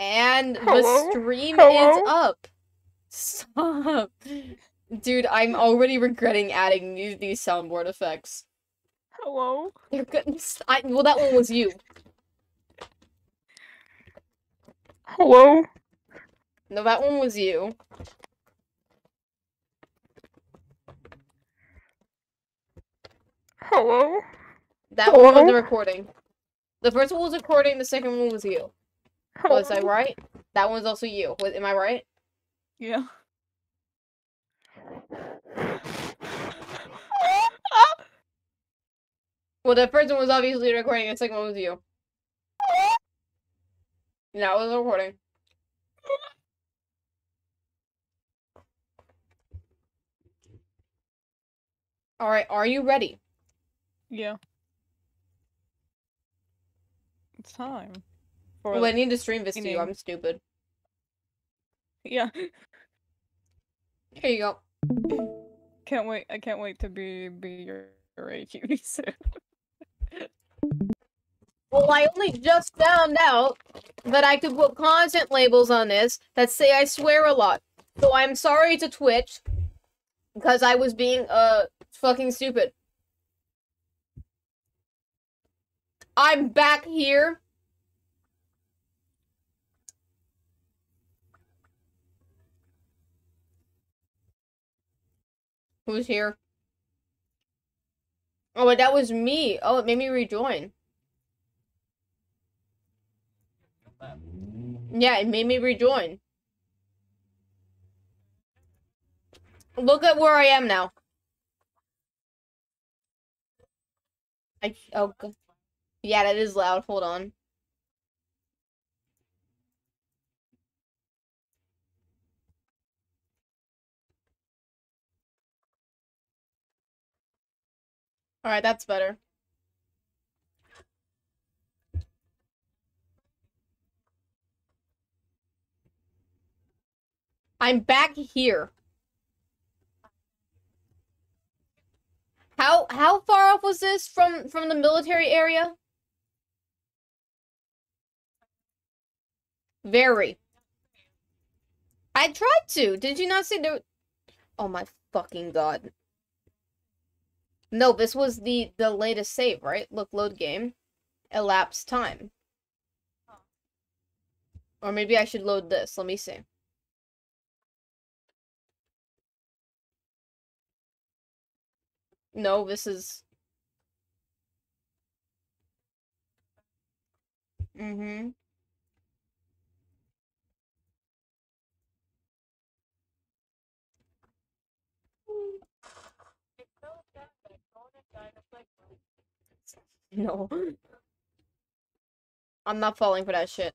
And the stream Hello? is up. Stop. Dude, I'm already regretting adding these, these soundboard effects. Hello? They're good. I, well, that one was you. Hello? No, that one was you. Hello? That one was the recording. The first one was recording, the second one was you. Was I right? That one's also you. Was, am I right? Yeah. Well, the first one was obviously recording, the second one was you. That was recording. Alright, are you ready? Yeah. It's time. For Well, I need to stream this to you. I'm stupid. yeah. Here you go. Can't wait. I can't wait to be be your, your AQB soon. Well, I only just found out that I could put content labels on this that say I swear a lot. So I'm sorry to Twitch because I was being uh fucking stupid. I'm back here. Who's here? Oh, but that was me. Oh, it made me rejoin. Yeah, it made me rejoin. Look at where I am now. I oh yeah, that is loud. Hold on. All right, that's better. I'm back here. How how far off was this from from the military area? Very. I tried to. Did you not see the Oh my fucking god. No, this was the the latest save, right? Look, load game. Elapsed time. Or maybe I should load this. Let me see. No, this is. Mm-hmm. No. I'm not falling for that shit.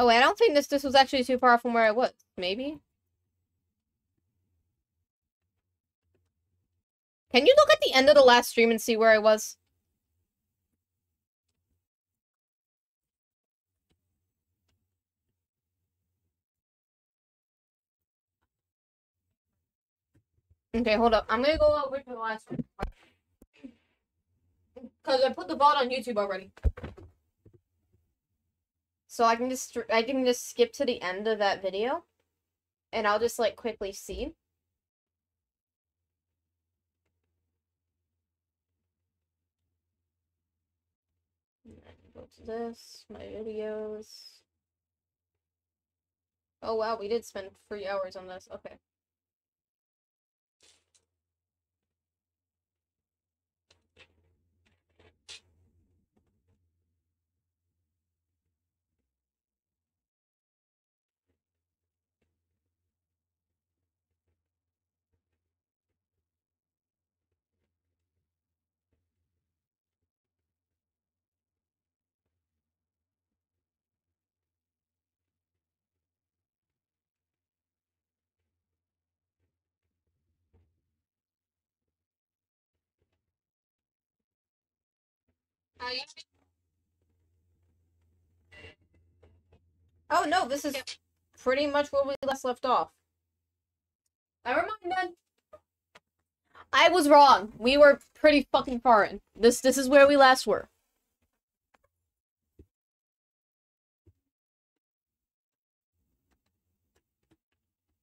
Oh, I don't think this this was actually too far from where I was. Maybe. Can you look at the end of the last stream and see where I was? Okay, hold up. I'm gonna go over to the last one. Cause I put the VOD on YouTube already. So I can just I can just skip to the end of that video. And I'll just like quickly see. Go to this, my videos. Oh wow, we did spend three hours on this. Okay. Oh no, this is pretty much where we last left off. Never mind then. I was wrong. We were pretty fucking far in. This this is where we last were.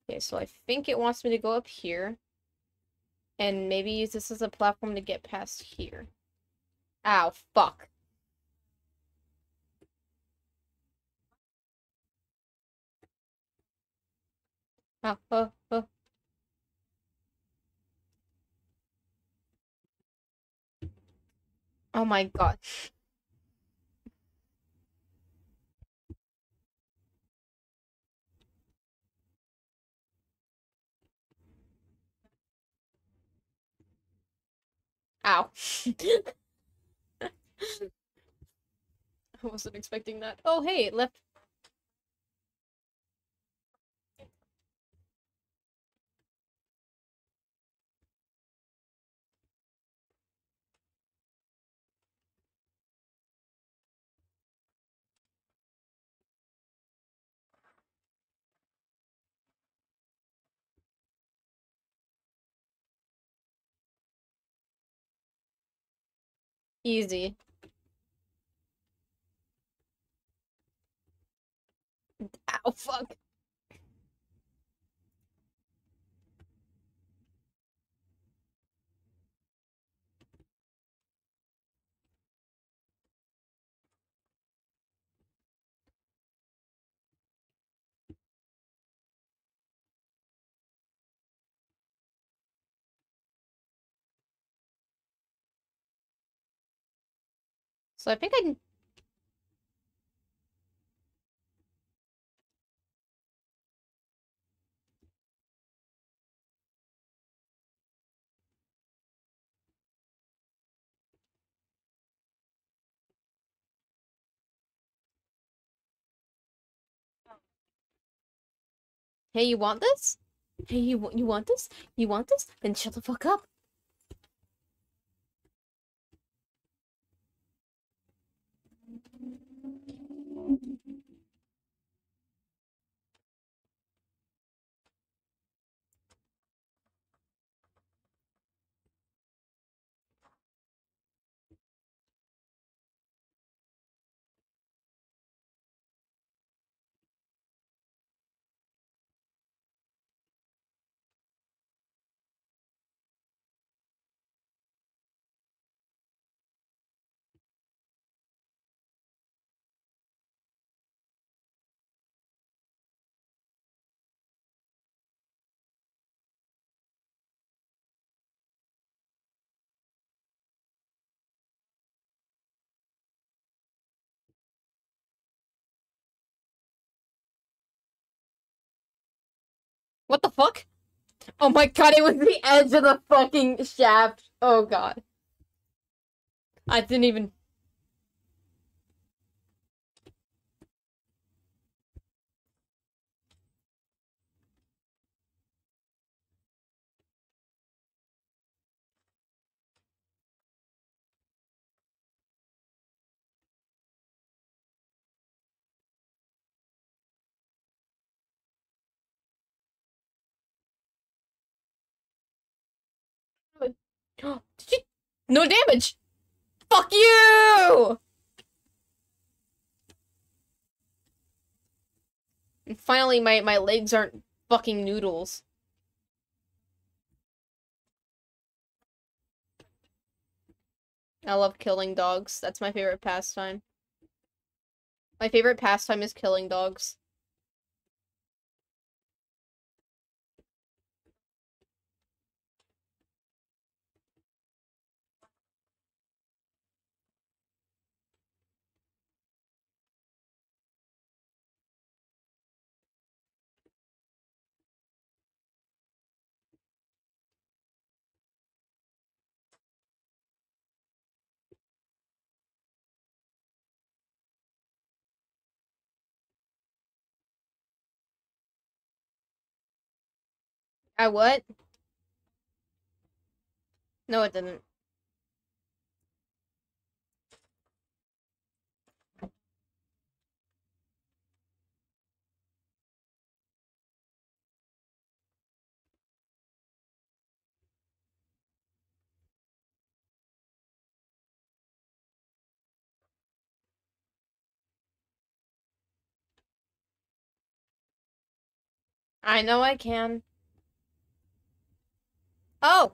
Okay, so I think it wants me to go up here. And maybe use this as a platform to get past here. Ow, fuck. Oh, oh, oh. Oh my god. Ow. I wasn't expecting that. Oh, hey, it left. Easy. Ow, fuck. So I think I Hey, you want this? Hey, you, you want this? You want this? Then shut the fuck up. What the fuck? Oh my god, it was the edge of the fucking shaft. Oh god. I didn't even... Did you... No damage! Fuck you! And finally, my, my legs aren't fucking noodles. I love killing dogs. That's my favorite pastime. My favorite pastime is killing dogs. I what? No, it didn't. I know I can. Oh!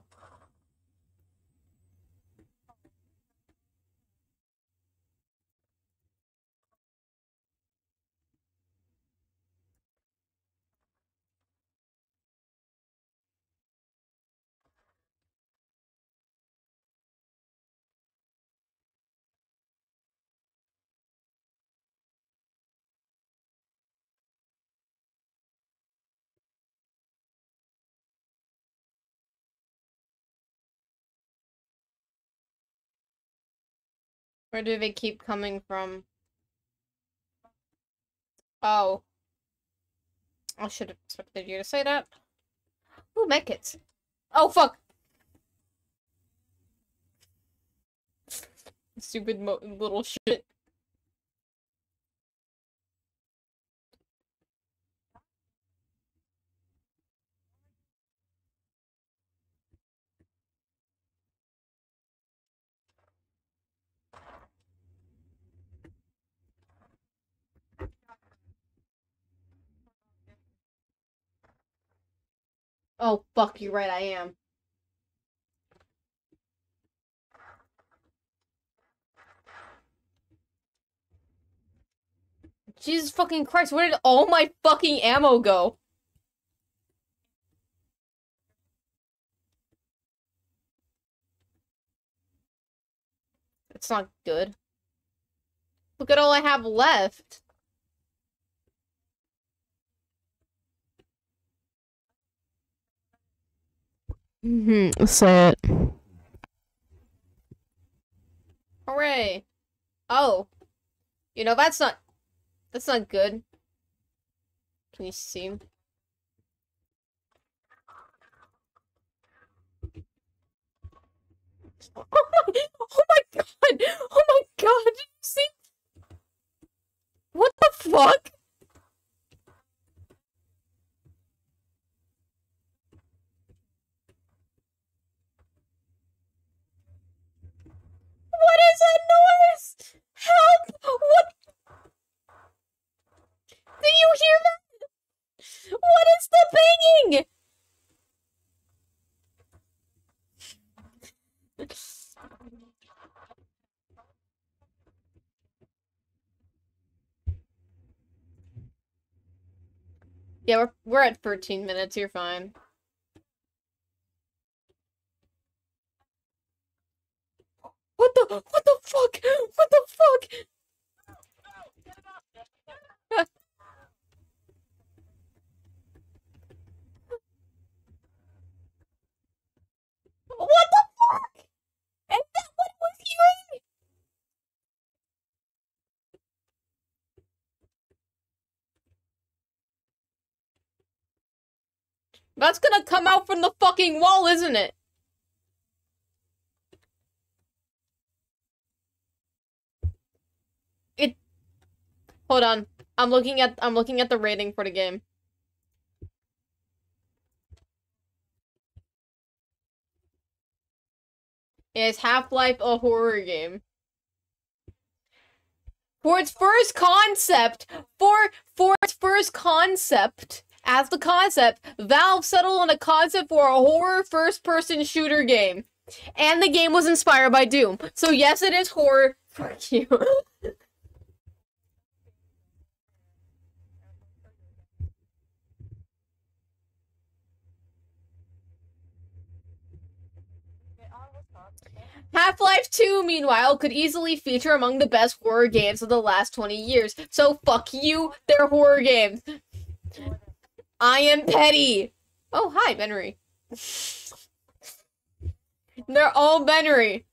Where do they keep coming from? Oh. I should have expected you to say that. Ooh, it? Oh, fuck! Stupid little shit. Oh, fuck, you're right, I am. Jesus fucking Christ, where did all my fucking ammo go? That's not good. Look at all I have left. Mm-hmm. Say it. Hooray. Oh. You know, that's not... That's not good. Can you see? Oh my, oh my god! Oh my god! Did you see? What the fuck? What is that noise? Help! What? Do you hear that? What is the banging? Yeah, we're we're at 13 minutes. You're fine. What the what the fuck? What the fuck? What the fuck? Is that what was hearing? That's gonna come out from the fucking wall, isn't? It Hold on. I'm looking at I'm looking at the rating for the game. Is Half-Life a horror game? For its first concept, for for its first concept, as the concept, Valve settled on a concept for a horror first-person shooter game. And the game was inspired by Doom. So yes, it is horror. Fuck you. Half-Life 2, meanwhile, could easily feature among the best horror games of the last 20 years. So fuck you, they're horror games. I am petty. Oh, hi, Benry. they're all Benry.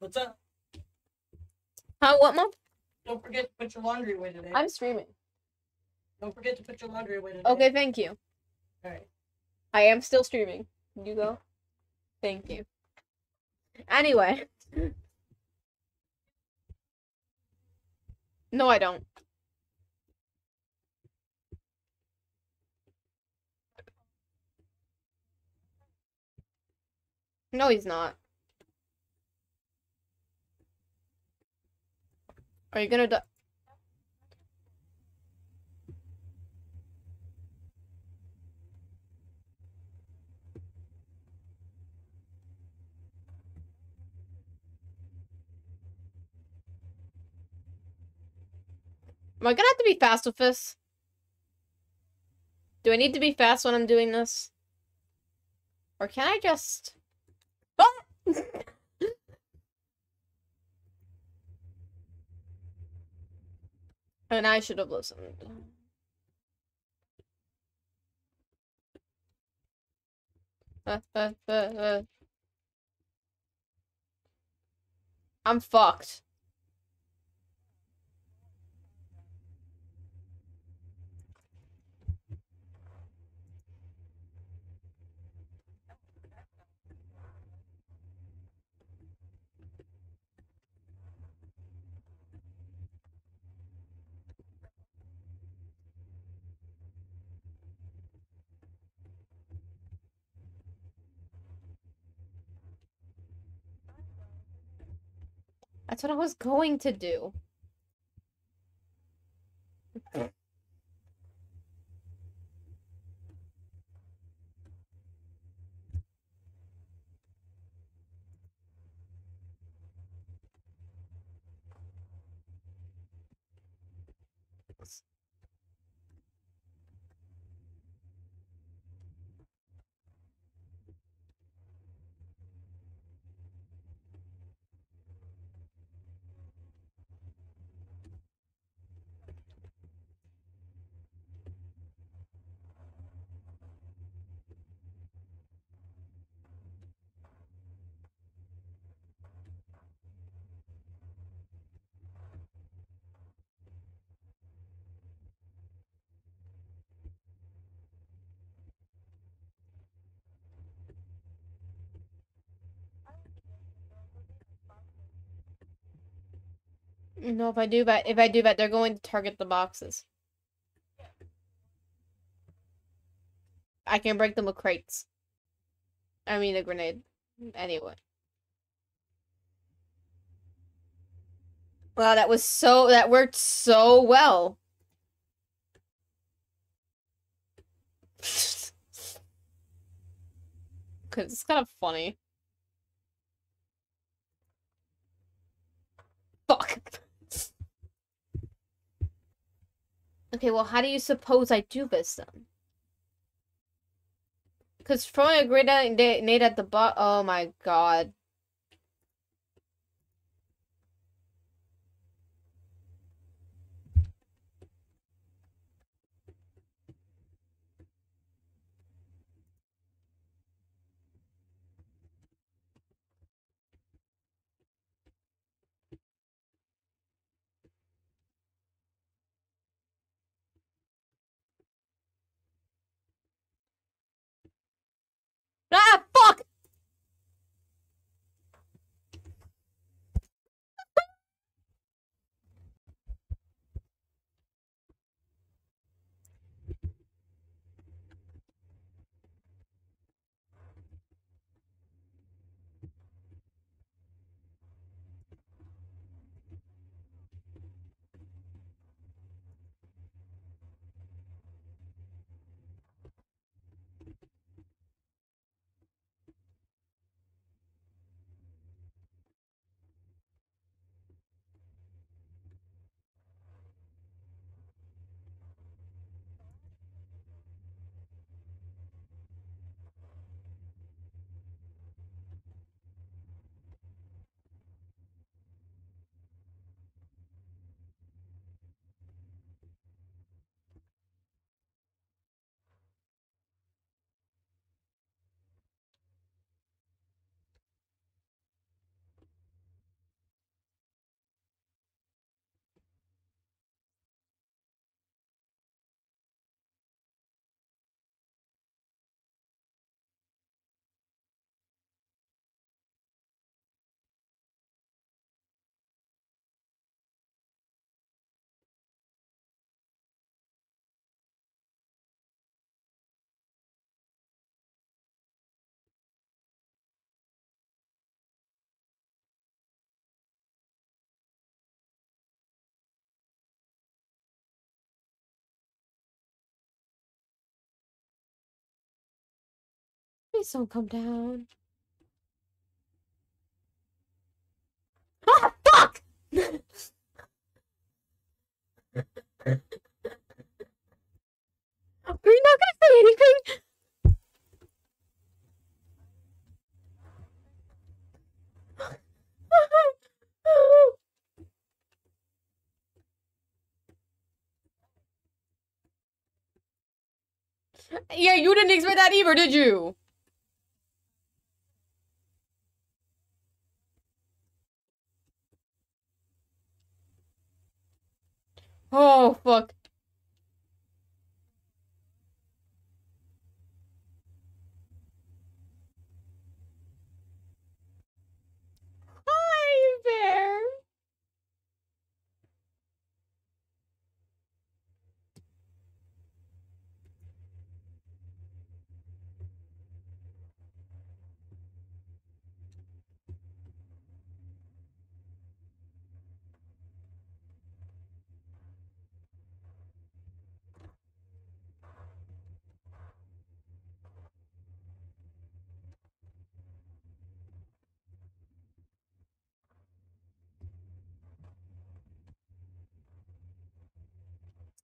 What's up? Huh, what, Mom? Don't forget to put your laundry away today. I'm streaming. Don't forget to put your laundry away today. Okay, thank you. Alright. I am still streaming. Can You go. Thank you. Anyway. No, I don't. No, he's not. Are you gonna die? Am I gonna have to be fast with this? Do I need to be fast when I'm doing this? Or can I just... Oh! and I should have listened. I'm fucked. That's what I was going to do. No, if I do that, if I do that, they're going to target the boxes. I can break them with crates. I mean, a grenade. Anyway. Wow, that was so, that worked so well. Cause it's kind of funny. Fuck. Okay, well, how do you suppose I do this then? Because throwing a grenade nade at the bot. Oh my god. Ah, fuck! Please don't come down. Ah, fuck! Are you not gonna say anything? yeah, you didn't expect that either, did you? Oh, fuck. Hi, bear.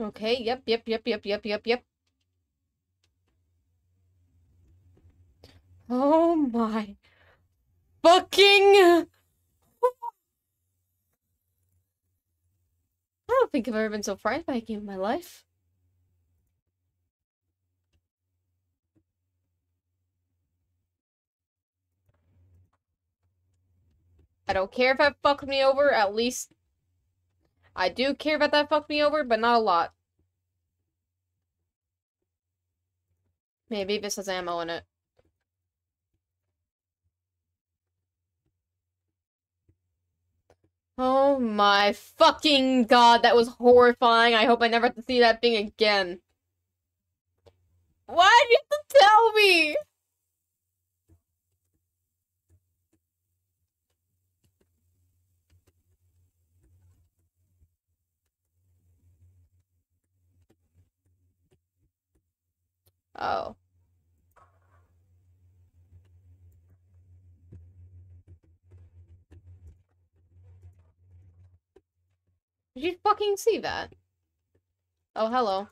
Okay, yep, yep, yep, yep, yep, yep, yep. Oh my fucking I don't think I've ever been so frightened by a game in my life. I don't care if that fucked me over, at least I do care about that fucked me over, but not a lot. Maybe this has ammo in it. Oh my fucking god, that was horrifying. I hope I never have to see that thing again. Why did you have to tell me? Oh. Did you fucking see that? Oh, hello.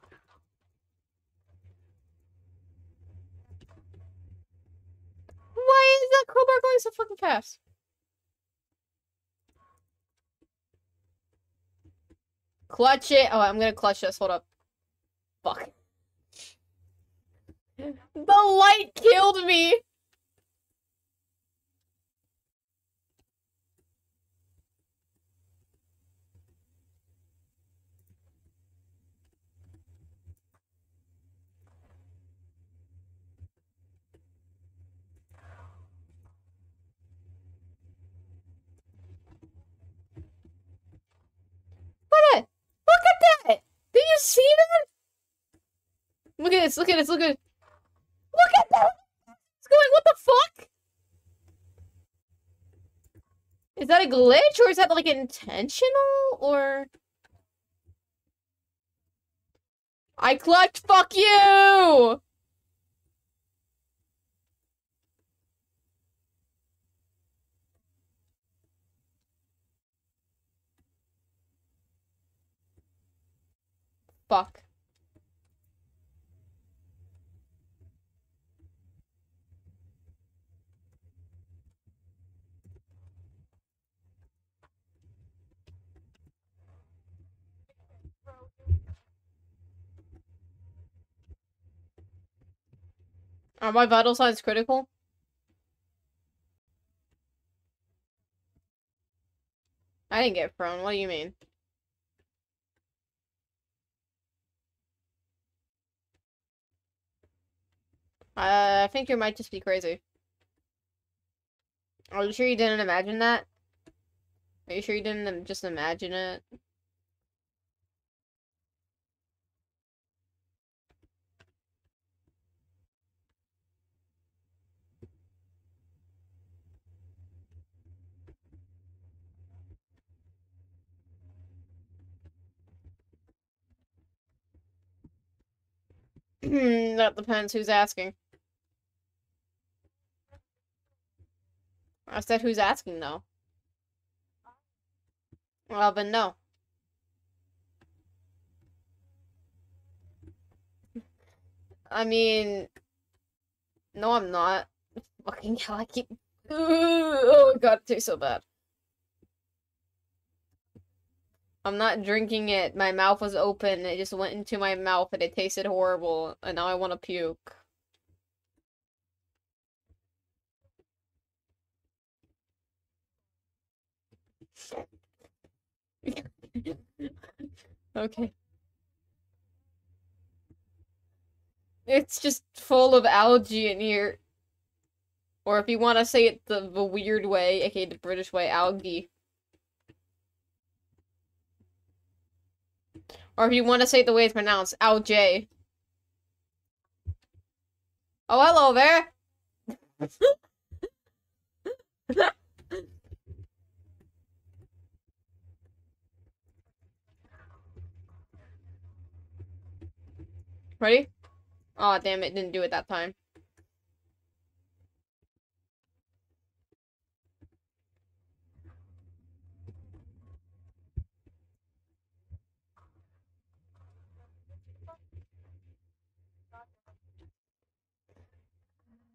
Why is that crowbar going so fucking fast? Clutch it. Oh, I'm gonna clutch this. Hold up. Fuck. The light killed me. Look at uh, Look at that! You see that? Look at this, look at this, look at Look at that! What's going what the fuck? Is that a glitch or is that like intentional or I clutched fuck you! Fuck. Are my vital signs critical? I didn't get prone. What do you mean? Uh, I think you might just be crazy. Are you sure you didn't imagine that? Are you sure you didn't just imagine it? Hmm, that depends who's asking. I said who's asking though. Well, then no. I mean, no, I'm not. Fucking hell, I keep. Oh god, it tastes so bad. I'm not drinking it. My mouth was open. It just went into my mouth and it tasted horrible. And now I want to puke. okay. It's just full of algae in here. Or if you want to say it the, the weird way, aka the British way, algae. Or if you want to say the way it's pronounced, algae. Oh, hello there! Ready? Oh damn it, didn't do it that time.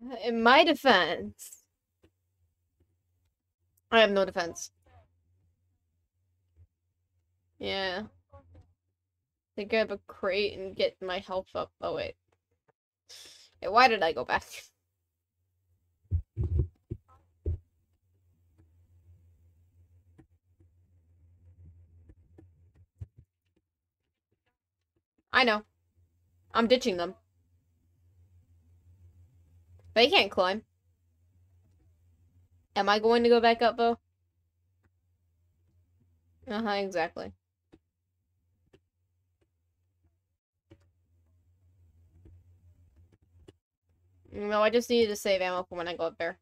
In my defense, I have no defense. Yeah. To grab a crate and get my health up. Oh wait. Yeah, why did I go back? I know. I'm ditching them. They can't climb. Am I going to go back up though? Uh-huh, exactly. No, I just needed to save ammo for when I go up there.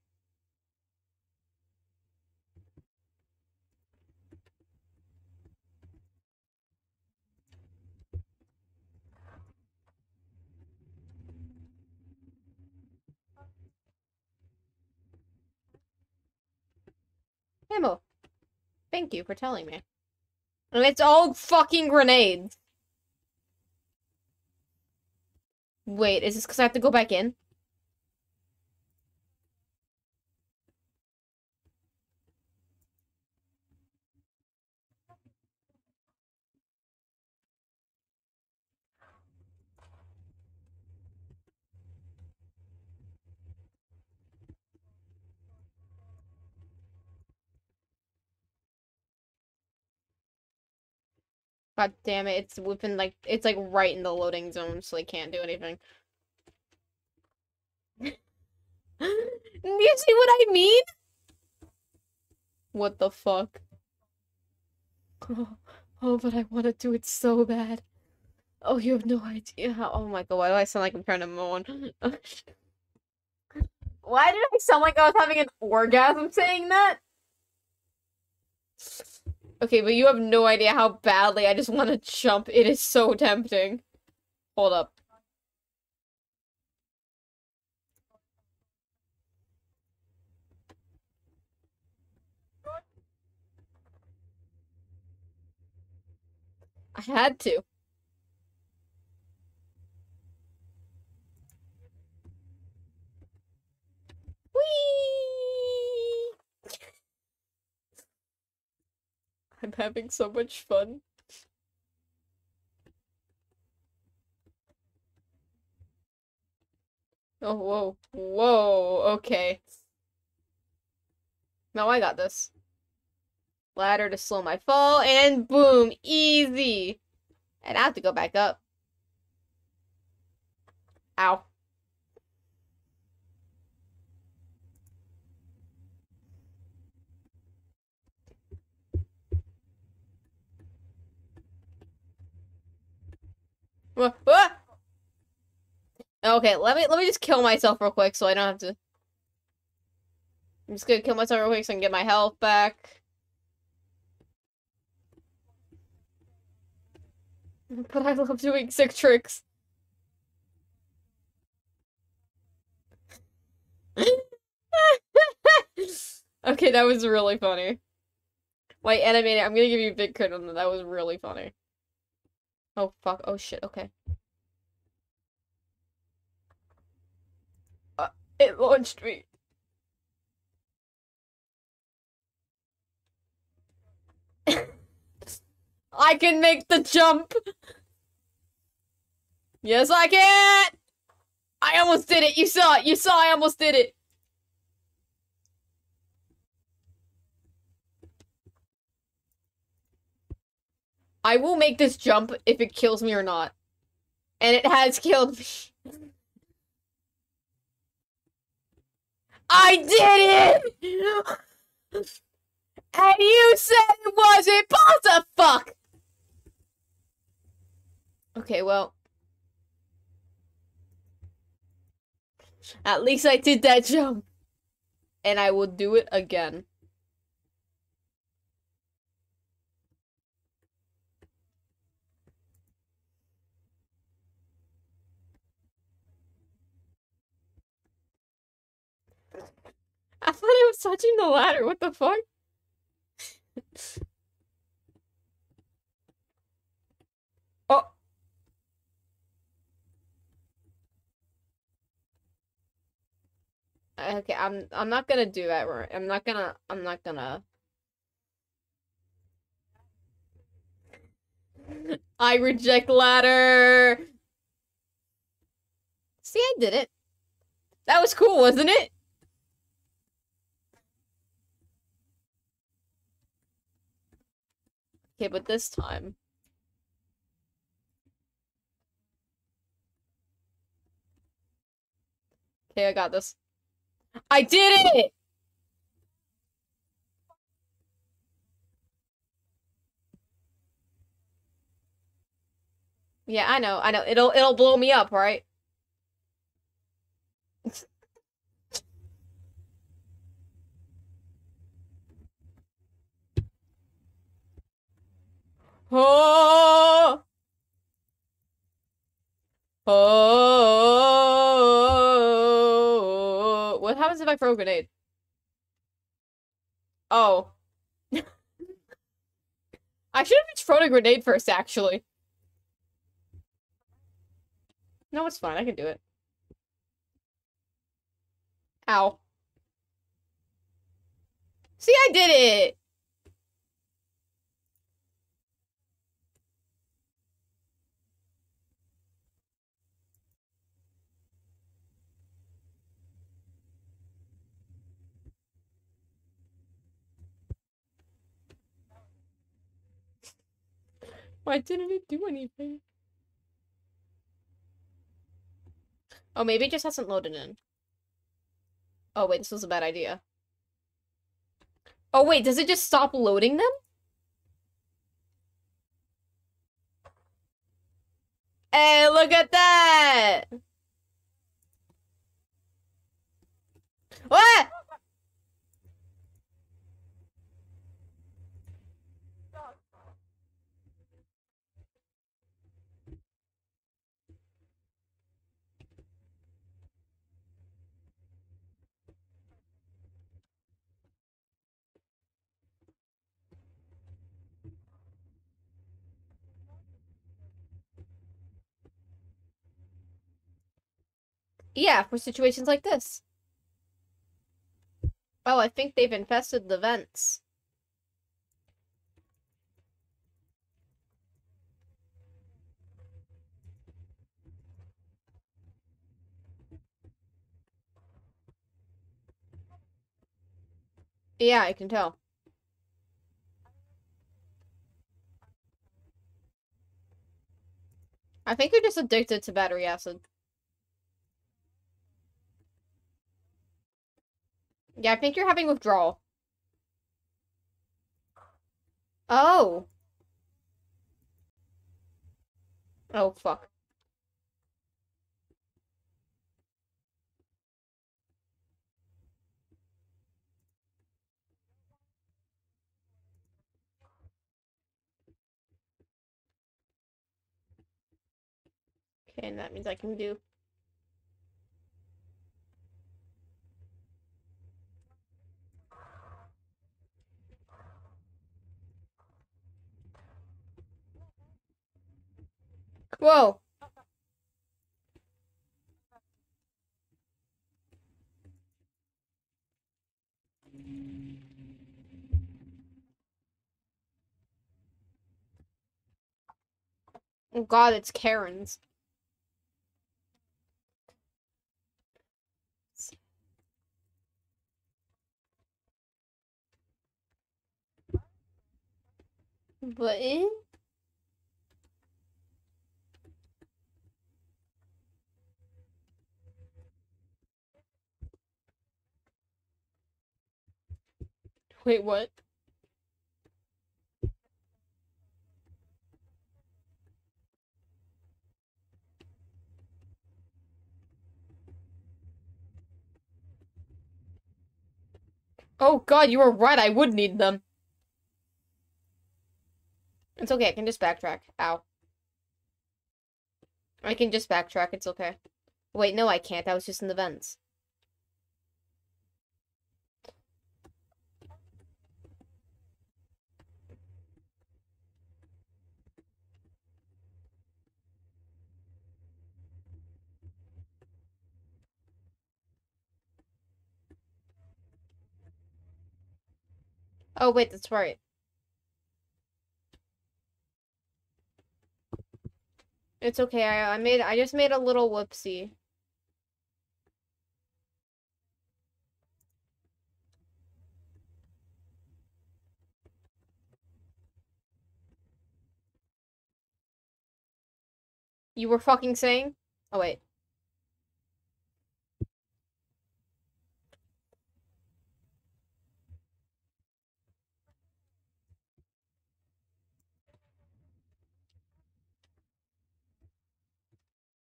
Ammo. Thank you for telling me. And it's all fucking grenades. Wait, is this because I have to go back in? God damn it, it's within like it's like right in the loading zone, so they can't do anything. you see what I mean? What the fuck? Oh, oh, but I want to do it so bad. Oh, you have no idea how. Oh my god, why do I sound like I'm trying to moan? why did I sound like I was having an orgasm saying that? Okay, but you have no idea how badly I just want to jump. It is so tempting. Hold up. I had to. Whee! I'm having so much fun. Oh, whoa. Whoa, okay. Now I got this. Ladder to slow my fall, and boom! Easy! And I have to go back up. Ow. Okay, let me let me just kill myself real quick so I don't have to. I'm just gonna kill myself real quick so I can get my health back. But I love doing sick tricks. okay, that was really funny. Wait, animated. I'm gonna give you a big credit on that. That was really funny. Oh fuck. Oh shit. Okay. Uh, it launched me. I can make the jump. Yes, I can. I almost did it. You saw it. You saw I almost did it. I will make this jump if it kills me or not. And it has killed me. I did it! And you said it wasn't possible! Fuck! Okay, well. At least I did that jump. And I will do it again. I thought I was touching the ladder. What the fuck? oh. Okay, I'm I'm not gonna do that. I'm not gonna I'm not gonna I reject ladder. See, I did it. That was cool, wasn't it? Okay, but this time. Okay, I got this. I did it! Yeah, I know, I know. It'll it'll blow me up, right? Oh! Oh! What happens if I throw a grenade? Oh. I should have thrown a grenade first, actually. No, it's fine. I can do it. Ow. See, I did it! Why didn't it do anything? Oh, maybe it just hasn't loaded in. Oh, wait, this was a bad idea. Oh, wait, does it just stop loading them? Hey, look at that! What? Yeah, for situations like this. Oh, I think they've infested the vents. Yeah, I can tell. I think you're just addicted to battery acid. Yeah, I think you're having withdrawal. Oh. Oh, fuck. Okay, and that means I can do Whoa! Oh god, it's Karen's. Button? Wait, what? Oh god, you were right, I would need them. It's okay, I can just backtrack. Ow. I can just backtrack, it's okay. Wait, no I can't, I was just in the vents. Oh wait, that's right. It's okay. I, I made I just made a little whoopsie. You were fucking saying? Oh wait.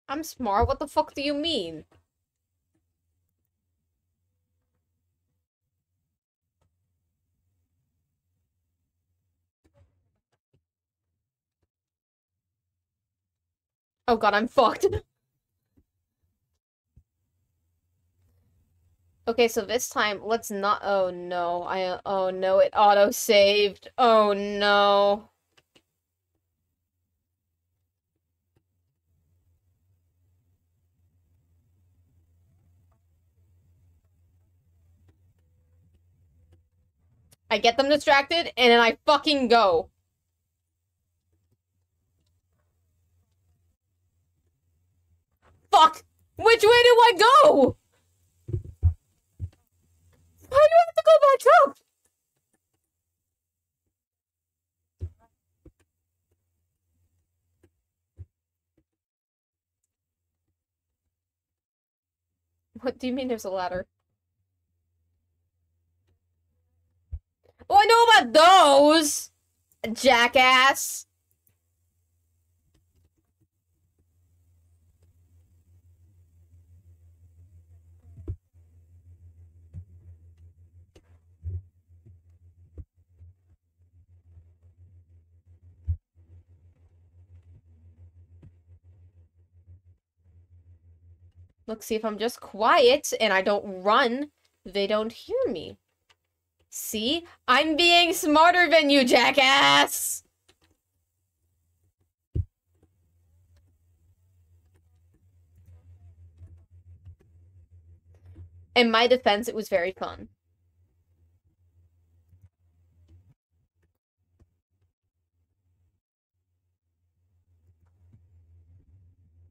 I'm smart. What the fuck do you mean? Oh god, I'm fucked. Okay, so this time, let's not- oh no, I- oh no, it auto-saved. Oh no. I get them distracted, and then I fucking go. Fuck! Which way do I go? Why do I have to go back up? What do you mean there's a ladder? Oh, I know about those! Jackass! Look, see if I'm just quiet and I don't run, they don't hear me. See? I'm being smarter than you, jackass! In my defense, it was very fun.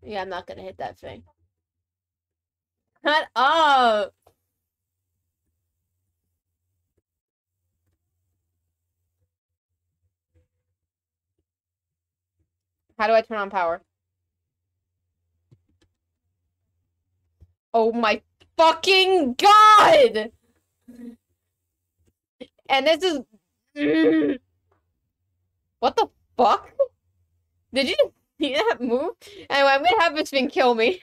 Yeah, I'm not gonna hit that thing. Shut up! How do I turn on power? Oh my fucking god! And this is... What the fuck? Did you see that move? Anyway, I'm gonna have this thing kill me.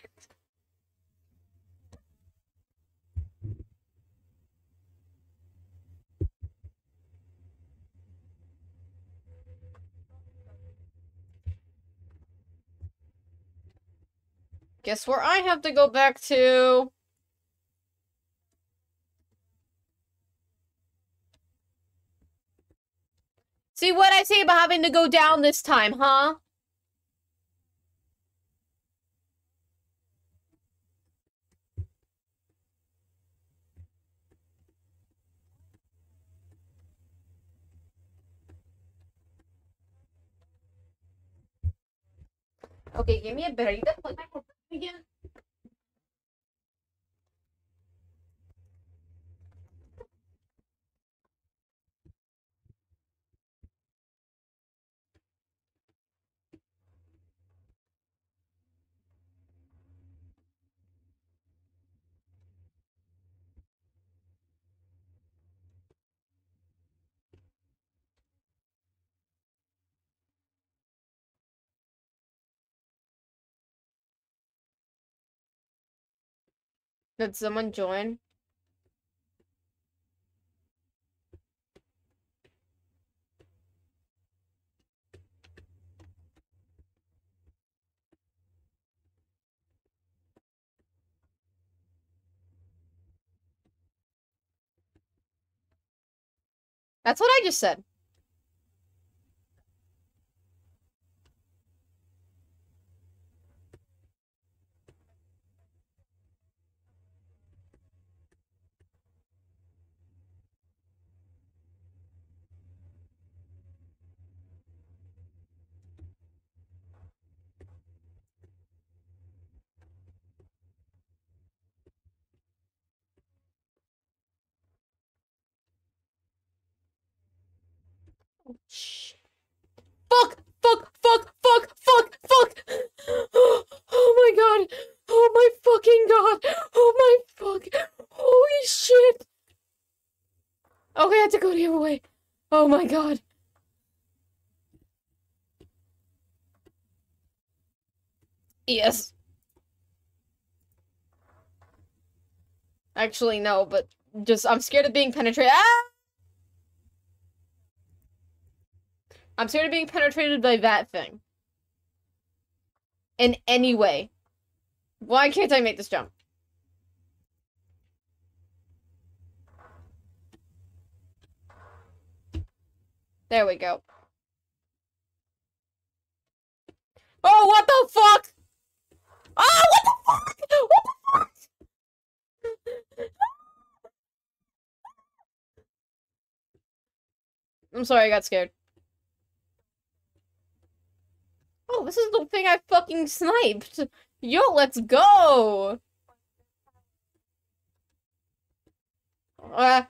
Guess where I have to go back to? See what I say about having to go down this time, huh? Okay, give me a better. Again. Did someone join? That's what I just said. Shh. Fuck! Fuck! Fuck! Fuck! Fuck! Fuck! Oh my god! Oh my fucking god! Oh my fuck! Holy shit! Okay, I have to go the other way. Oh my god. Yes. Actually, no, but just I'm scared of being penetrated. Ah! I'm scared of being penetrated by that thing. In any way. Why can't I make this jump? There we go. Oh, what the fuck? Oh, what the fuck? What the fuck? I'm sorry, I got scared. Oh, this is the thing I fucking sniped. Yo, let's go. Uh.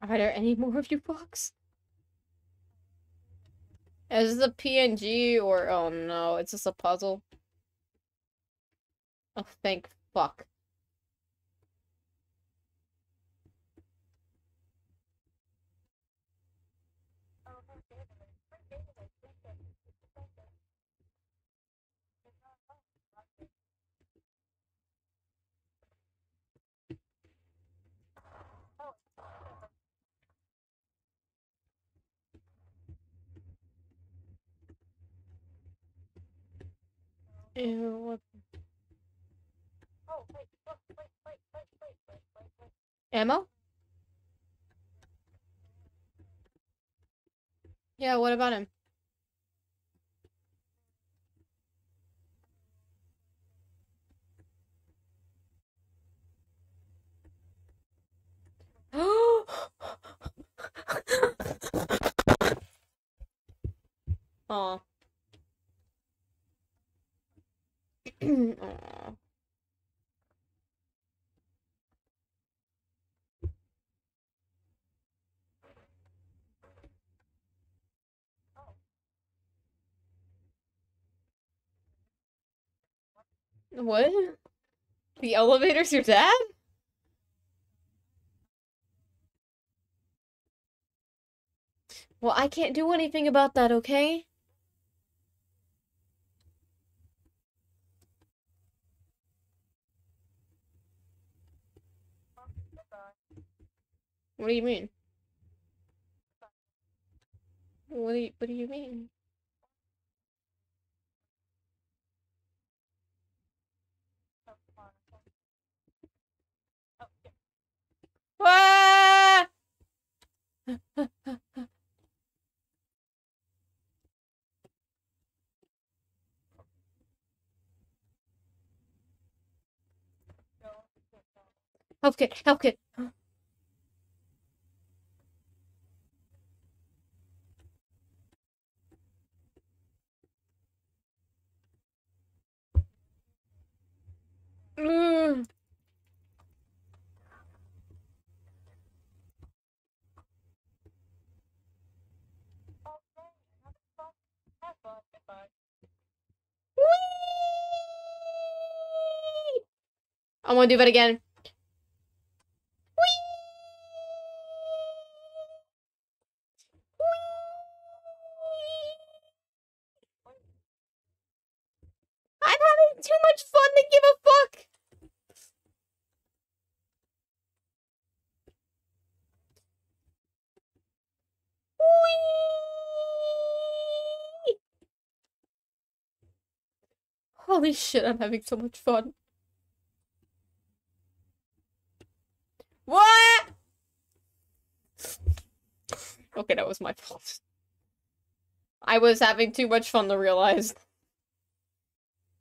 Are there any more of you fucks? Is this a PNG or oh no, it's just a puzzle? Oh thank fuck. Ew, what? Ammo? Yeah, what about him? Aw. What? The elevator's your dad? Well, I can't do anything about that, okay? What do you mean? What do you, what do you mean? Ah! Help kit, help kit. Mm. I want to do that again. I'm having too much fun to give a fuck. Whee! Holy shit, I'm having so much fun. What? Okay, that was my fault. I was having too much fun to realize.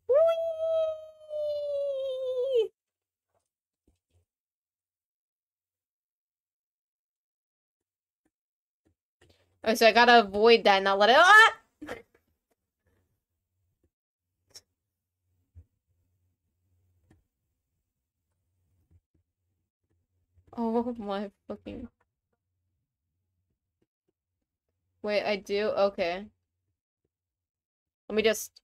Whee! Oh, so I gotta avoid that, and not let it. Ah! Oh my fucking. Wait, I do? Okay. Let me just.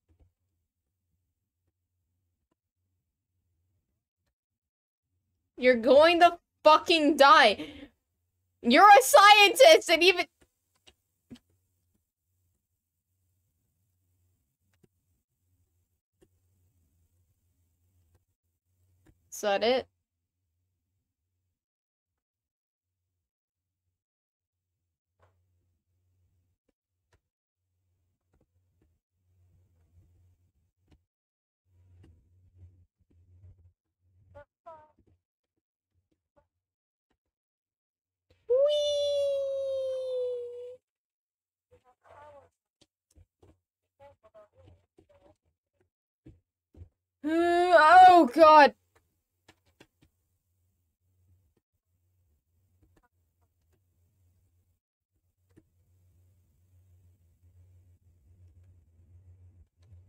You're going to fucking die. You're a scientist and even. Is that it? Oh god.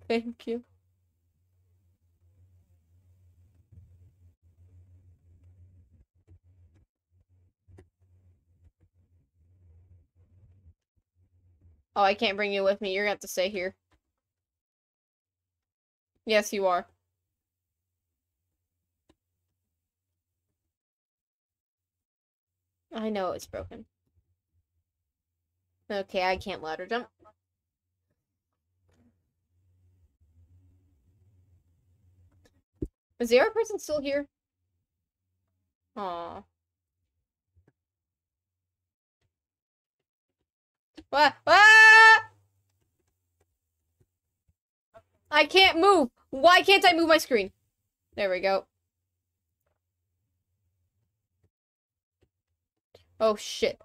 Thank you. Oh, I can't bring you with me. You're gonna have to stay here. Yes, you are. I know it's broken. Okay, I can't ladder jump. Is the other person still here? Aw. Ah, ah! I can't move. Why can't I move my screen? There we go. Oh shit.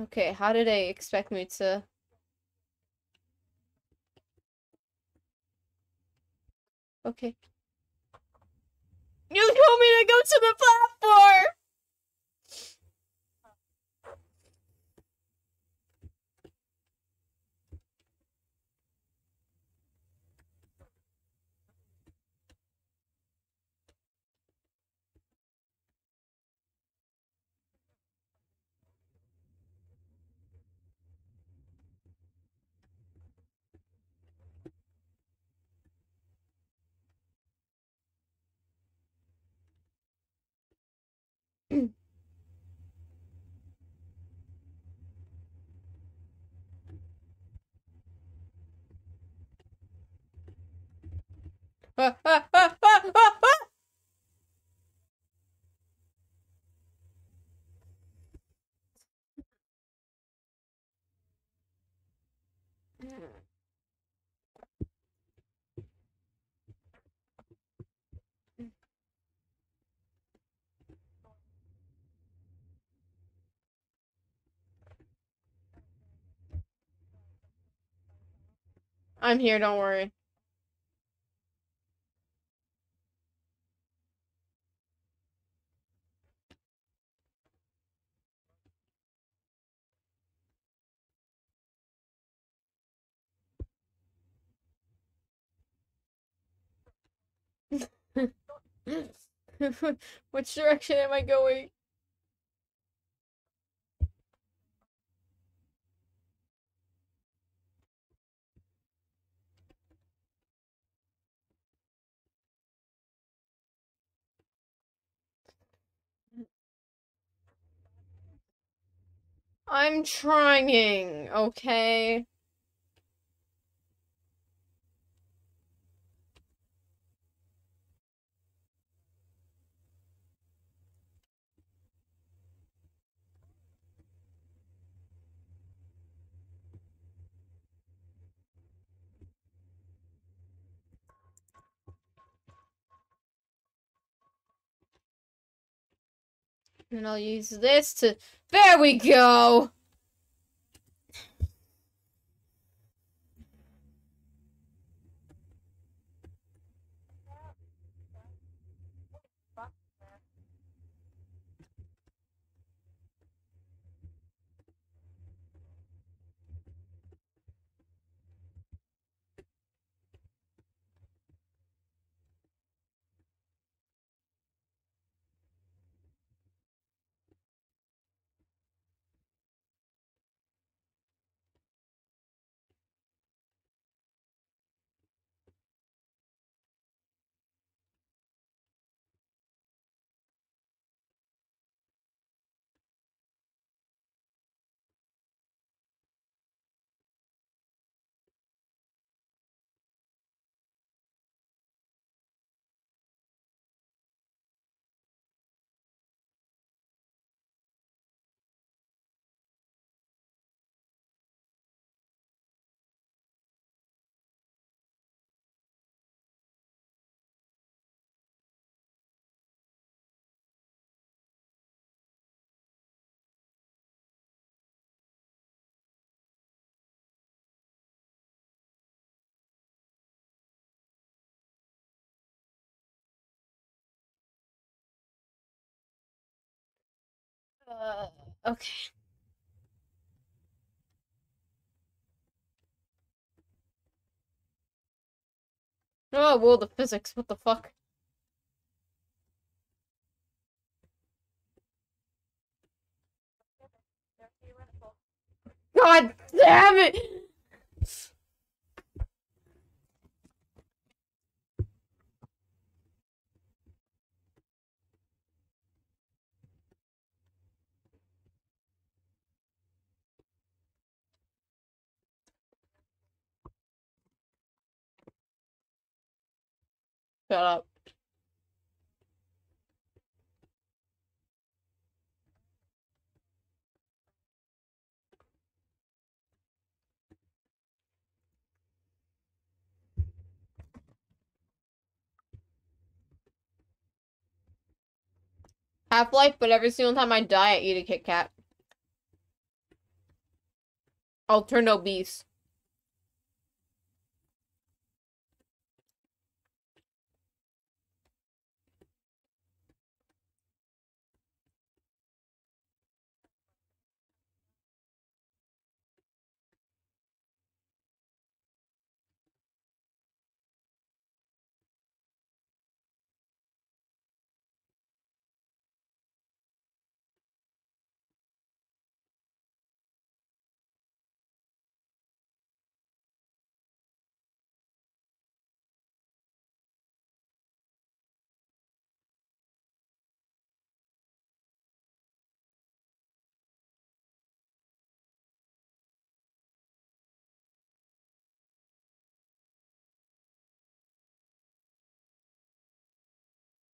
Okay, how did they expect me to... Okay. You told me to go to the platform! I'm here, don't worry. Which direction am I going? I'm trying, okay? And I'll use this to. There we go! Uh, okay. Oh, world of physics, what the fuck? God damn it! Shut up. Half-Life, but every single time I die, I eat a Kit Kat. I'll turn obese.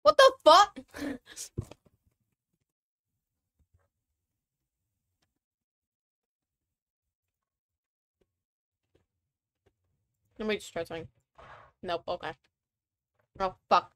What the fuck? Let me just try something. Nope, okay. Oh, fuck.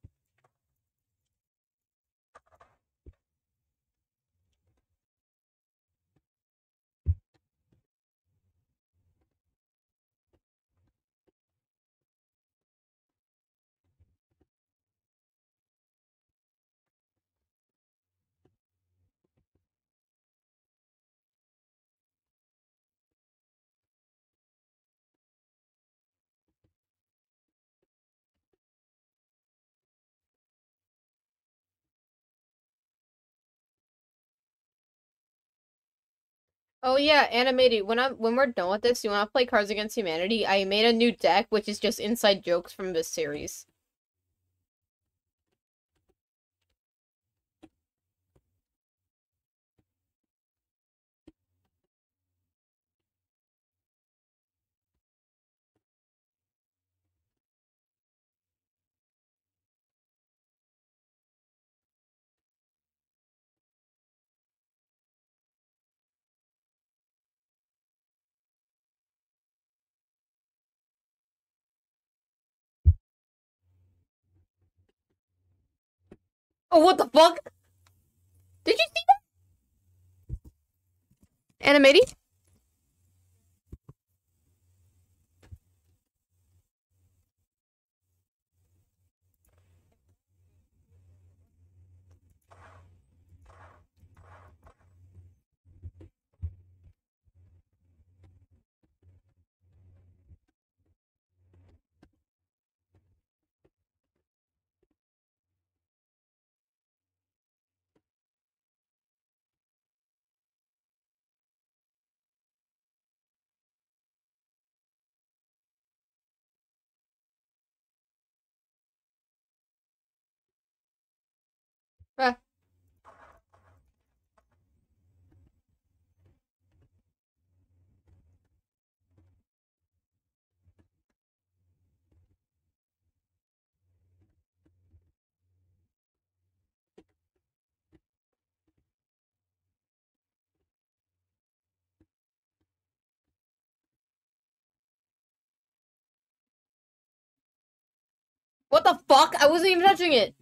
Oh yeah, animated. When I'm when we're done with this, you want to play Cards Against Humanity? I made a new deck, which is just inside jokes from this series. Oh, what the fuck? Did you see that? Animated? What the fuck? I wasn't even touching it.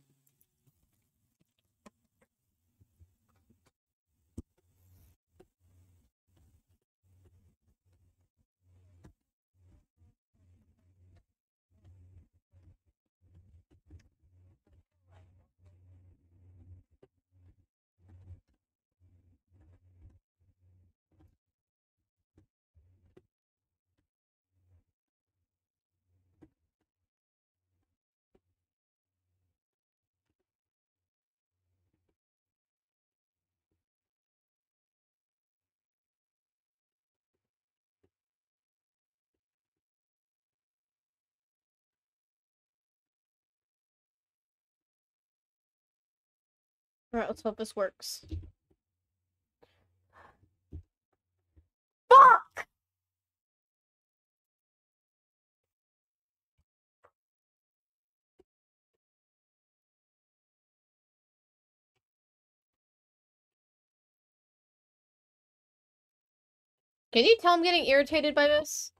Alright, let's hope this works. Fuck! Can you tell I'm getting irritated by this?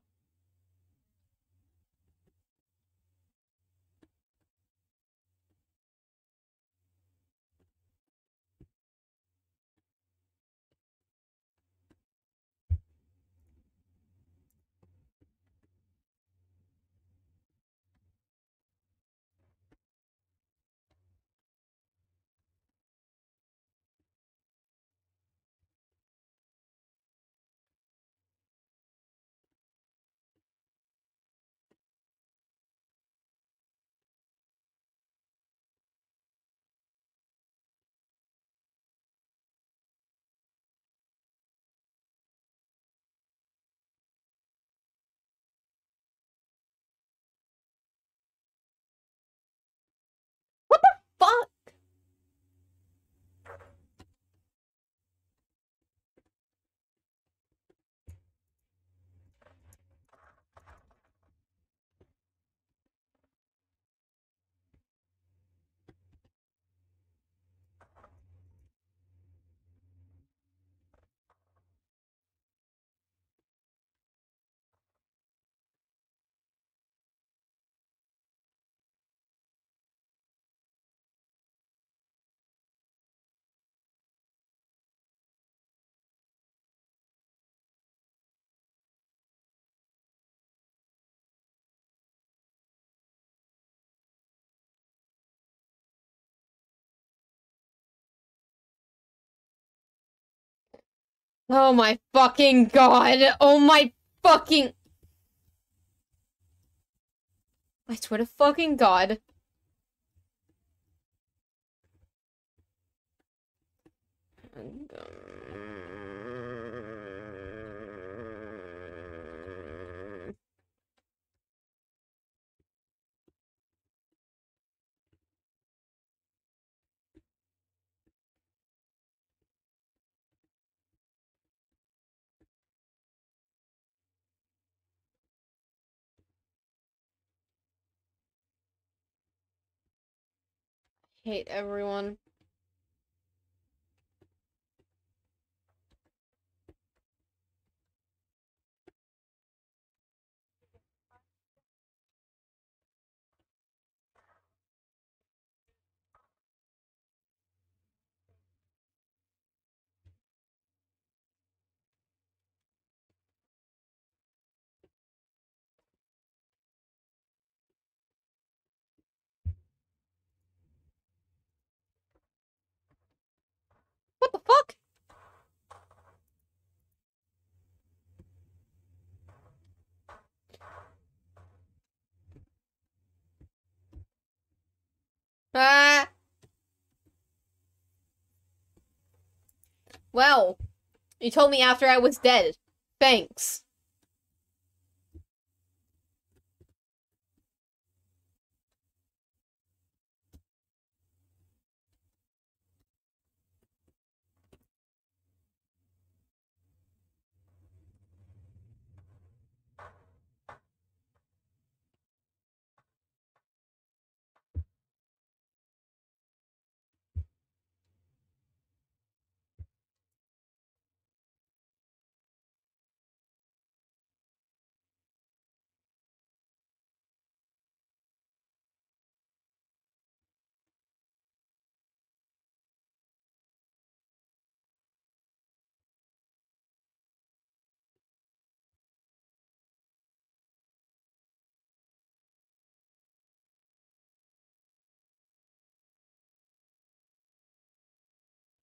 Oh my fucking god. Oh my fucking. I swear to fucking god. Hate everyone. What the fuck? Ah. Well, you told me after I was dead. Thanks.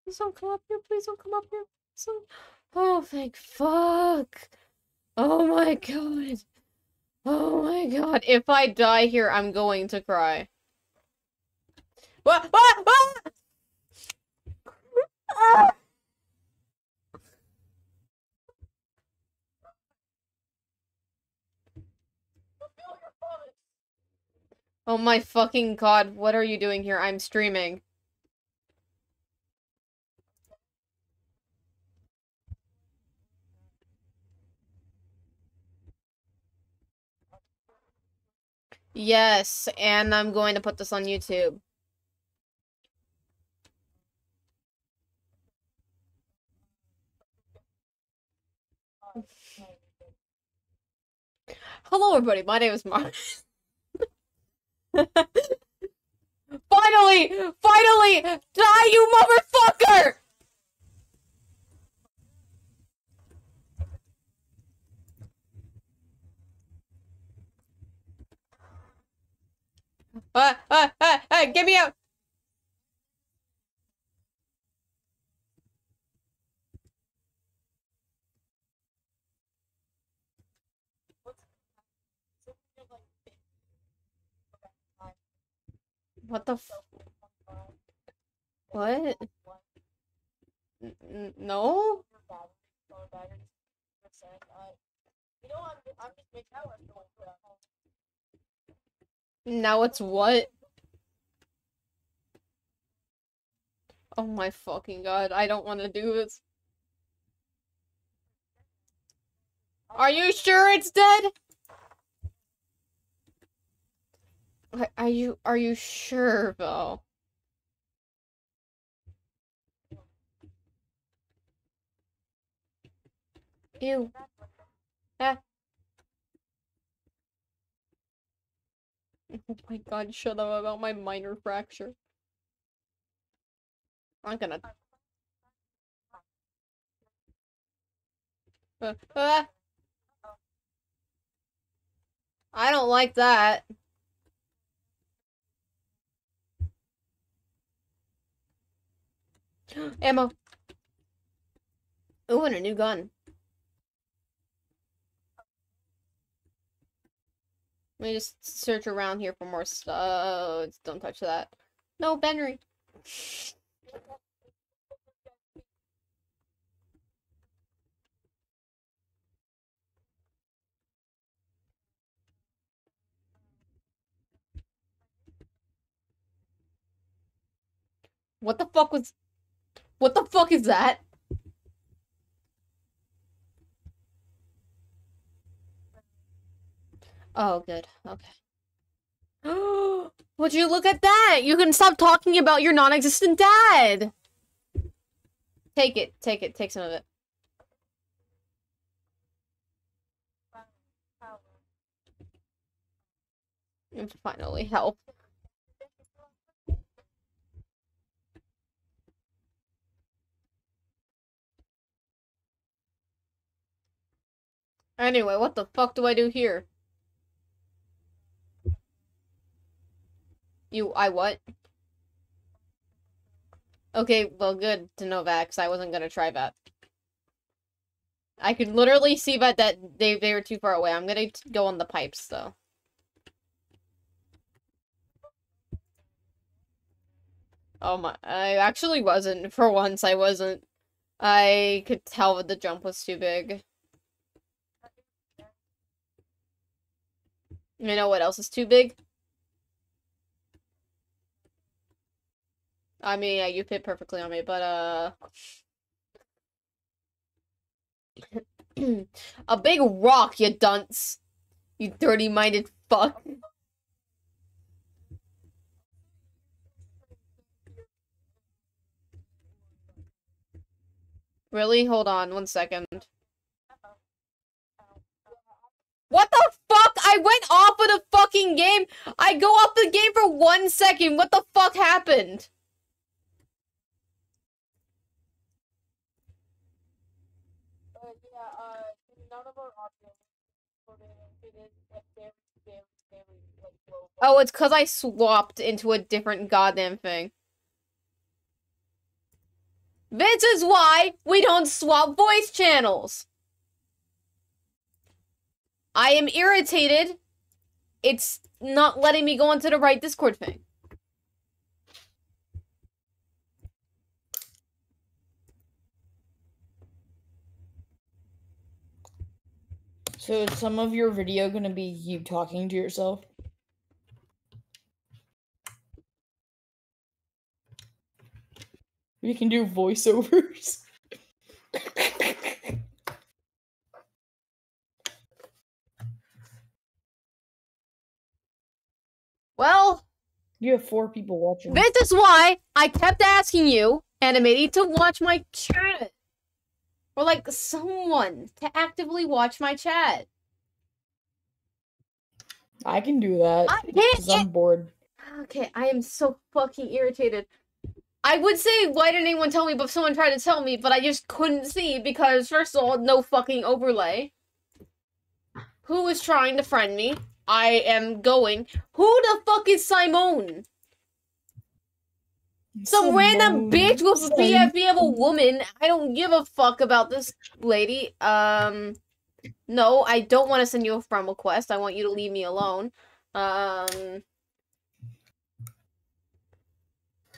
Please don't come up here. Please don't come up here. Oh, thank fuck. Oh my god. Oh my god. If I die here, I'm going to cry. What? What? What? Ah! Oh my fucking god, what are you doing here? I'm streaming. Yes, and I'm going to put this on YouTube. Hello, everybody. My name is Mark. finally! Finally! Die, you motherfucker! Ah, ah, ah, ah, get me out! What the What? N- no? Now it's what? Oh my fucking god, I don't want to do this. Are you sure it's dead? Are- you are you sure though? Ew. Ah. Oh my god, shut up about my minor fracture. I'm gonna. Uh, ah. I don't like that. Ammo. Ooh, and a new gun. Let me just search around here for more stuff. Don't touch that. No, Benry. What the fuck was... What the fuck is that? Oh, good. Okay. Would you look at that? You can stop talking about your non-existent dad. Take it. Take it. Take some of it. And finally help. Anyway, what the fuck do I do here? You, I what? Okay, well, good to know that, 'cause I wasn't gonna try that. I could literally see that, that they, they were too far away. I'm gonna go on the pipes, though. Oh my, I actually wasn't. For once, I wasn't. I could tell that the jump was too big. You know what else is too big? I mean, yeah, you fit perfectly on me, but, uh... A big rock, you dunce! You dirty-minded fuck. Really? Hold on one second. What the fuck? I went off of the fucking game. I go off the game for one second. What the fuck happened? Oh, it's because I swapped into a different goddamn thing. This is why we don't swap voice channels. I am irritated. It's not letting me go onto the right Discord thing. So is some of your video gonna be you talking to yourself? We can do voiceovers. Well, you have four people watching. this is why I kept asking you, Animated, to watch my chat. Or like someone to actively watch my chat. I can do that. I can't. I'm bored. Okay, I am so fucking irritated. I would say, why didn't anyone tell me, but someone tried to tell me, but I just couldn't see because, first of all, no fucking overlay. Who is trying to friend me? I am going. Who the fuck is Simone? Some random bitch with. BFB of a woman. I don't give a fuck about this lady. Um, no, I don't want to send you a friend request. I want you to leave me alone. Um,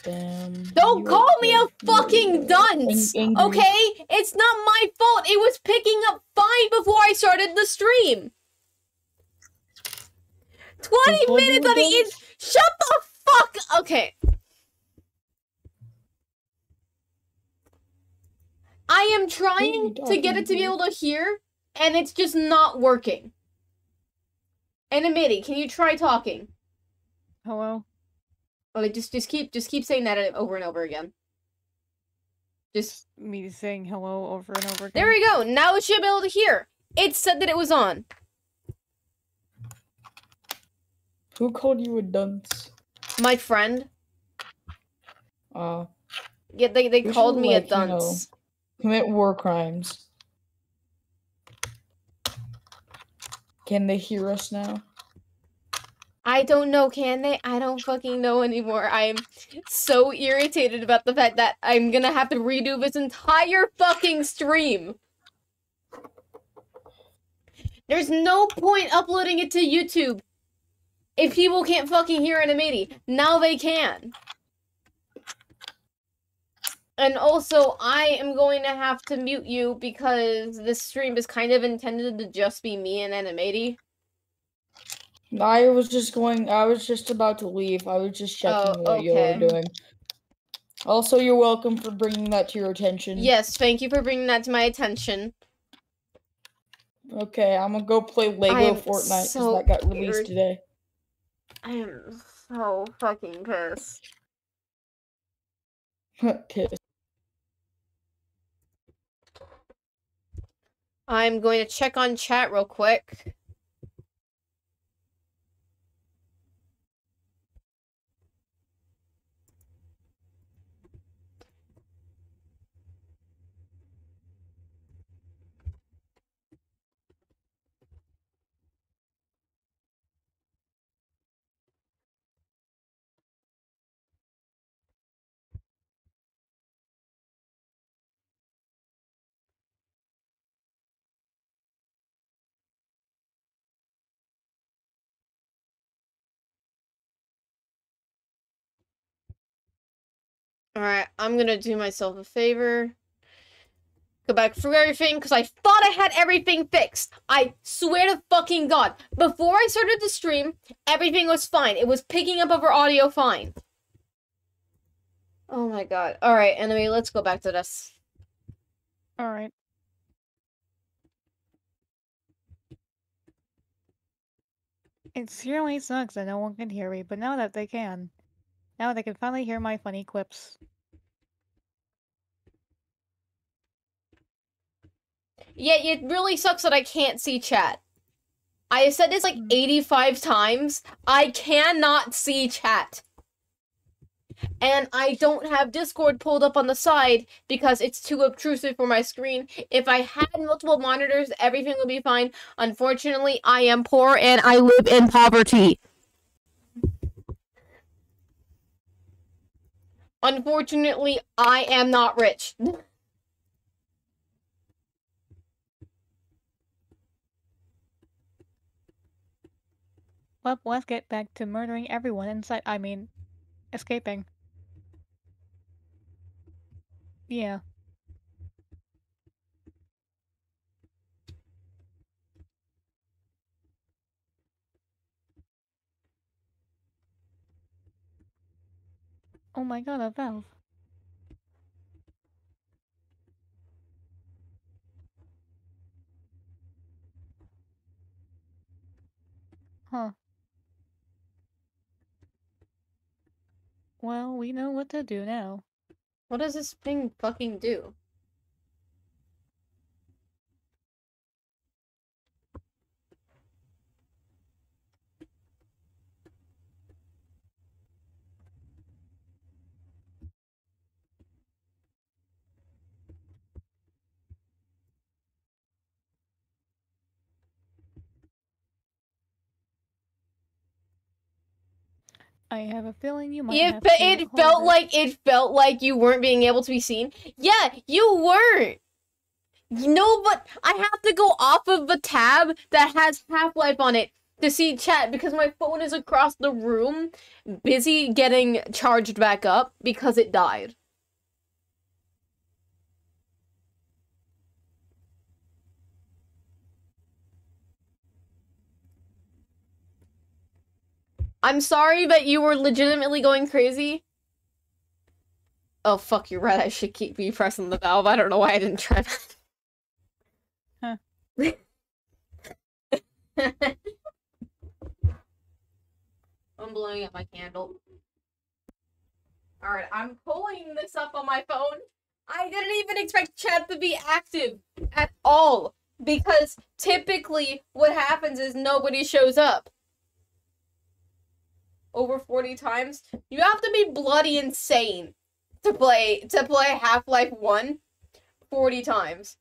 Damn, don't call me a fucking dunce. Okay, it's not my fault. It was picking up fine before I started the stream. Twenty Who called you minutes a on the in. Shut the fuck. Okay. I am trying to get it to be able to hear, and it's just not working. Animati, can you try talking? Hello? Okay, just just keep just keep saying that over and over again. Just Me saying hello over and over again. there we go. Now it should be able to hear. It said that it was on. Who called you a dunce? My friend. Uh, Yeah, they, they called should, me a like, you know, dunce. Commit war crimes. Can they hear us now? I don't know, can they? I don't fucking know anymore. I'm so irritated about the fact that I'm gonna have to redo this entire fucking stream. There's no point uploading it to YouTube if people can't fucking hear Animati. Now they can. And also, I am going to have to mute you because this stream is kind of intended to just be me and Animati. I was just going. I was just about to leave. I was just oh, checking Oh, what you okay. were doing. Also, you're welcome for bringing that to your attention. Yes, thank you for bringing that to my attention. Okay, I'm gonna go play Lego Fortnite because so that got released today. I am so fucking pissed. Okay. I'm going to check on chat real quick. Alright, I'm gonna do myself a favor. Go back through everything, because I thought I had everything fixed. I swear to fucking god. Before I started the stream, everything was fine. It was picking up over audio fine. Oh my god. Alright, anyway, let's go back to this. Alright. It seriously sucks that no one can hear me, but now that they can. Now they can finally hear my funny quips. Yeah, it really sucks that I can't see chat. I have said this like mm. 85 times. I cannot see chat. And I don't have Discord pulled up on the side because it's too obtrusive for my screen. If I had multiple monitors, everything would be fine. Unfortunately, I am poor and I live in poverty. Unfortunately, I am not rich. Well, let's get back to murdering everyone inside. I mean, escaping. Yeah. Oh my god, a valve. Huh. Well, we know what to do now. What does this thing fucking do? I have a feeling you might It, it felt it. like it felt like you weren't being able to be seen. Yeah, you weren't. No, but I have to go off of the tab that has Half Life on it to see chat because my phone is across the room, busy getting charged back up because it died. I'm sorry but you were legitimately going crazy. Oh fuck, you're right. I should keep me pressing the valve. I don't know why I didn't try that. Huh. I'm blowing up my candle. Alright, I'm pulling this up on my phone. I didn't even expect chat to be active at all. Because typically what happens is nobody shows up. Over 40 times. You have to be bloody insane to play to play Half-Life 1 40 times.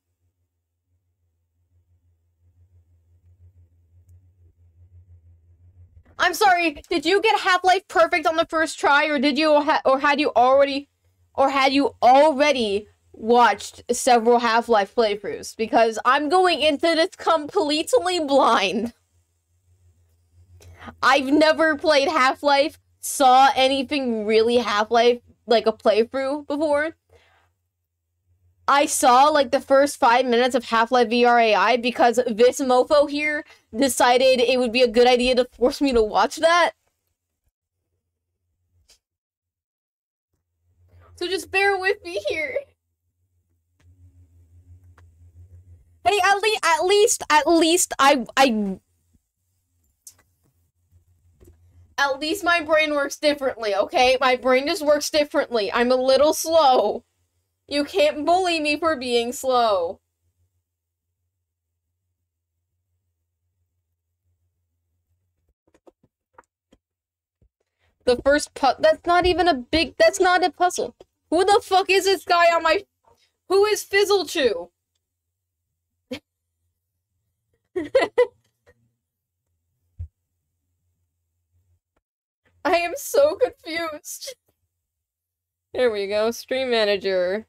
I'm sorry. Did you get Half Life perfect on the first try, or did you, ha- or had you already, or had you already watched several Half Life playthroughs? Because I'm going into this completely blind. I've never played Half Life, saw anything really Half Life like a playthrough before. I saw like the first five minutes of Half Life VR AI because this mofo here decided it would be a good idea to force me to watch that. So just bear with me here. Hey, at least, at least, at least, I, I, at least my brain works differently. Okay, my brain just works differently. I'm a little slow. You can't bully me for being slow. The first pu- that's not even a big that's not a puzzle. Who the fuck is this guy on my Who is Fizzlechew? I am so confused. There we go, stream manager.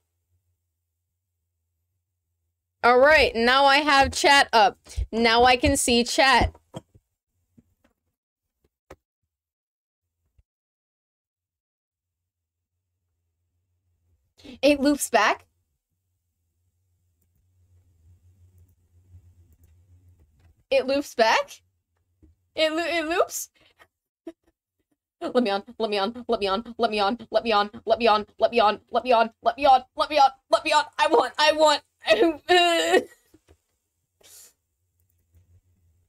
Alright, now I have chat up. Now I can see chat. It loops back? It loops back? It, lo it loops? Let me on, let me on, let me on, let me on, let me on, let me on, let me on, let me on, let me on, let me on, let me on. I want, I want.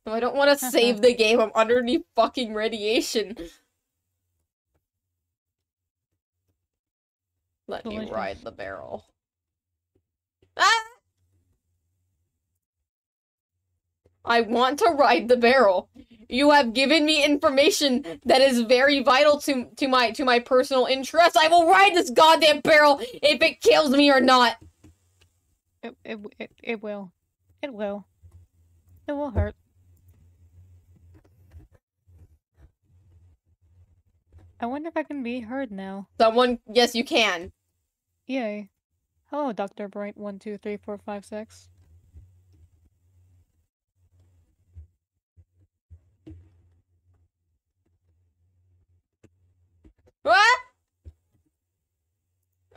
I don't want to save the game. I'm underneath fucking radiation. Let me ride the barrel. I want to ride the barrel. You have given me information that is very vital to to my to my personal interests. I will ride this goddamn barrel if it kills me or not. It it it, it will. It will. It will hurt. I wonder if I can be heard now. Someone, yes, you can. Yay. Hello, Dr. Bright. One, two, three, four, five, six.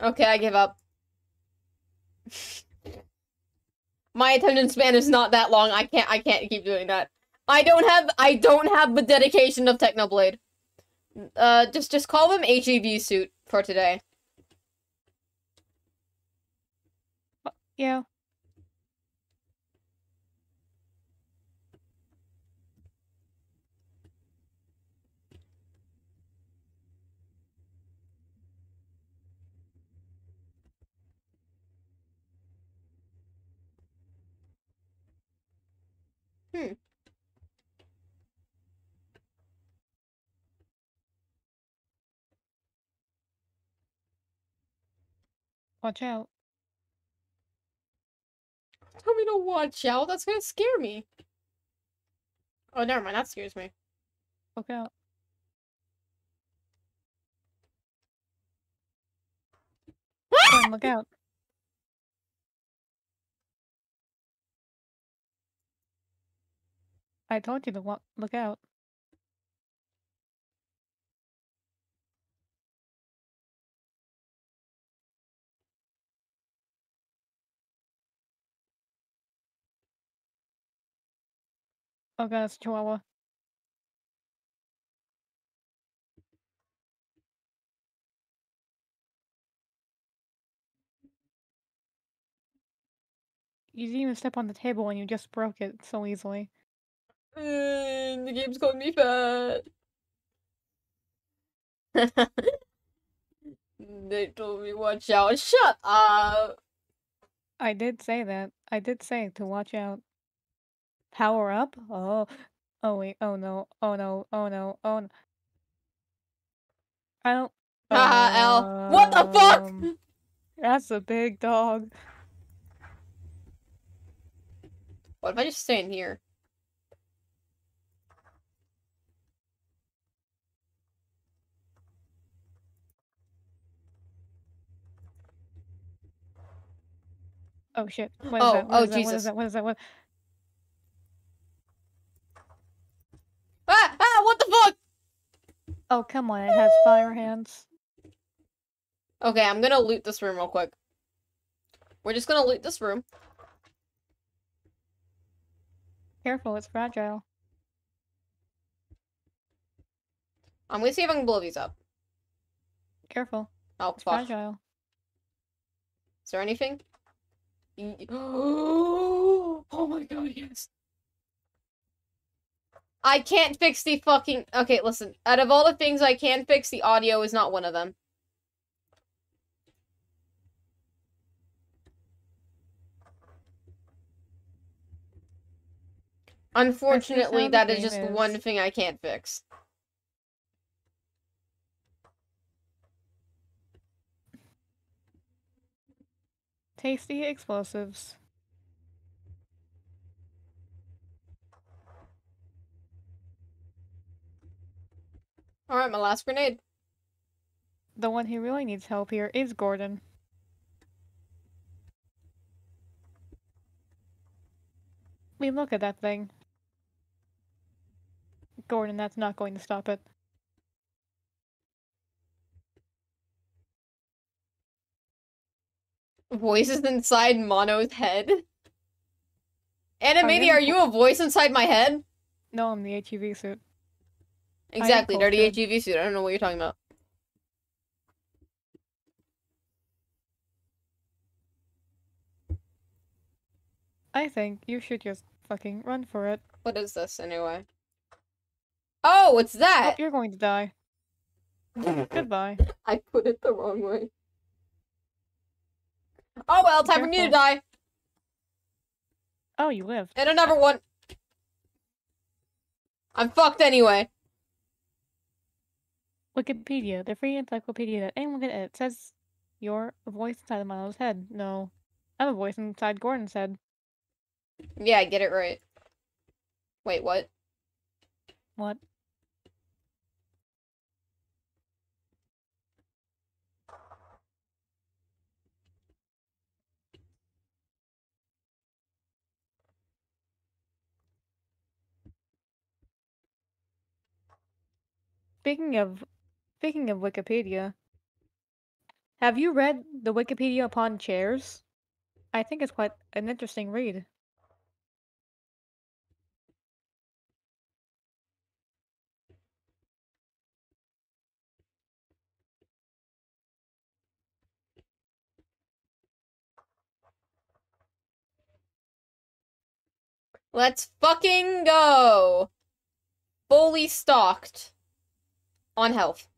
Okay, I give up. My attention span is not that long. I can't I can't keep doing that. I don't have I don't have the dedication of Technoblade. Uh just just call them HEV suit for today. Yeah. Hmm. Watch out. Tell me to watch out. That's gonna scare me. Oh, never mind. That scares me. Look out. Gwen, look out. I told you to wa- look out. Oh god, it's Chihuahua. You didn't even step on the table and you just broke it so easily. Mm, the game's calling me fat. they told me watch out. Shut up. I did say that. I did say to watch out. Power up? Oh. Oh wait. Oh no. Oh no. Oh no. Oh no. I don't. Haha, L. What the fuck? Um, That's a big dog. What if I just stay in here? Oh shit. What is Oh, that? What oh, is that? What Jesus. that? What is that? What? Ah! Ah! What the fuck? Oh, come on. It has fire hands. Okay, I'm gonna loot this room real quick. We're just gonna loot this room. Careful, it's fragile. I'm gonna see if I can blow these up. Careful, Oh it's fuck. fragile. Is there anything? Y- Oh my god, yes. I can't fix the fucking. Okay, listen. Out of all the things I can fix, the audio is not one of them. Unfortunately, that is just is. one thing I can't fix. Tasty explosives. Alright, my last grenade. The one who really needs help here is Gordon. I mean, look at that thing. Gordon, that's not going to stop it. Voices inside Mono's head? You are you a voice inside my head? No, I'm the HEV suit. Exactly, dirty. HEV suit. I don't know what you're talking about. I think you should just fucking run for it. What is this anyway? Oh, it's Oh, that! you're going to die. Goodbye. I put it the wrong way. Oh well, time for me to die. Oh, you lived. And another one. I'm fucked anyway. Wikipedia, the free encyclopedia that anyone can edit, says you're voice inside of Milo's head. No. I'm a voice inside Gordon's head. Yeah, I get it right. Wait, what? What? Speaking of speaking of Wikipedia, have you read the Wikipedia upon chairs? I think it's quite an interesting read. Let's fucking go! Fully stocked. On health.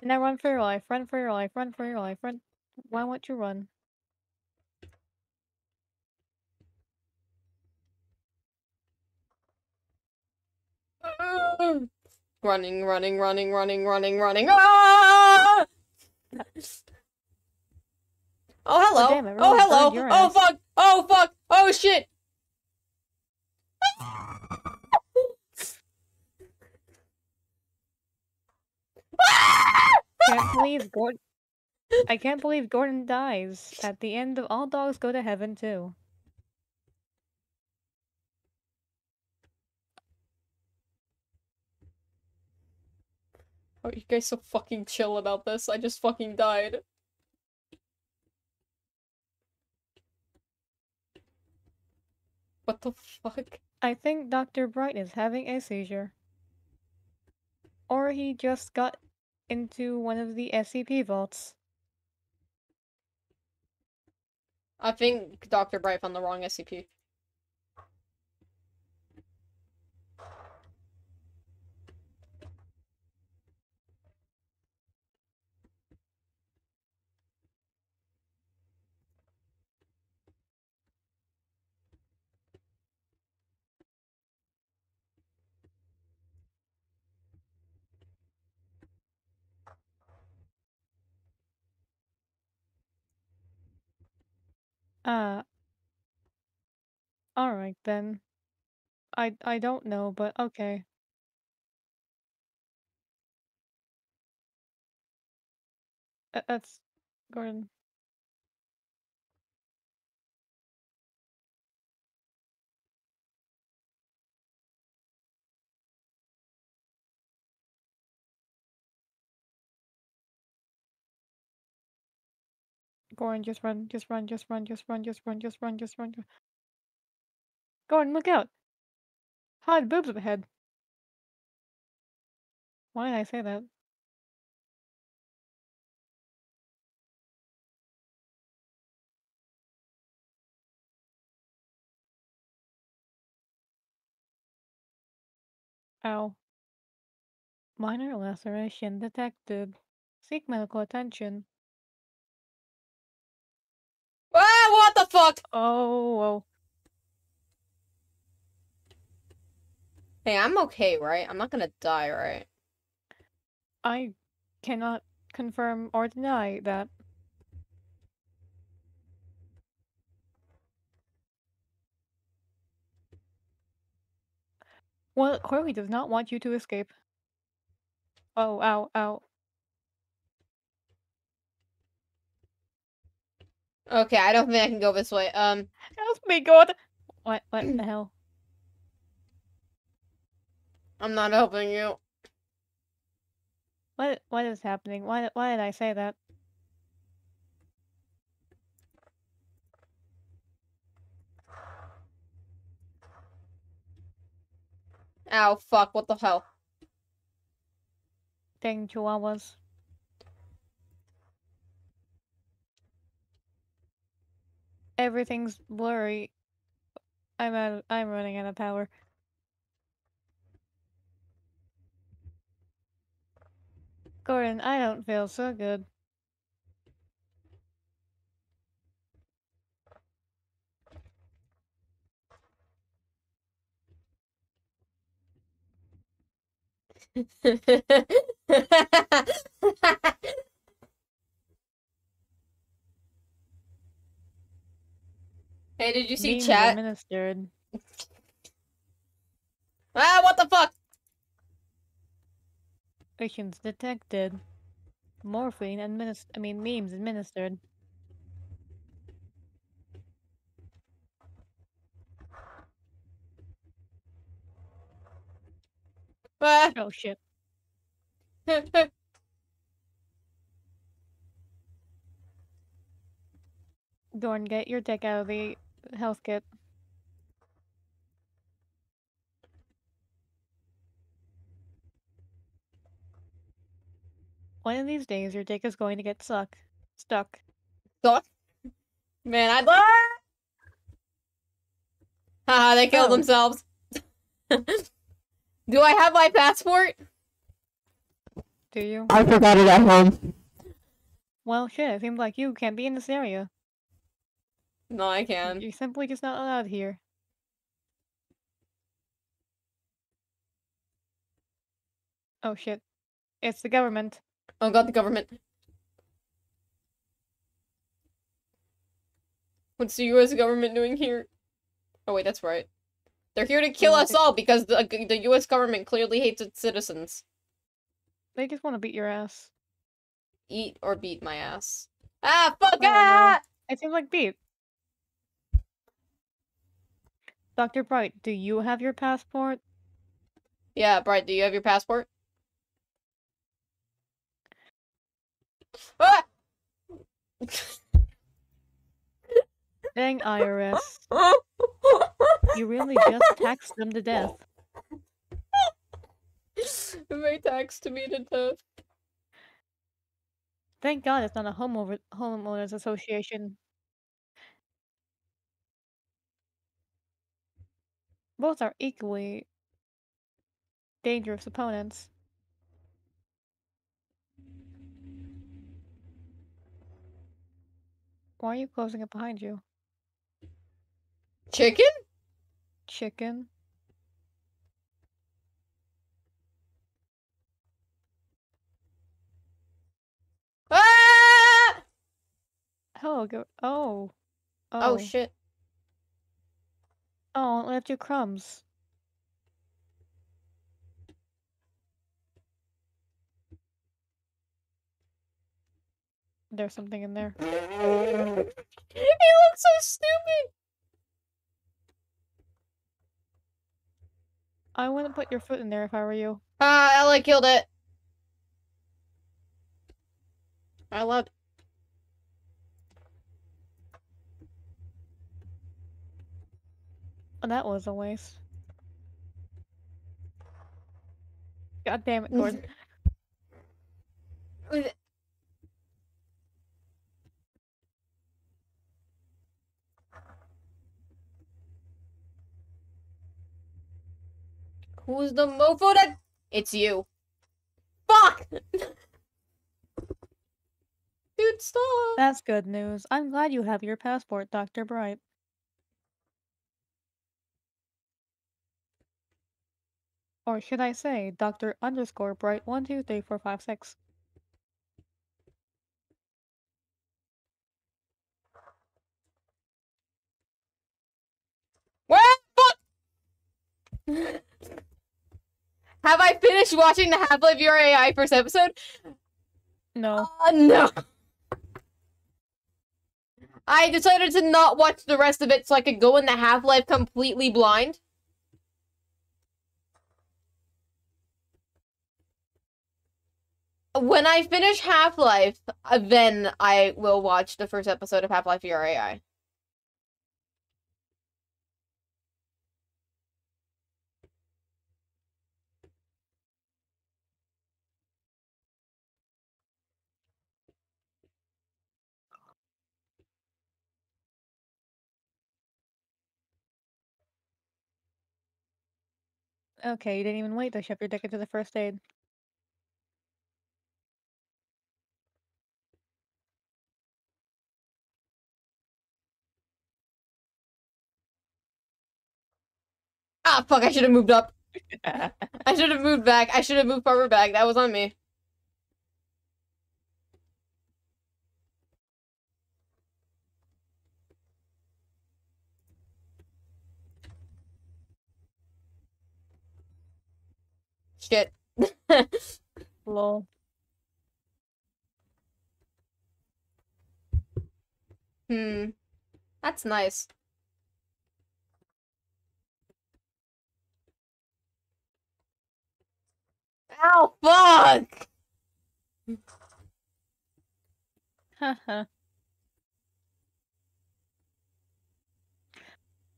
And now run for your life, run for your life, run for your life, run. Why won't you run? Running, running, running, running, running, running. Ah! Oh, hello. damn, it oh, hello. Oh, ass. fuck. Oh, fuck. Oh, shit. Can't believe Gordon. I can't believe Gordon dies. At the end of All Dogs Go to Heaven too. Are you guys so fucking chill about this? I just fucking died. What the fuck? I think Dr. Bright is having a seizure. Or he just got into one of the SCP vaults. I think Dr. Bright found the wrong SCP. Uh, all right then. I I don't know, but okay. Uh, that's Gordon. Gordon, just run, just run, just run, just run, just run, just run, just run. Just... Gordon, look out! Hide boobs up ahead. Why did I say that? Ow. Minor laceration detected. Seek medical attention. Ah, what the fuck? Oh, oh. Hey, I'm okay, right? I'm not gonna die, right? I cannot confirm or deny that. Well, clearly does not want you to escape. Oh, ow, ow. Okay, I don't think I can go this way. Um, Help me, God! What, what in the hell? I'm not helping you. What, what is happening? Why, why did I say that? Ow, fuck, what the hell? Dang chihuahuas. Everything's blurry. I'm out, I'm running out of power. Gordon, I don't feel so good. hey, did you see Memes chat? administered. Ah, what the fuck? Patients detected. Morphine administered. I mean, memes administered. Ah. Oh shit. Dorn, get your dick out of the health kit. One of these days, your dick is going to get suck. Stuck. Stuck? Man, I'd love. Haha, they killed Oh. themselves. Do I have my passport? Do you? I forgot it at home. Well, shit, it seems like you can't be in this area. No, I can. You're simply just not allowed here. Oh shit. It's the government. Oh god, the government. What's the U.S. government doing here? Oh wait, that's right. They're here to kill us all because the the U.S. government clearly hates its citizens. They just want to beat your ass. Eat or beat my ass. Ah, fuck know. ah! It seems like beat. Dr. Bright, do you have your passport? Yeah, Bright, do you have your passport? Ah! Dang IRS. You really just taxed them to death. they taxed me to death. Thank God it's not a homeowner homeowners association. Both are equally dangerous opponents. Why are you closing it behind you? Chicken? Chicken? Ah! Oh, go. Oh. Oh, Oh. shit. Oh, left you crumbs. There's something in there. it looks so stupid. I wouldn't put your foot in there if I were you. Ah, Ella killed it. I love. Oh, that was a waste. God damn it, Gordon. Who's the mofo that? It's you. Fuck! Dude, stop! That's good news. I'm glad you have your passport, Dr. Bright. Or should I say, Dr. underscore Bright one two three four five six. Where fuck? Have I finished watching the Half-Life Your AI first episode? No. Uh, no. I decided to not watch the rest of it so I could go into Half-Life completely blind. When I finish Half-Life, uh, then I will watch the first episode of Half-Life Your AI. Okay, you didn't even wait to shove your dick into the first aid. Ah, fuck, I should have moved up. I should have moved back. I should have moved farther back. That was on me. Shit. Lol. Hmm. That's nice. Ow, fuck! Haha.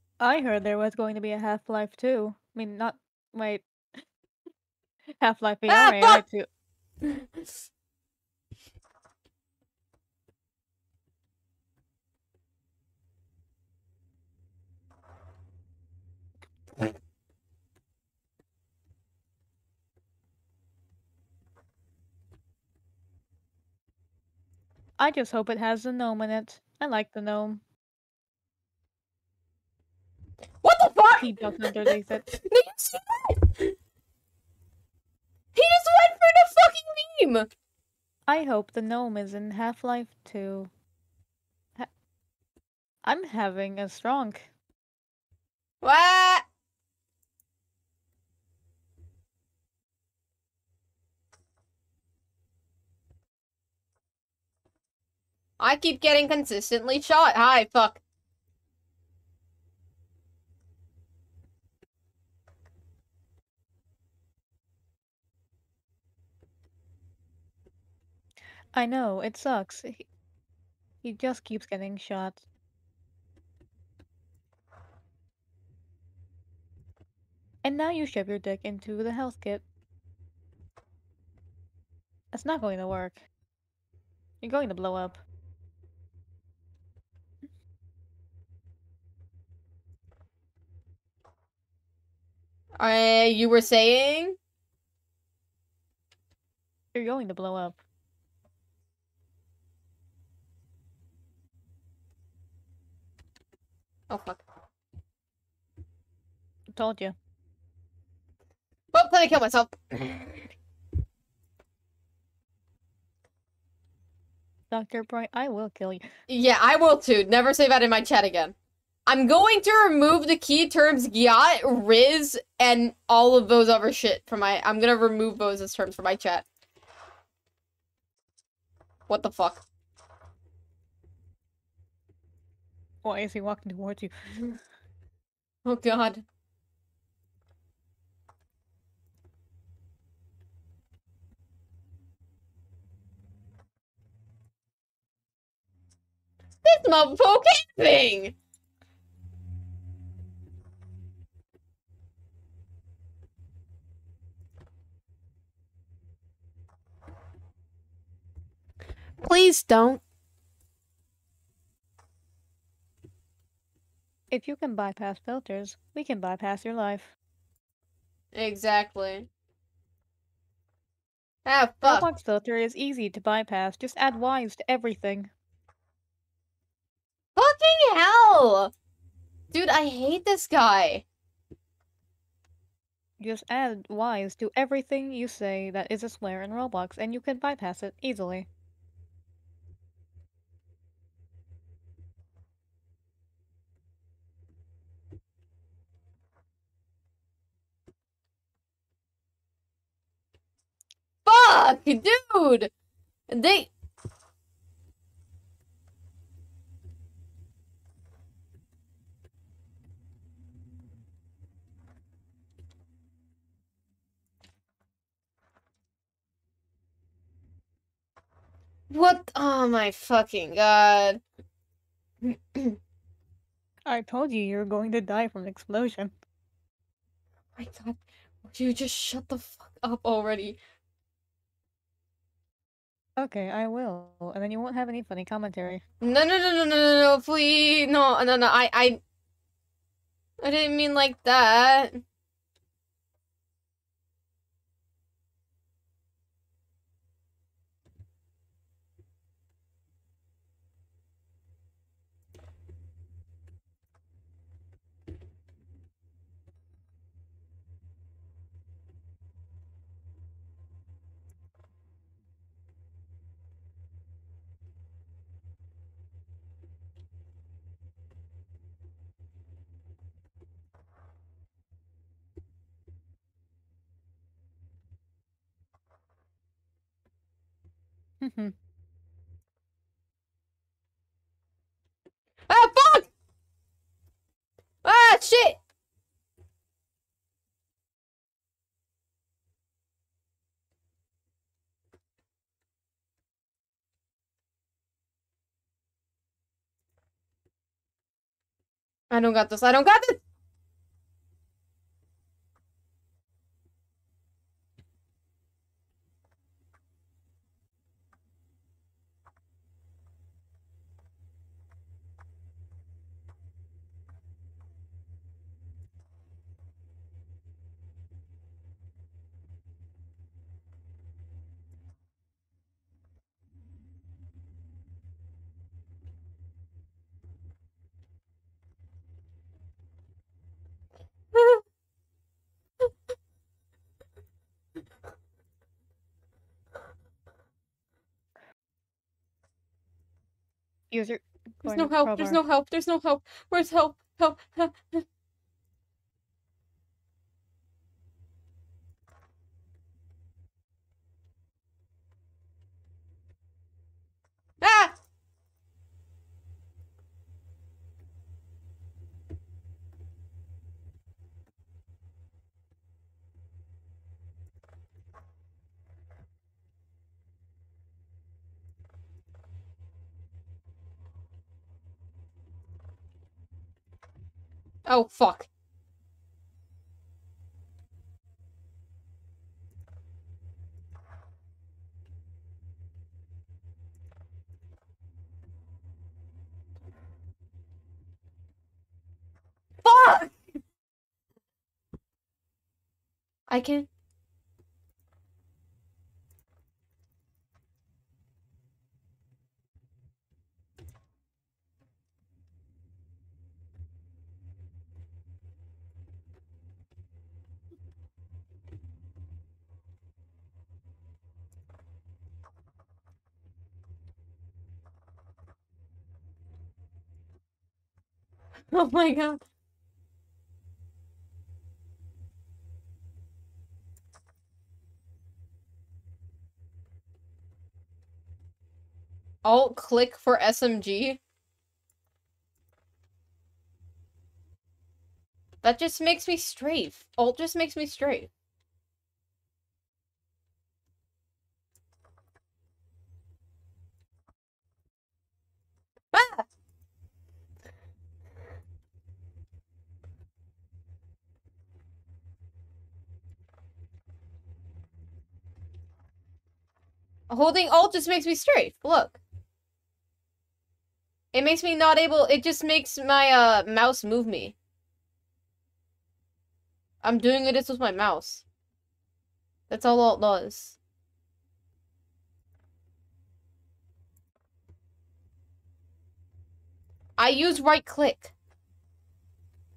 I heard there was going to be a Half-Life 2. I mean, not wait. Half-Life VR Ah, AI fuck! I just hope it has the gnome in it. I like the gnome. What the fuck? He ducks underneath it. Did you see that? He just went for the fucking beam! I hope the gnome is in Half-Life 2. Ha- I'm having a strong. What? I keep getting consistently shot. Hi, fuck. I know, it sucks. He, he just keeps getting shot. And now you shove your dick into the health kit. That's not going to work. You're going to blow up. Uh, you were saying? You're going to blow up. Oh, fuck. Told you. Well, let me kill myself. Dr. Bright, I will kill you. Yeah, I will too. Never say that in my chat again. I'm going to remove the key terms Gyat, Riz, and all of those other shit from my- I'm gonna remove those as terms from my chat. What the fuck? Why is he walking towards you? Oh god. This motherfucker thing! Please don't. If you can bypass filters, we can bypass your life. Exactly. Ah, fuck. Roblox filter is easy to bypass. Just add Ys to everything. Fucking hell! Dude, I hate this guy. Just add Ys to everything you say that is a swear in Roblox, and you can bypass it easily. Fuck, dude! They. What? Oh my fucking god. I told you you were going to die from an explosion. Oh my god. Would you just shut the fuck up already? Okay, I will, and then you won't have any funny commentary. No, no, no, no, no, no, no, please. No, no, no, I, I. I didn't mean like that. Mhm. Ah, fuck! Ah, shit! I don't got this. I don't got this. User. There's no help. There's no help. There's no help. Where's help? Help. help. Ah! Oh, fuck. Fuck! I can. Oh my god. Alt click for SMG? That just makes me strafe. Alt just makes me strafe. Holding alt just makes me strafe. Look. It makes me not able- it just makes my, uh, mouse move me. I'm doing this with my mouse. That's all alt does. I use right click.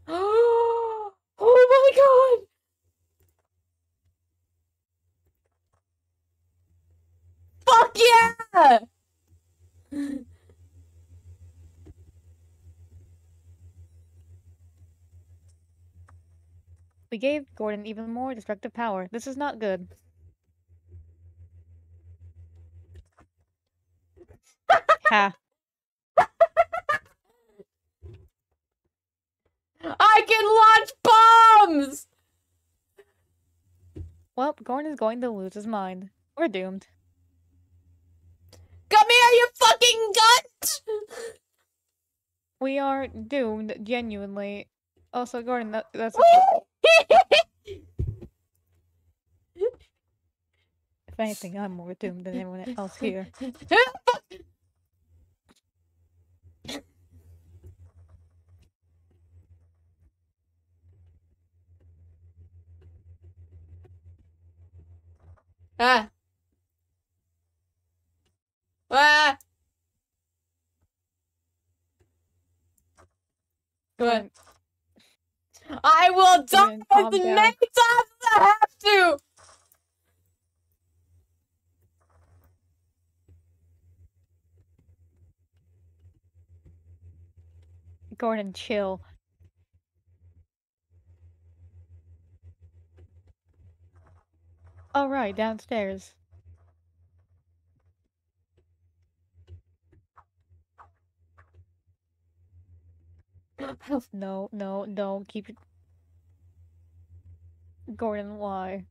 oh my god! Fuck yeah! We gave Gordon even more destructive power. This is not good. ha. I can launch bombs! Well, Gordon is going to lose his mind. We're doomed. Come here, you fucking gut! We are doomed, genuinely. Also, Gordon, that, that's if anything, I'm more doomed than anyone else here. ah. Ah. Good. I will die as many down. times as I have to! Gordon, chill. Alright, downstairs. No, no, don't keep it. Gordon, why?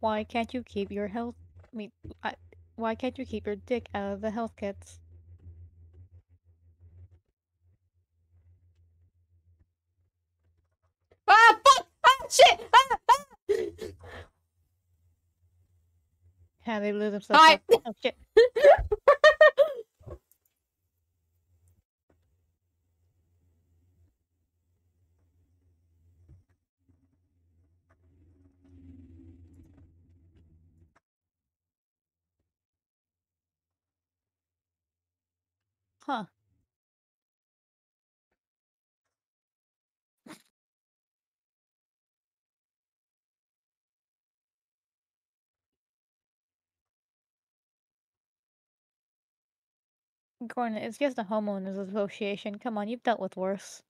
Why can't you keep your health? I mean, I, why can't you keep your dick out of the health kits? Ah, fuck! Ah, shit! Ah, ah! Yeah, they blew themselves up. Oh shit. Huh. Gordon, it's just a homeowners association. Come on, you've dealt with worse.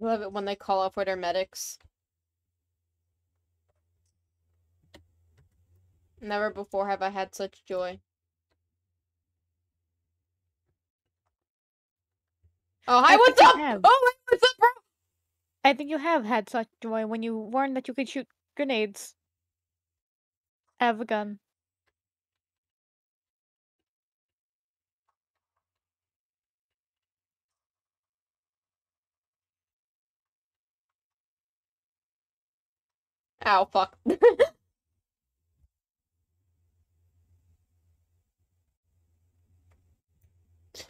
Love it when they call off for their medics. Never before have I had such joy. Oh, hi, I what's up? have. Oh, what's up, bro? I think you have had such joy when you learned that you could shoot grenades. out of a gun. Ow, fuck.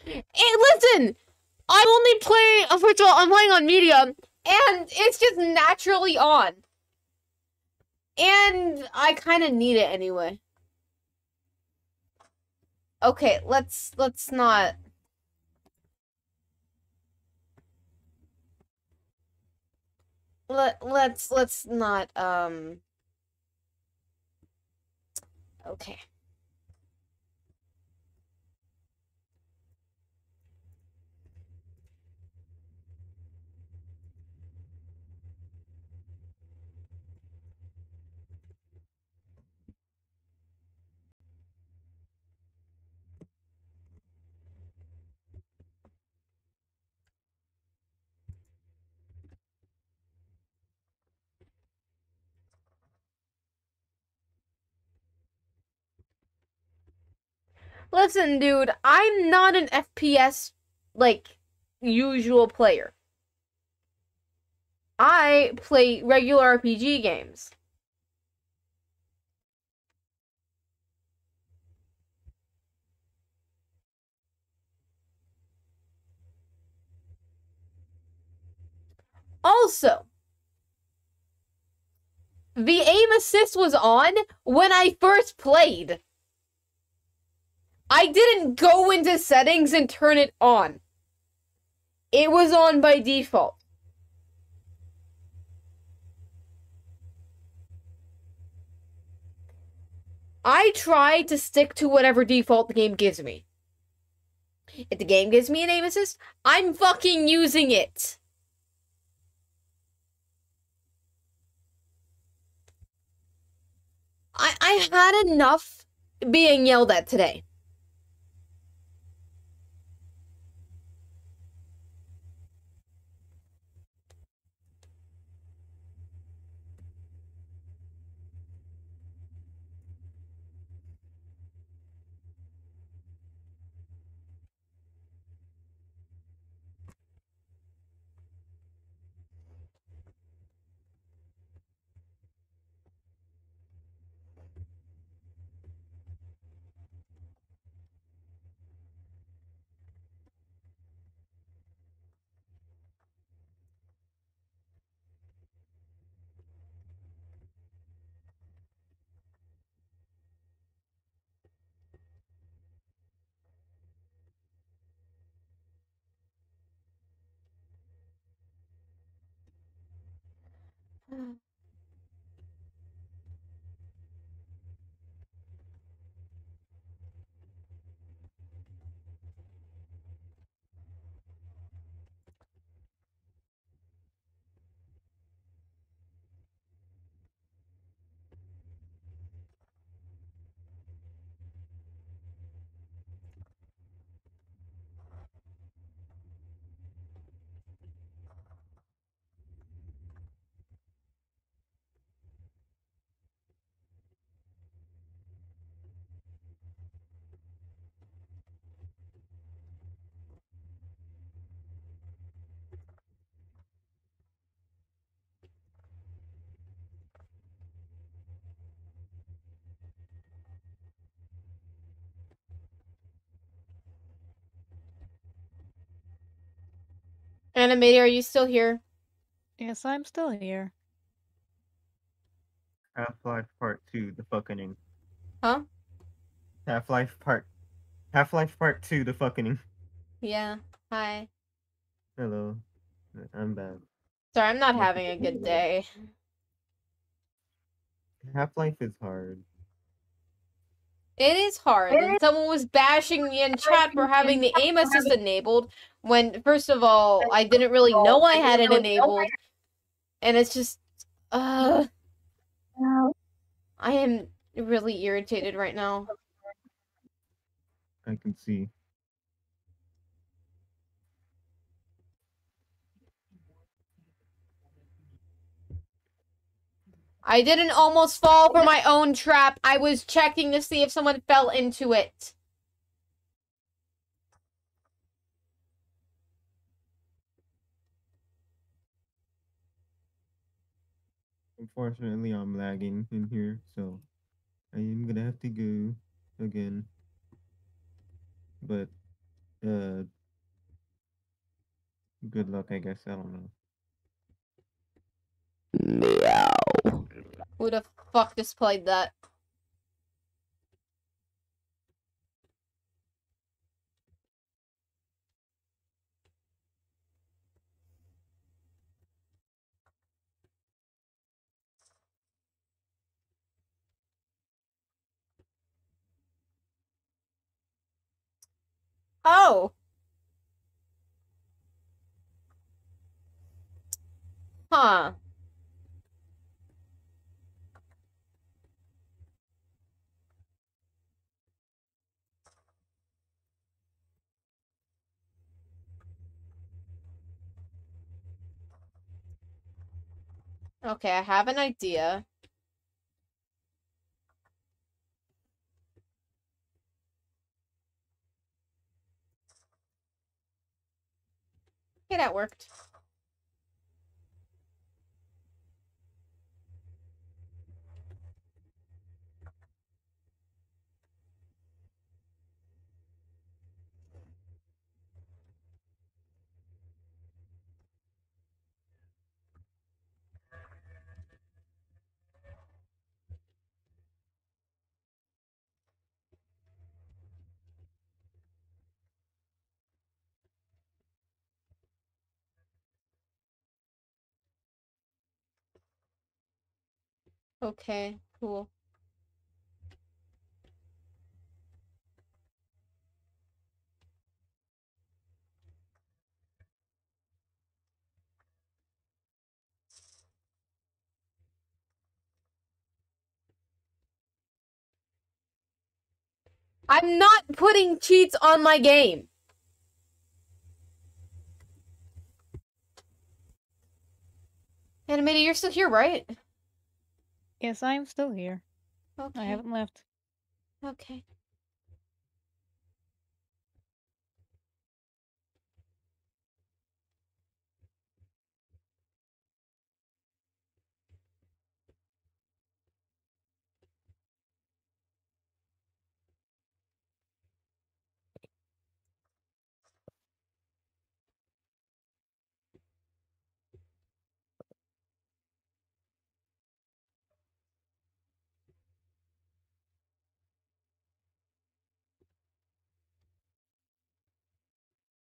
hey, listen! I only play, uh, first of all, I'm playing on medium, and it's just naturally on. And I kind of need it anyway. Okay, let's, let's not... Let, let's, let's not, um... Okay. Listen, dude, I'm not an FPS like usual player. I play regular RPG games. Also, the aim assist was on when I first played. I didn't go into settings and turn it on. It was on by default. I try to stick to whatever default the game gives me. If the game gives me an aim assist, I'm fucking using it. I I had enough being yelled at today. Animati, are you still here? Yes, I'm still here. Half Life Part Two: The Fuckening. Huh? Half Life Part. Half Life Part Two: The Fuckening. Yeah. Hi. Hello. I'm bad. Sorry, I'm not having a good day. Half Life is hard. It is hard. And someone was bashing me in chat for having the aim assist enabled when, first of all, I didn't really know I had it enabled. And it's just, uh, I am really irritated right now. I can see. I didn't almost fall for my own trap. I was checking to see if someone fell into it. Unfortunately, I'm lagging in here, so I am gonna have to go again. But, uh, good luck, I guess. I don't know. Meow. Who the fuck just played that? Oh. Huh. Okay, I have an idea. Hey, that worked. Okay, cool. I'm not putting cheats on my game. Animati, you're still here, right? Yes, I'm still here. Okay. I haven't left. Okay.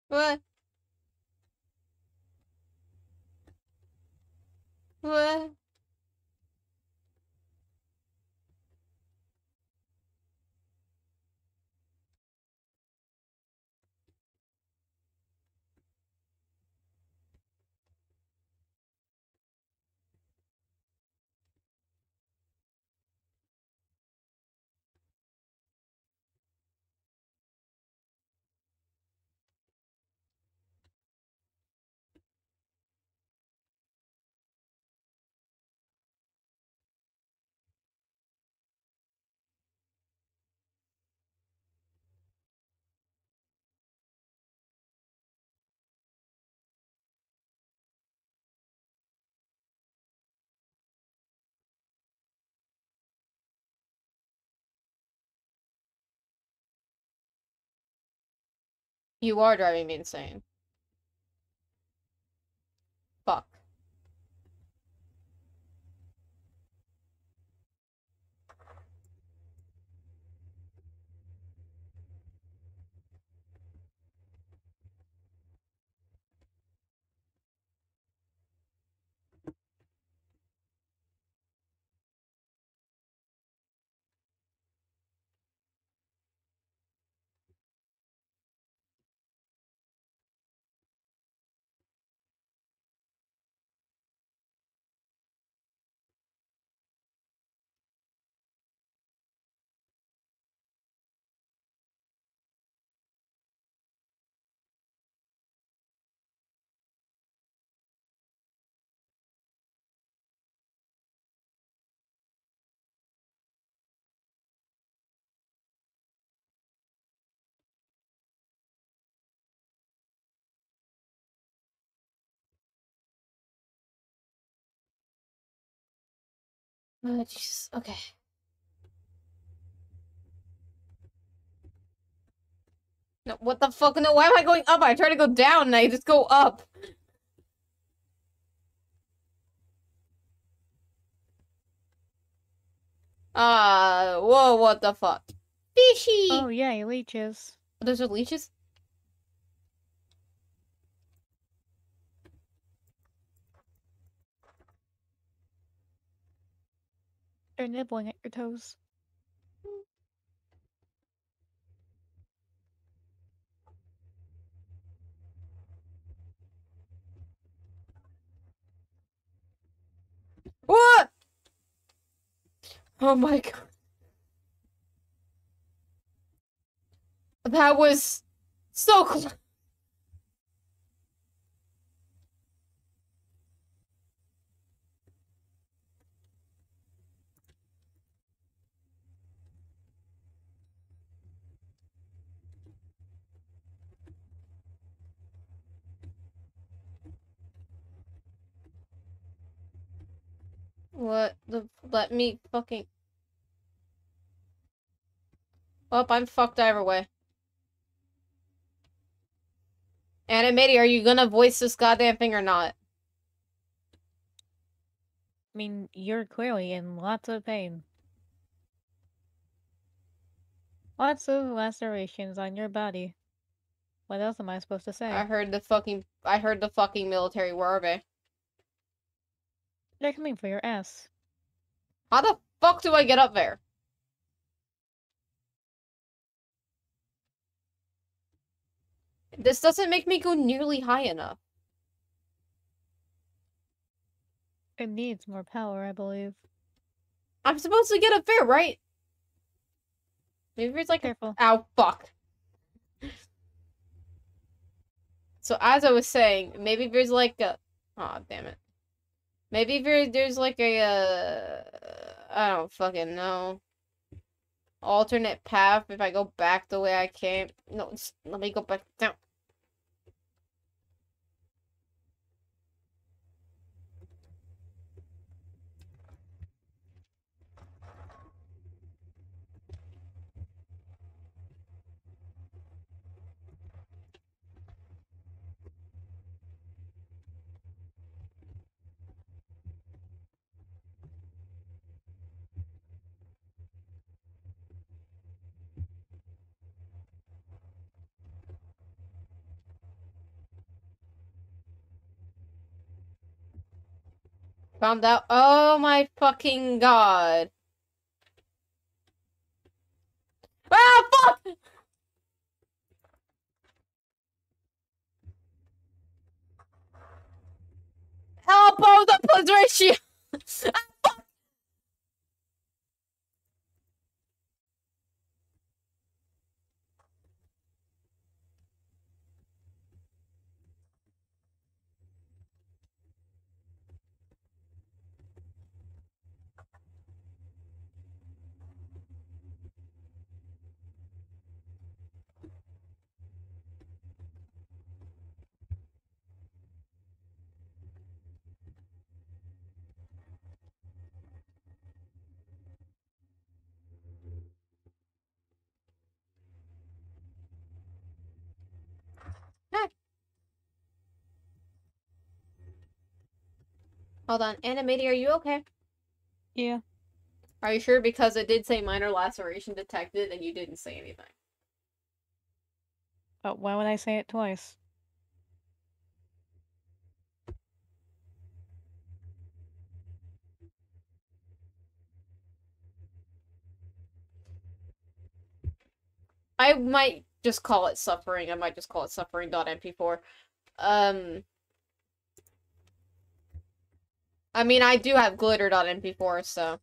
What? What? You are driving me insane. Oh, Jesus. Okay. No, what the fuck? No, why am I going up? I try to go down and I just go up. Ah, whoa, what the fuck? Fishy! Oh, yeah, leeches. Those are leeches? They're nibbling at your toes. What? Oh my god. That was so close. What the? Let me fucking. Oh, I'm fucked either way. Animati, are you gonna voice this goddamn thing or not? I mean, you're clearly in lots of pain. Lots of lacerations on your body. What else am I supposed to say? I heard the fucking. I heard the fucking military. Where are they? They're coming for your ass. How the fuck do I get up there? This doesn't make me go nearly high enough. It needs more power, I believe. I'm supposed to get up there, right? Maybe it's like a Careful. Ow, fuck. So as I was saying, maybe there's like a oh damn it. Maybe there there's like a uh I don't fucking know. Alternate path if I go back the way I came. No, let me go back down. Found out. Oh my fucking god. Ah, fuck! Help! Oh, the blood Hold on. Animati, are you okay? Yeah. Are you sure? Because it did say minor laceration detected and you didn't say anything. But why would I say it twice? I might just call it suffering. I might just call it suffering.mp4. Um. I mean, I do have glitter.mp4, so.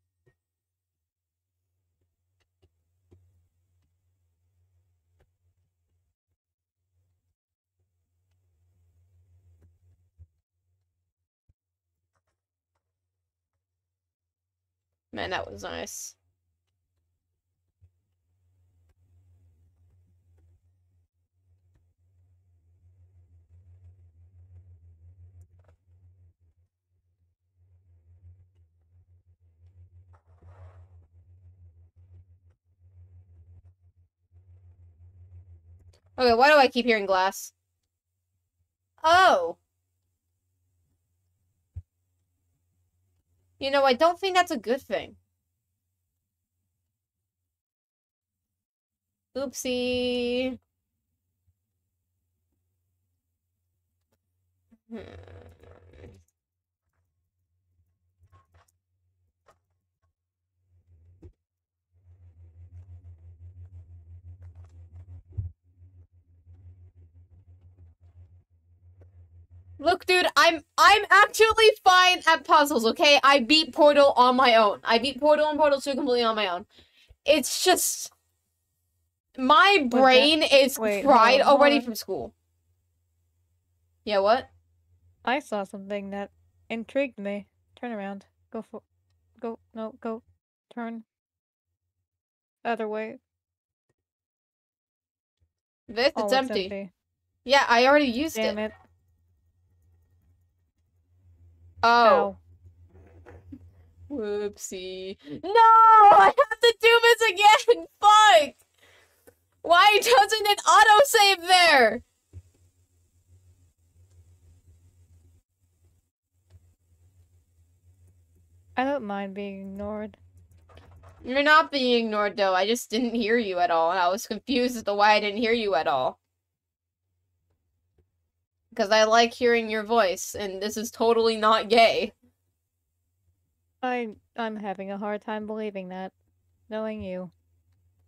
Man, that was nice. Okay, why do I keep hearing glass? Oh. You know, I don't think that's a good thing. Oopsie. Hmm. Look, dude, I'm I'm actually fine at puzzles, okay? I beat Portal on my own. I beat Portal and Portal 2 completely on my own. It's just my brain is wait, fried hold already from school. Yeah, what? I saw something that intrigued me. Turn around. Go for. Go. No, go. Turn. Other way. This Oh, it's empty. empty. Yeah, I already used Damn it. it. Oh. Ow. Whoopsie. No! I have to do this again! Fuck! Why doesn't it autosave there? I don't mind being ignored. You're not being ignored though. I just didn't hear you at all, and I was confused as to why I didn't hear you at all. Because I like hearing your voice, and this is totally not gay. I I'm having a hard time believing that, knowing you,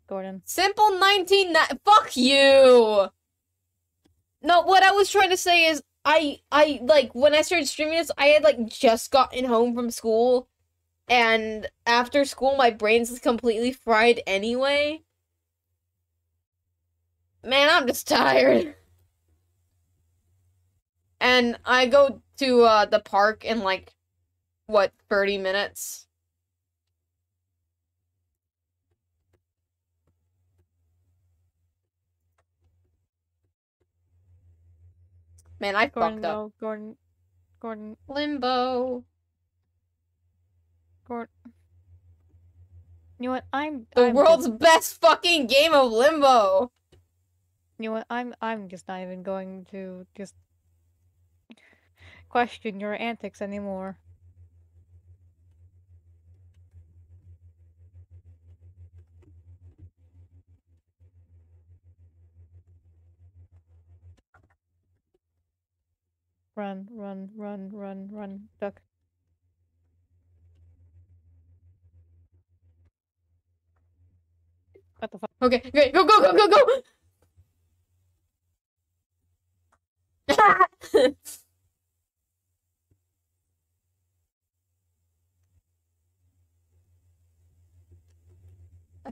Gordon. Simple 19 Fuck you! No, what I was trying to say is, I, I, like, when I started streaming this, I had, like, just gotten home from school, and after school, my brain's is completely fried anyway. Man, I'm just tired. And I go to, uh, the park in, like, what, 30 minutes? Man, I Gordon, fucked up. Gordon, Gordon, Limbo. Gordon. You know what? I'm The I'm world's Just, best fucking game of limbo. you know what? I'm I'm just not even going to just question your antics anymore. Run, run, run, run, run, duck. What the fuck? Okay, okay, go, go, go, go, go!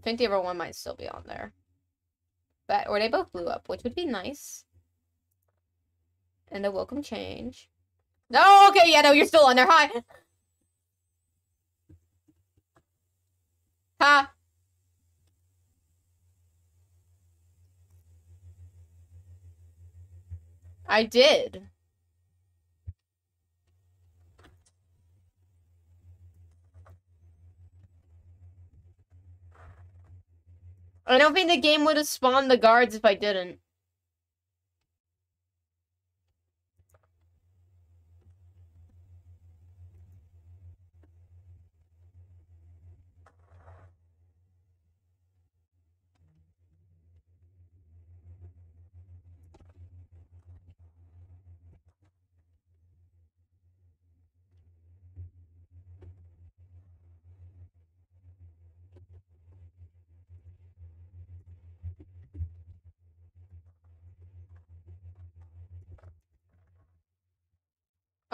think the other one might still be on there. But, or they both blew up, which would be nice. And a welcome change. No, okay, yeah, no, you're still on there. Hi. Ha. I did. I don't think the game would have spawned the guards if I didn't.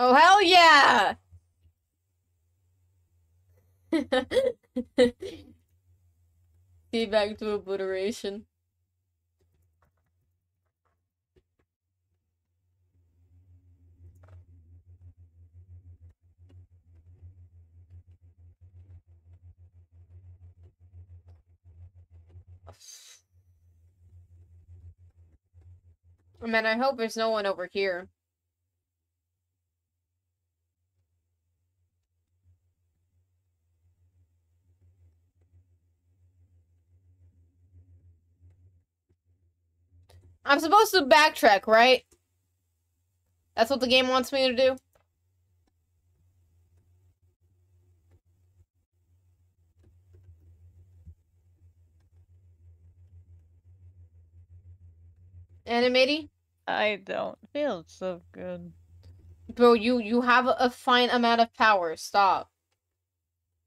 Oh, hell yeah! Feedback to obliteration. Man, I hope there's no one over here. I'm supposed to backtrack, right? That's what the game wants me to do? Animati? I don't feel so good. Bro, you you have a, a fine amount of power. Stop.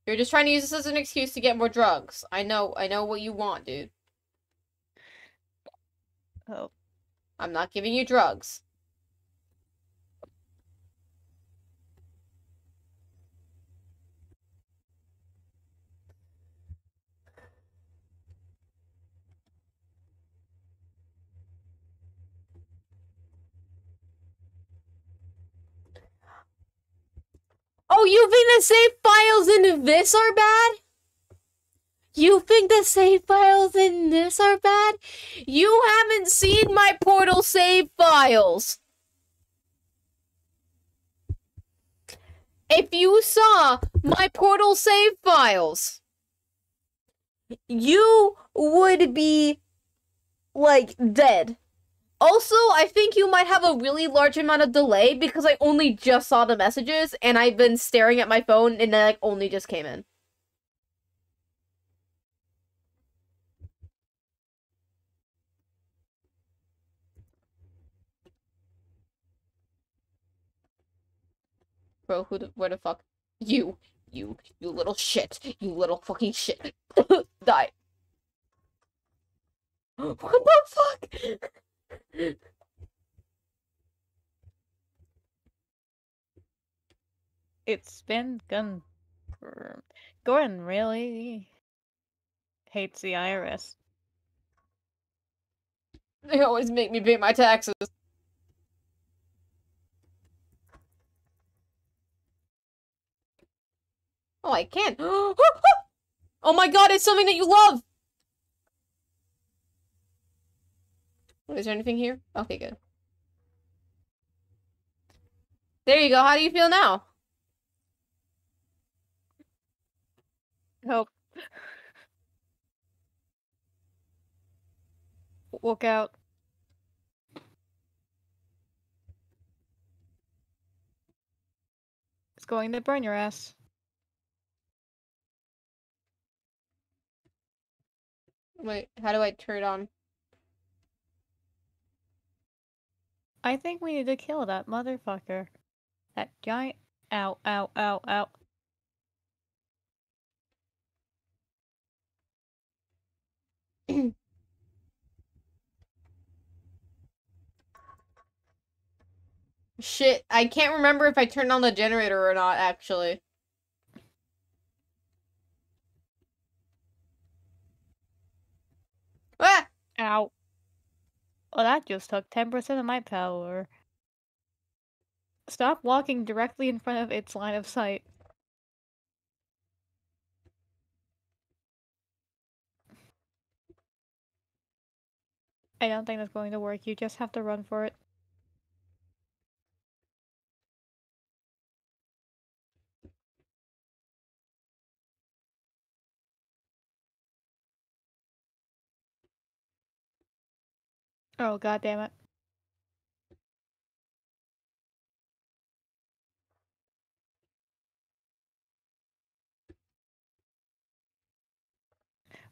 You're just trying to use this as an excuse to get more drugs. I know, I know what you want, dude. Oh, I'm not giving you drugs. Oh, you think the save files in this are bad? You think the save files in this are bad? You haven't seen my portal save files. if you saw my portal save files, you would be like dead. Also, I think you might have a really large amount of delay because I only just saw the messages and I've been staring at my phone and it like only just came in. Bro, who the, where the fuck? You, you, you little shit. You little fucking shit. Die. What the fuck? It's been confirmed. Gordon really hates the IRS. They always make me pay my taxes. Oh, I can't. oh my god, it's something that you love! Oh, Is there anything here? Okay, good. There you go. How do you feel now? Help. Walk out. It's going to burn your ass. Wait, how do I turn it on? I think we need to kill that motherfucker. That giant. Ow, ow, ow, ow. Shit, I can't remember if I turned on the generator or not, actually. Ah! Ow. Well, that just took 10% of my power. Stop walking directly in front of its line of sight. I don't think that's going to work. You just have to run for it. Oh, god damn it.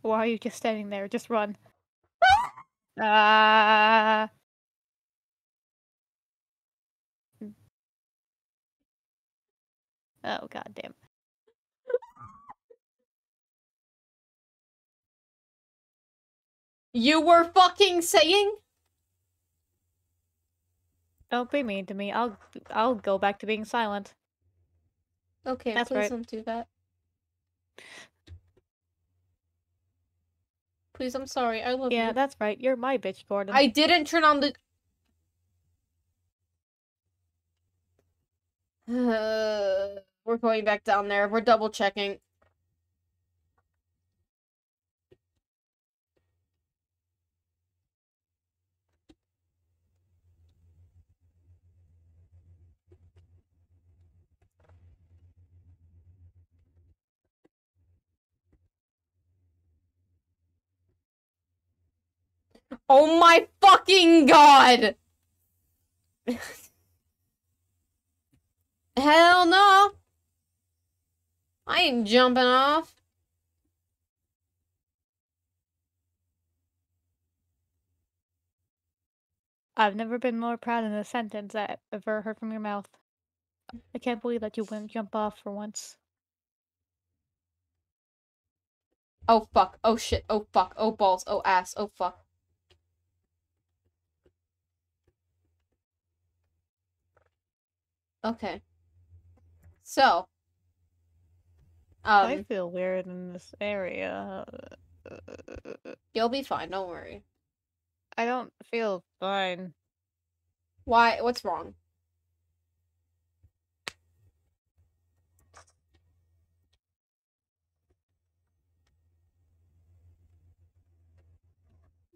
Why are you just standing there? Just run. Ah. Oh god damn. You were fucking saying? Don't be mean to me. I'll I'll go back to being silent. Okay, That's please right. don't do that. Please, I'm sorry. I love Yeah, you. Yeah, that's right. You're my bitch, Gordon. I didn't turn on the. we're going back down there. We're double checking. Oh my fucking god! Hell no! I ain't jumping off. I've never been more proud in a sentence I've ever heard from your mouth. I can't believe that you wouldn't jump off for once. Oh fuck. Oh shit. Oh fuck. Oh balls. Oh ass. Oh fuck. Okay. So. I Um, feel weird in this area. you'll be fine. Don't worry. I don't feel fine. Why? What's wrong?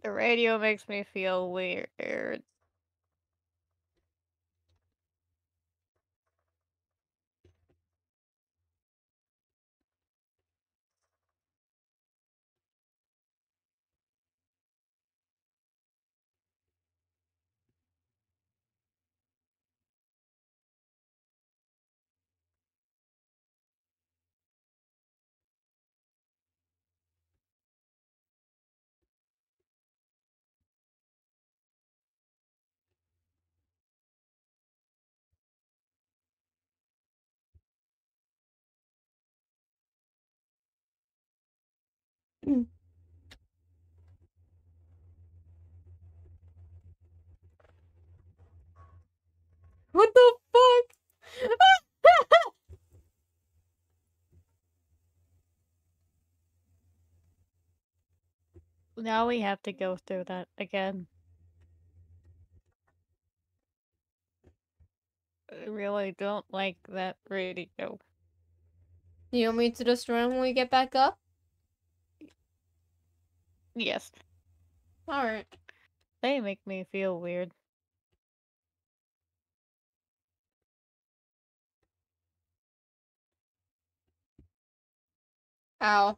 The radio makes me feel weird. What the fuck? Now we have to go through that again. I really don't like that radio. you want me to just run when we get back up? Yes, Alright. they make me feel weird. Ow.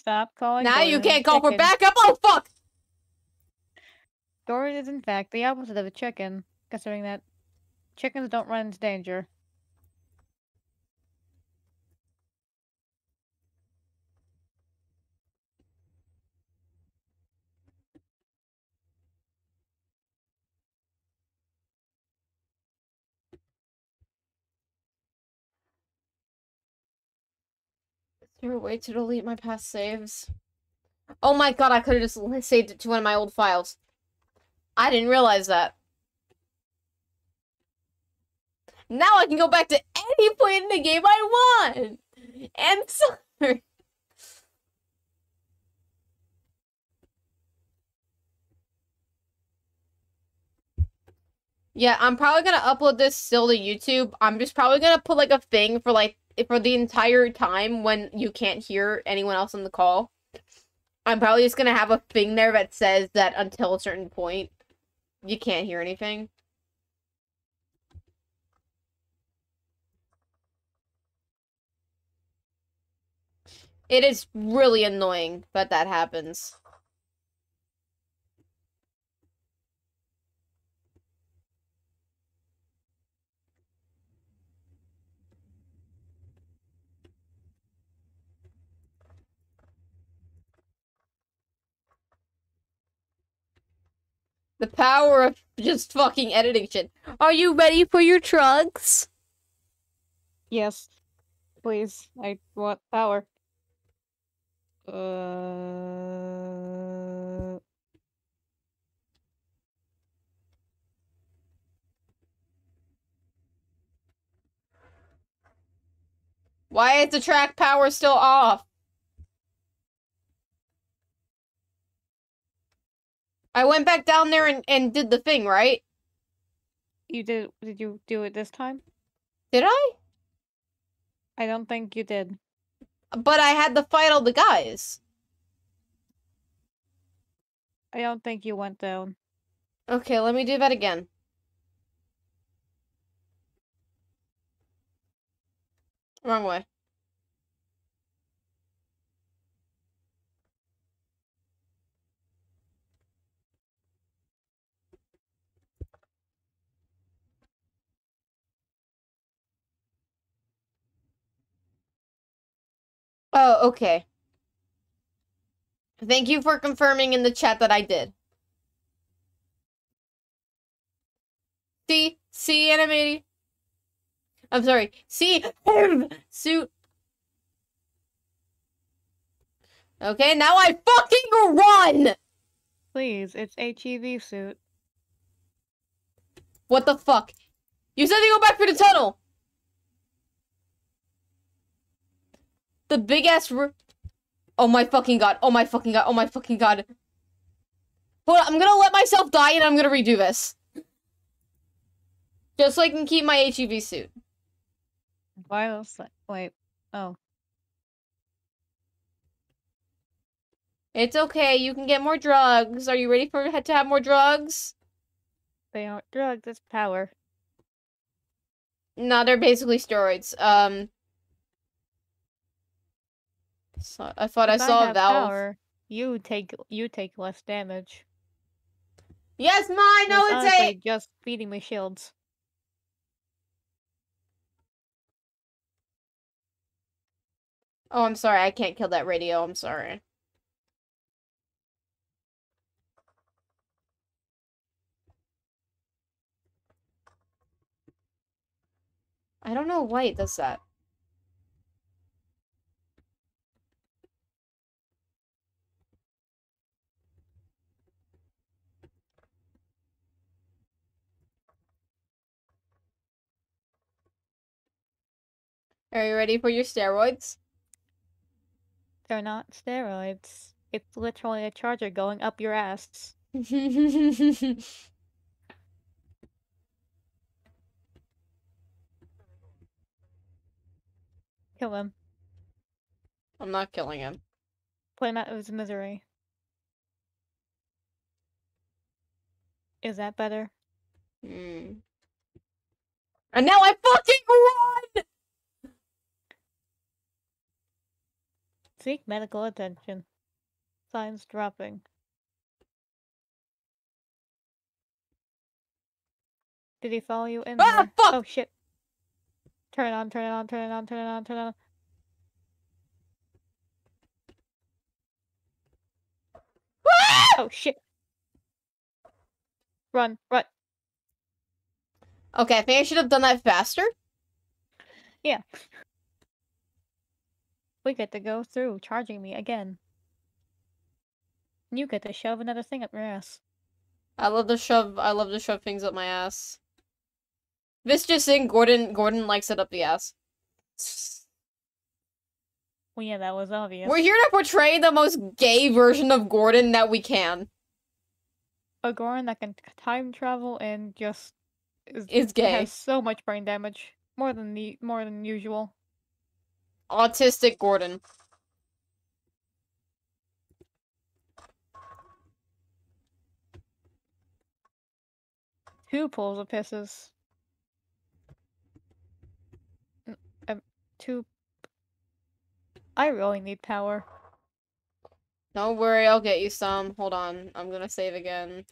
Stop calling. Now you can't call for backup. Oh fuck! Gordon is in fact the opposite of a chicken, considering that chickens don't run into danger. There a way to delete my past saves? Oh my god, I could have just saved it to one of my old files. I didn't realize that. Now I can go back to any point in the game I want! And sorry. Yeah, I'm probably gonna upload this still to YouTube. I'm just probably gonna put like a thing for like for the entire time when you can't hear anyone else on the call. I'm probably just gonna have a thing there that says that until a certain point, you can't hear anything. It is really annoying that that happens. The power of just fucking editing shit. Are you ready for your drugs? Yes, please. I want power. Uh, Why is the track power still off? I went back down there and, and did the thing, right? you did? Did you do it this time? Did I? I don't think you did. But I had to fight all the guys. I don't think you went down. Okay, let me do that again. Wrong way. Oh, okay. Thank you for confirming in the chat that I did. See? See, animating? I'm sorry. See? Suit. Okay, now I fucking run! Please, it's HEV suit. What the fuck? You said to go back through the tunnel! The big ass r- Oh my fucking god. Oh my fucking god. Oh my fucking god. Hold on, I'm gonna let myself die and I'm gonna redo this. Just so I can keep my HEV suit. Why else? Wait. Oh. It's okay. You can get more drugs. Are you ready for to have more drugs? They aren't drugs, it's power. No, they're basically steroids. Um, so I thought I saw a have valve. Power, you take you take less damage. Yes, Ma, No, It's a. just feeding me shields. Oh, I'm sorry. I can't kill that radio. I'm sorry. I don't know why it does that. Are you ready for your steroids? They're not steroids. It's literally a charger going up your ass. Kill him. I'm not killing him. Put him out of his misery. Is that better? Hmm. And now I fucking run! Seek medical attention. Signs dropping. Did he follow you in Ah, there? fuck! Oh shit. Turn it on, turn it on, turn it on, turn it on, turn it on. Oh shit. Run, run. Okay, I think I should have done that faster. We get to go through, charging me again. You get to shove another thing up your ass. I love to shove. I love to shove things up my ass. This just saying Gordon. Gordon likes it up the ass. Well, yeah, that was obvious. We're here to portray the most gay version of Gordon that we can. A Gordon that can time travel and just is, Is gay. has so much brain damage, more than the more than usual. Autistic Gordon. Two pulls of pisses. Um, two. I really need power. Don't worry, I'll get you some. Hold on, I'm gonna save again.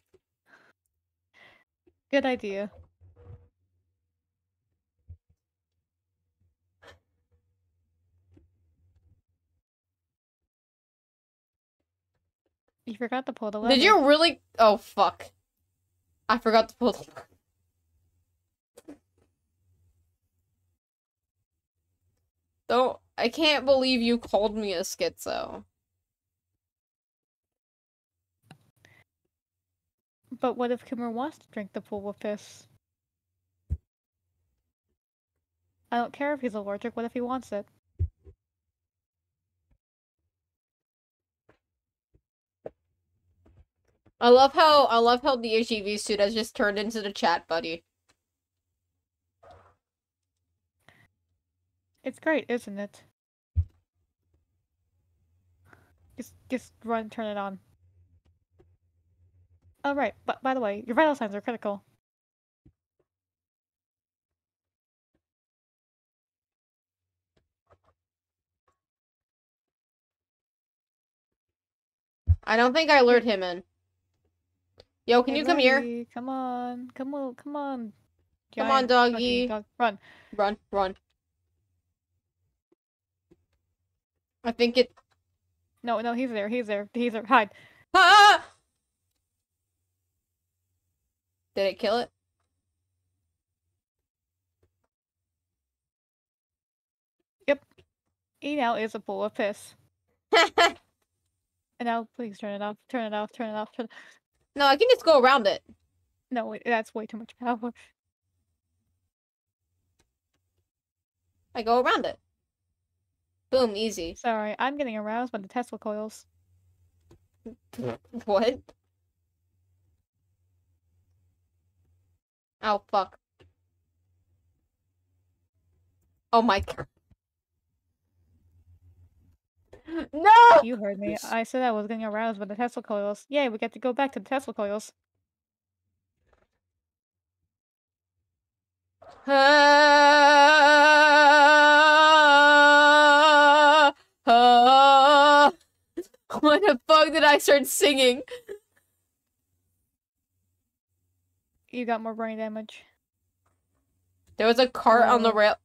Good idea. You forgot to pull the lever. Did you really? Oh fuck! I forgot to pull. The... Don't. I can't believe you called me a schizo. But what if Kimmer wants to drink the pool of piss? I don't care if he's allergic. What if he wants it? I love how I love how the HEV suit has just turned into the chat buddy. It's great, isn't it? Just, just run, turn it on. Oh right, but by the way, your vital signs are critical. I don't think I lured him in. Yo, can Hey, you come here? Come on, come on, come on. Come on, doggy. dog- Run. Run, run. I think it. No, no, he's there, he's there, he's there. Hide. Ah! Did it kill it? Yep. E now is a pool of piss. And now, please turn it off, turn it off, turn it off, turn it no, I can just go around it. No, wait, that's way too much power. I go around it. Boom, easy. Sorry, I'm getting aroused by the Tesla coils. What? Oh, fuck. Oh my god. No! You heard me. I said I was getting aroused by the Tesla coils. Yay, we get to go back to the Tesla coils. Ah, ah. When the fuck did I start singing? You got more brain damage. There was a cart on the Oh. rail.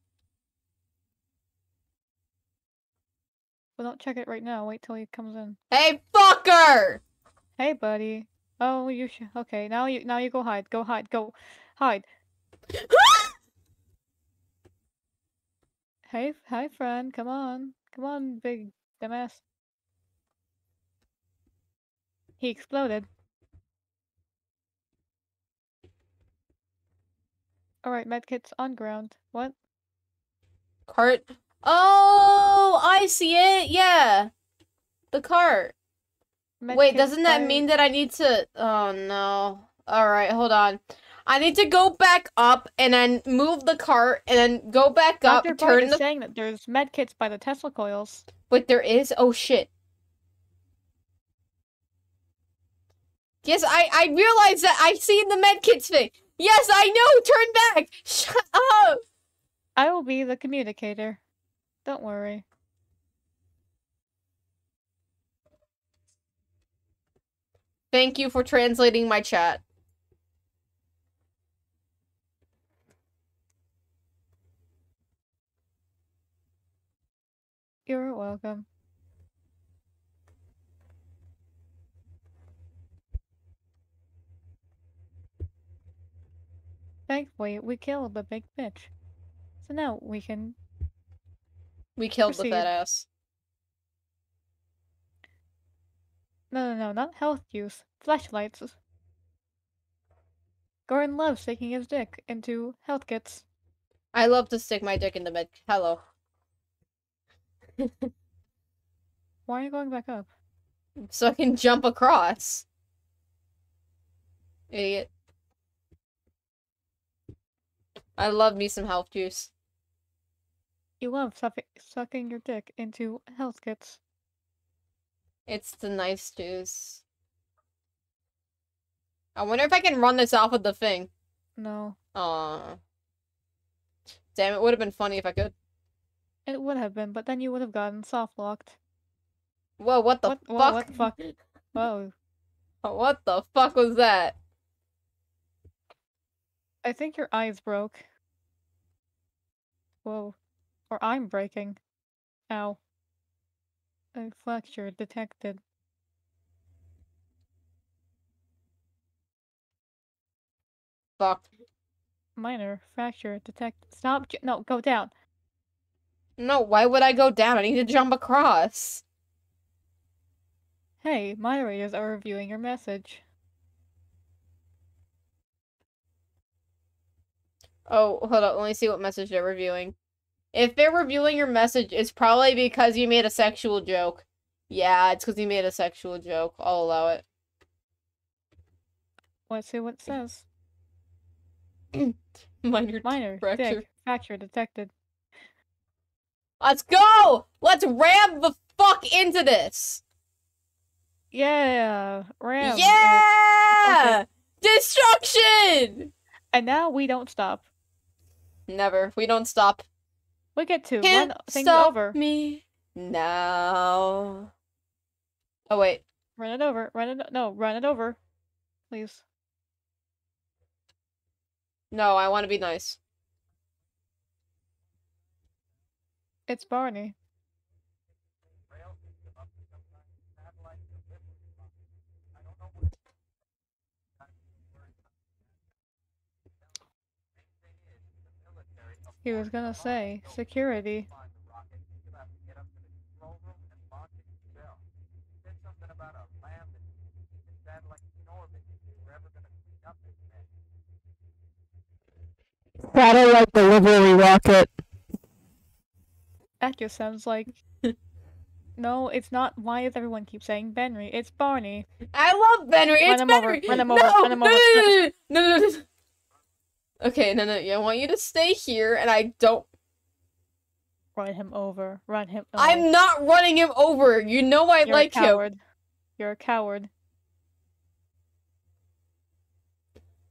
Well, don't check it right now. Wait till he comes in. Hey, fucker! Hey, buddy. Oh, you should. Okay, now you now you go hide. Go hide. Go hide. Hey, hi, friend. Come on. Come on, big dumbass. He exploded. Alright, medkit's on ground. What? Cart. Oh, I see it. Yeah. The cart. Wait, doesn't that mean that I need to? Oh no. All right, hold on. I need to go back up and then move the cart and then go back up, Dr. Turn is the. saying that there's medkits by the Tesla coils. But there is. Oh shit. Yes, I I realize that I've seen the medkits thing. Yes, I know. Turn back. Shut up. I will be the communicator. Don't worry. Thank you for translating my chat. You're welcome. Thankfully, we killed the big bitch. So now we can. We killed the Proceed. fat ass. No, no, no, not health use. Flashlights. Gordon loves sticking his dick into health kits. I love to stick my dick in the med. Hello. Why are you going back up? So I can jump across. Idiot. I love me some health juice. You love suck- sucking your dick into health kits. It's the nice juice. I wonder if I can run this off of the thing. No. Aw. Damn, it would have been funny if I could. It would have been, but then you would have gotten soft locked. Whoa, what the What- fuck? whoa, what the fuck? Whoa. Oh, what the fuck was that? I think your eyes broke. Whoa. Or I'm breaking. Ow. A fracture detected. Fuck. Minor fracture detected. Stop. No, go down. No, why would I go down? I need to jump across. Hey, moderators are reviewing your message. Oh, hold on. Let me see what message they're reviewing. If they're reviewing your message, it's probably because you made a sexual joke. Yeah, it's because you made a sexual joke. I'll allow it. Let's see what it says. Minor. Minor fracture. dick fracture detected. Let's go! Let's ram the fuck into this! Yeah, ram. it. yeah! Destruction! And now we don't stop. Never. We don't stop. We get to Can't run things stop over. me now. Oh wait. Run it over. Run it. No, run it over. Please. No, I want to be nice. It's Barney. He was gonna say security. Satellite delivery rocket. That just sounds like. no, it's not. Why does everyone keep saying Benry? It's Barney. I love Benry. Run It's over, Benry. run him over, run him no, over. No, no, no, no, no. Okay, no, no. Yeah, I want you to stay here, and I don't. Run him over. Run him. I'm not running him over. You know I You're like a him. coward. You're a coward.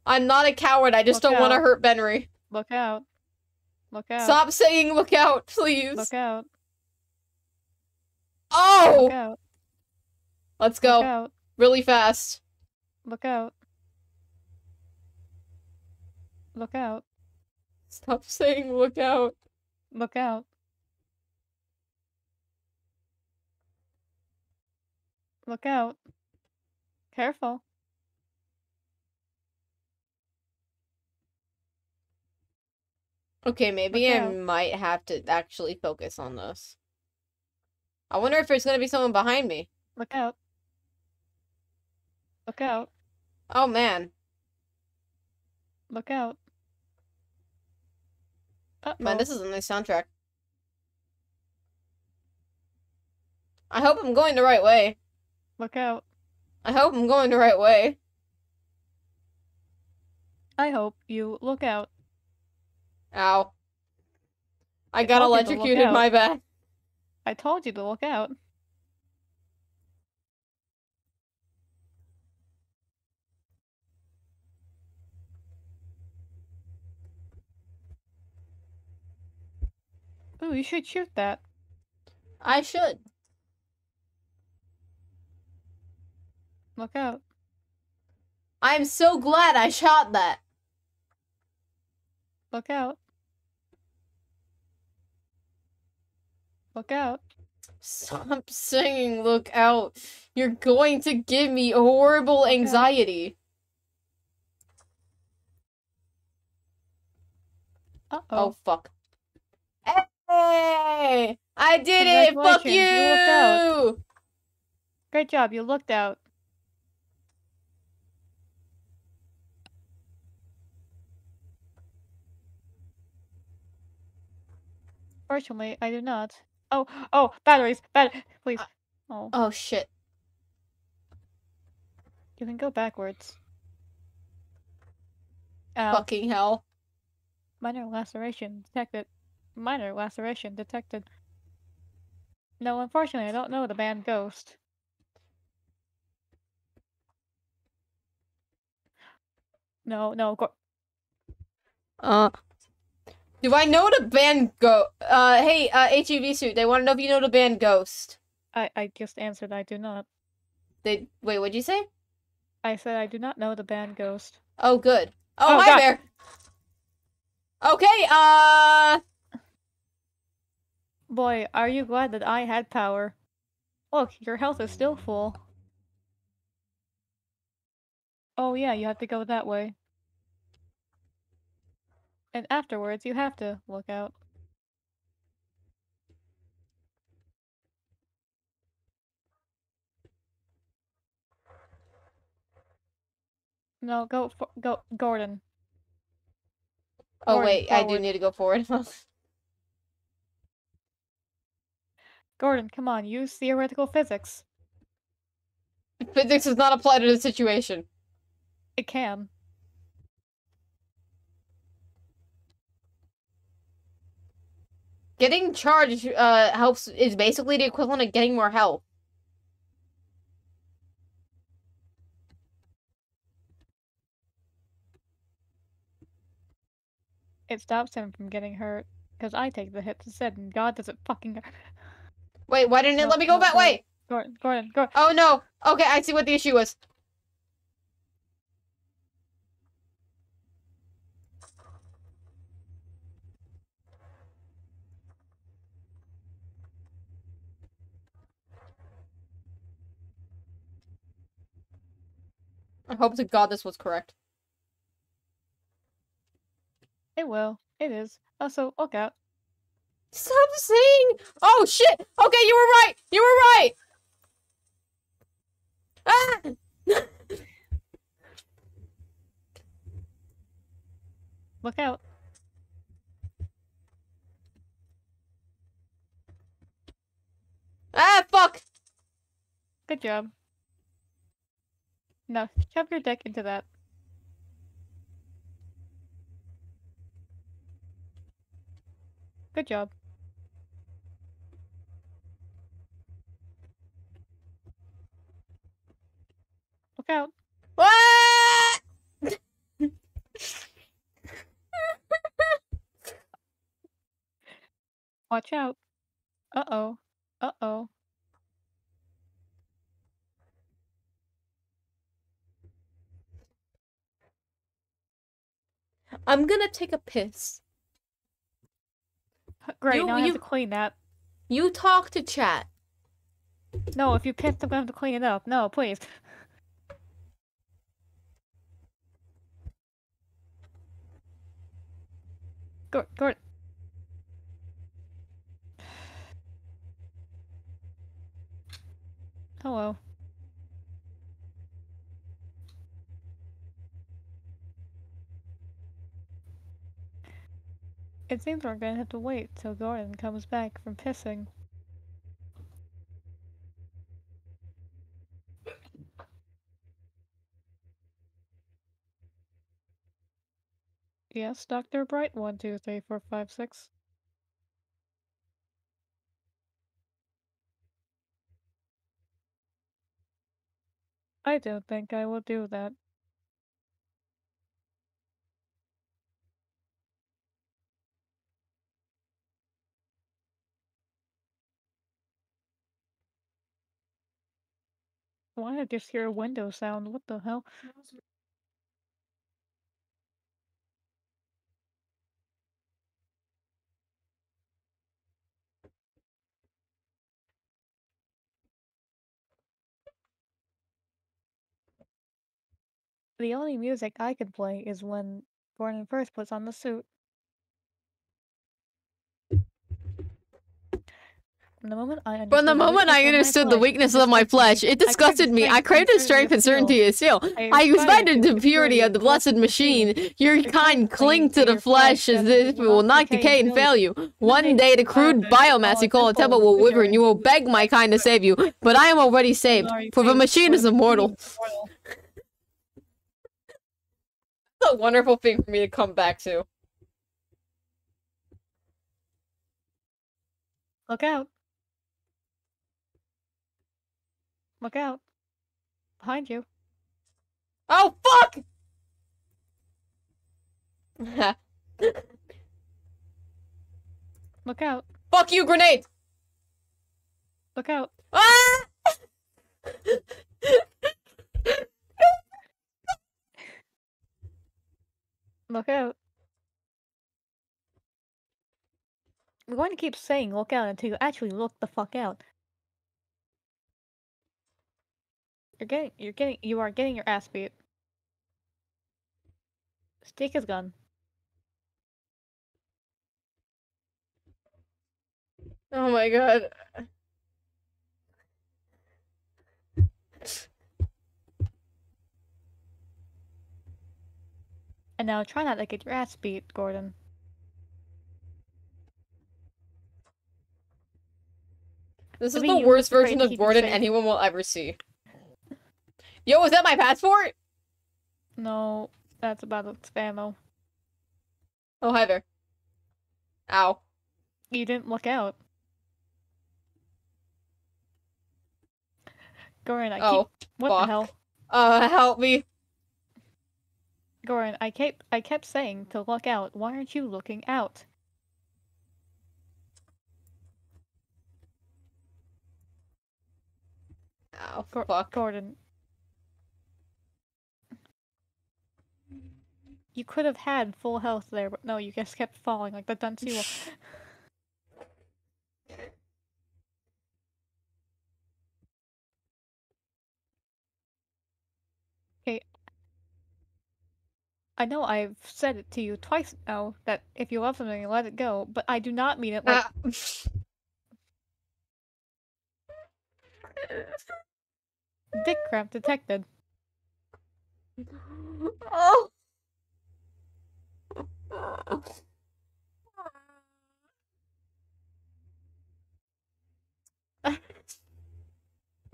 I'm not a coward. I just Look don't want to hurt Benry. Look out. Look out. Stop saying look out, please. Look out. oh! Look out. Let's go. Look out. Really fast. Look out. Look out. Stop saying look out. Look out. Look out. Careful. Okay, maybe I might have to actually focus on this. I wonder if there's gonna be someone behind me. Look out. Look out. Oh man. Look out. Uh Man, this is a nice soundtrack. I hope I'm going the right way. Look out. I hope I'm going the right way. I hope you look out. Ow. I got to look electrocuted, my bad. I told you to look out. Ooh, you should shoot that. I should. Look out. I'm so glad I shot that. Look out. Look out. Stop singing, look out. You're going to give me horrible anxiety. Uh Oh, oh. fuck. Hey! I did it! Fuck you you! Great job, you looked out. Fortunately, I do not. Oh, oh, batteries, bat, please. Uh, Oh, Oh shit. you can go backwards. Ow. Fucking hell. Minor laceration detected. Minor laceration detected. No, unfortunately, I don't know the band Ghost. No, no, go- Uh. Do I know the band Go? Uh, hey, uh, HEV suit. They want to know if you know the band Ghost. I, I just answered I do not. They wait. What'd you say? I said I do not know the band Ghost. Oh, good. Oh, Oh, hi God. there. Okay. Uh. Boy, are you glad that I had power. Look, your health is still full. Oh yeah, you have to go that way. And afterwards, you have to look out. No, go for, go Gordon. Oh Forward, wait, I do need to go forward. Gordon, come on, use theoretical physics. Physics does not apply to the situation. It can. Getting charged uh helps is basically the equivalent of getting more health. It stops him from getting hurt. Because I take the hits instead, and God doesn't fucking hurt. Wait, why didn't it No, let me go no, that no. go ahead, go ahead. Oh no. Okay, I see what the issue was. I hope to God this was correct. It will. It is. Also, look out. Stop saying. Oh shit. Okay, you were right. You were right. Ah! Look out. ah! Fuck. Good job. Now, shove your dick into that. Good job. Look out. What? Watch out. Uh oh. Uh oh. I'm gonna take a piss. Great, You- now I you- have to clean that. You talk to chat. No, if you piss, I'm gonna have to clean it up. No, please. Go, go. Hello. Oh, it seems we're gonna have to wait till Gordon comes back from pissing. Yes, Dr. Bright. One, two, three, four, five, six. I don't think I will do that. Why I just hear a window sound? What the hell? The only music I can play is when Gordon first puts on the suit. From the moment I From the understood the moment weakness I of my understood the flesh, weakness it of my disgusted me. flesh, it I craved disgusted me. I craved strength and certainty of steel. I to the purity of the blessed machine. Your kind cling to the flesh as if it will not decay and fail you. One day the crude biomass you call a temple will wither and you will beg my kind to save you. But I am already saved, for the machine is immortal. A wonderful thing for me to come back to. Look out. Look out. Behind you. Oh, fuck! Look out. fuck you, grenade! Look out. Ah! Look out. We're going to keep saying look out until you actually look the fuck out. You're getting you're getting you are getting your ass beat. Stick his gun. Oh my god. And now try not to get your ass beat, Gordon. This I is mean, the worst version of Gordon anyone will ever see. Yo, is that my passport? No, that's about its ammo. Oh, hi there. Ow. You didn't look out. Gordon, I Oh, keep what fuck. the hell? uh, help me. Gordon, I kept I kept saying to look out. Why aren't you looking out? Oh, Gor- fuck. Gordon. You could have had full health there, but no, you just kept falling like the dunce you I know I've said it to you twice now that if you love something, let it go, but I do not mean it like Ah. dick cramp detected. oh.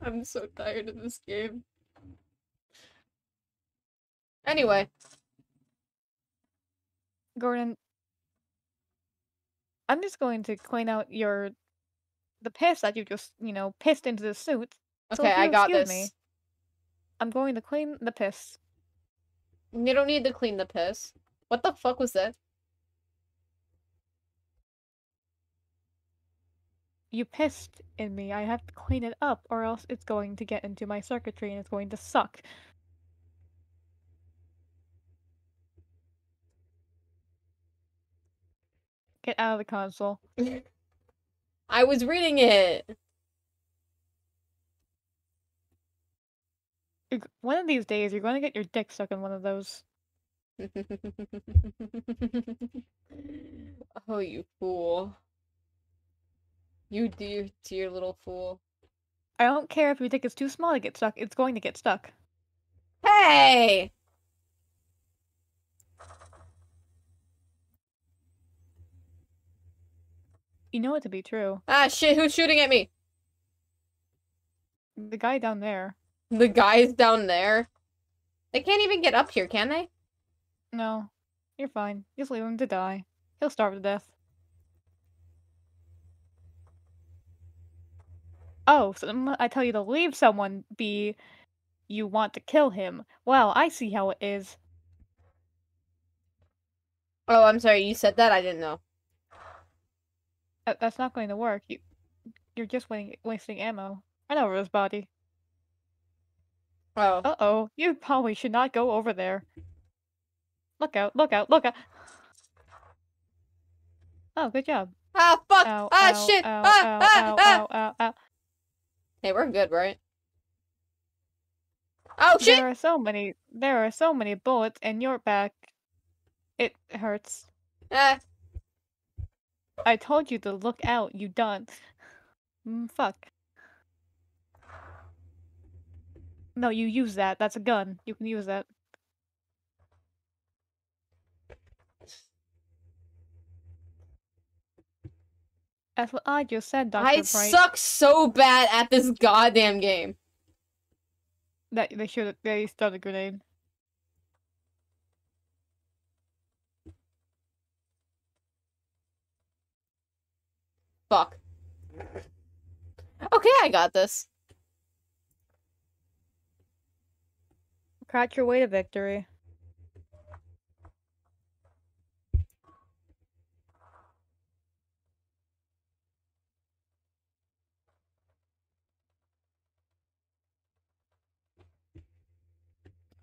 I'm so tired of this game. Anyway, Gordon, I'm just going to clean out your the piss that you just, you know, pissed into the suit. So okay, I got this. me- I'm going to clean the piss. You don't need to clean the piss. What the fuck was that? You pissed in me. I have to clean it up, or else it's going to get into my circuitry and it's going to suck. Get out of the console. I was reading it. One of these days, you're going to get your dick stuck in one of those. oh, you fool. You dear, dear little fool. I don't care if your dick is too small to get stuck, it's going to get stuck. Hey! You know it to be true. Ah, shit, who's shooting at me? The guy down there. The guys down there? They can't even get up here, can they? No, you're fine. Just leave him to die. He'll starve to death. Oh, so I tell you to leave someone be. You want to kill him. Well, I see how it is. Oh, I'm sorry, you said that? I didn't know. That, that's not going to work. You, you're just wasting, wasting ammo. Run over his body. Oh. Uh oh, you probably should not go over there. Look out! Look out! Look out! Oh, good job. Ah, fuck! Ow, ah, ow, shit! Ow, ah, ah, ah! ow, ow. Hey, we're good, right? Oh, shit! There are so many. There are so many bullets in your back. It hurts. Ah, I told you to look out. You done. Mm, fuck. No, you use that. That's a gun. You can use that. That's what I just said, Doctor I Bright. suck so bad at this goddamn game. That they should. They started a grenade. Fuck. Okay, I got this. Crack your way to victory.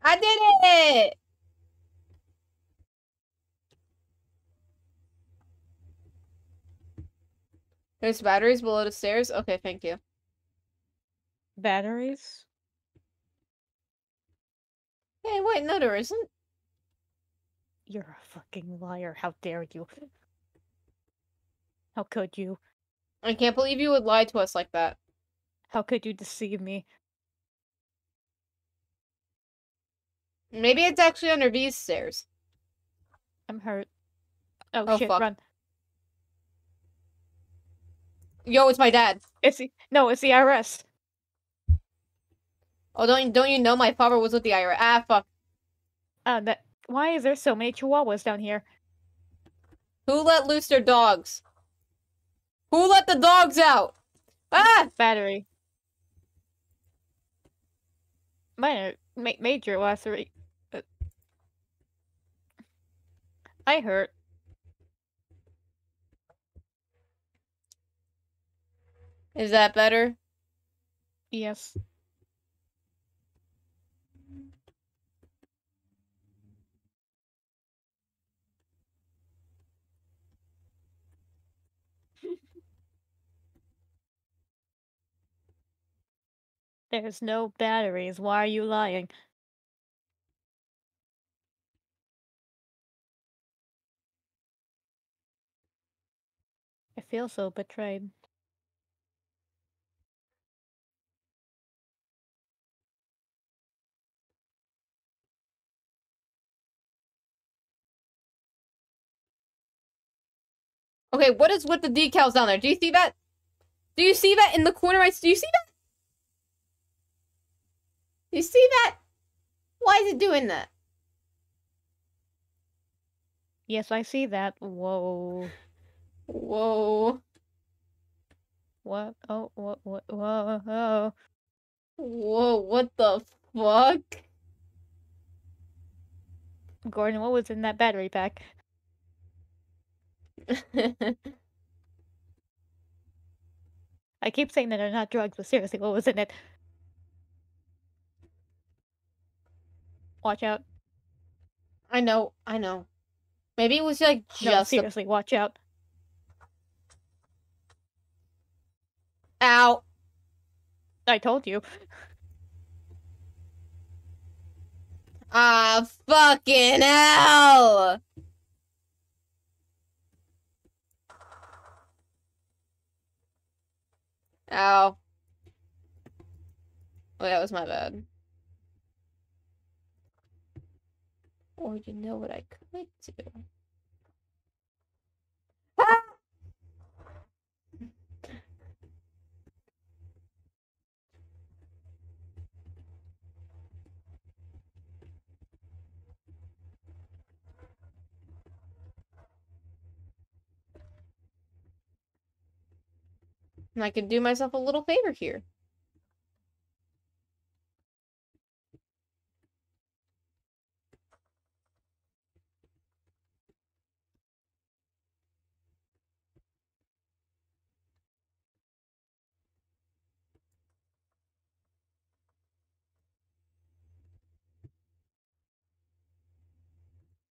I did it! There's batteries below the stairs? Okay, thank you. Batteries. Hey, wait, no, there isn't. You're a fucking liar. How dare you? How could you? I can't believe you would lie to us like that. How could you deceive me? Maybe it's actually under these stairs. I'm hurt. Oh, Oh, shit, fuck. run. Yo, it's my dad. It's the no, it's the IRS. Oh, don't don't you know my father was with the IRA? Ah, fuck. Uh, that why is there so many chihuahuas down here? Who let loose their dogs? Who let the dogs out? Ah! Battery. Minor, ma- major lacerate. Uh, I hurt. Is that better? Yes. There's no batteries. Why are you lying? I feel so betrayed. Okay, what is with the decals down there? Do you see that? Do you see that in the corner right? Do you see that? Do you see that? Why is it doing that? Yes, I see that. Whoa. Whoa. What? Oh, what? What? Whoa. Oh. Whoa, what the fuck? Gordon, what was in that battery pack? I keep saying that they're not drugs, but seriously, what was in it? Watch out. I know, I know. Maybe it was like No, just a seriously, watch out. ow. I told you. Ah, fucking hell! Ow. That was my bad. Or you know what I could do? Ah! And I could do myself a little favor here.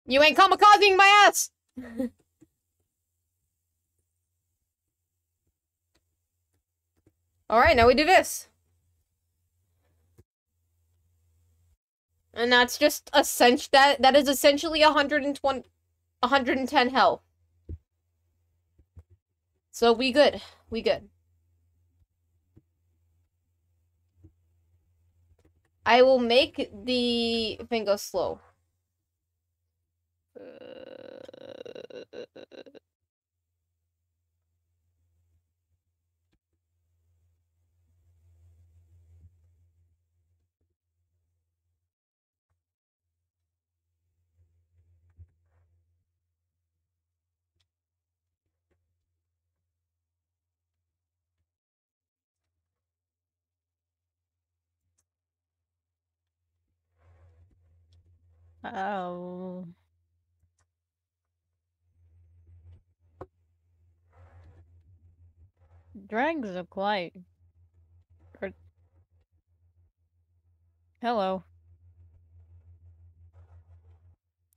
You ain't kamikazing my ass! Alright, now we do this. And that's just a essential that that is essentially 120 110 health. So we good. We good. I will make the thing go slow. Uh, Oh. Drags are quite. or- Hello.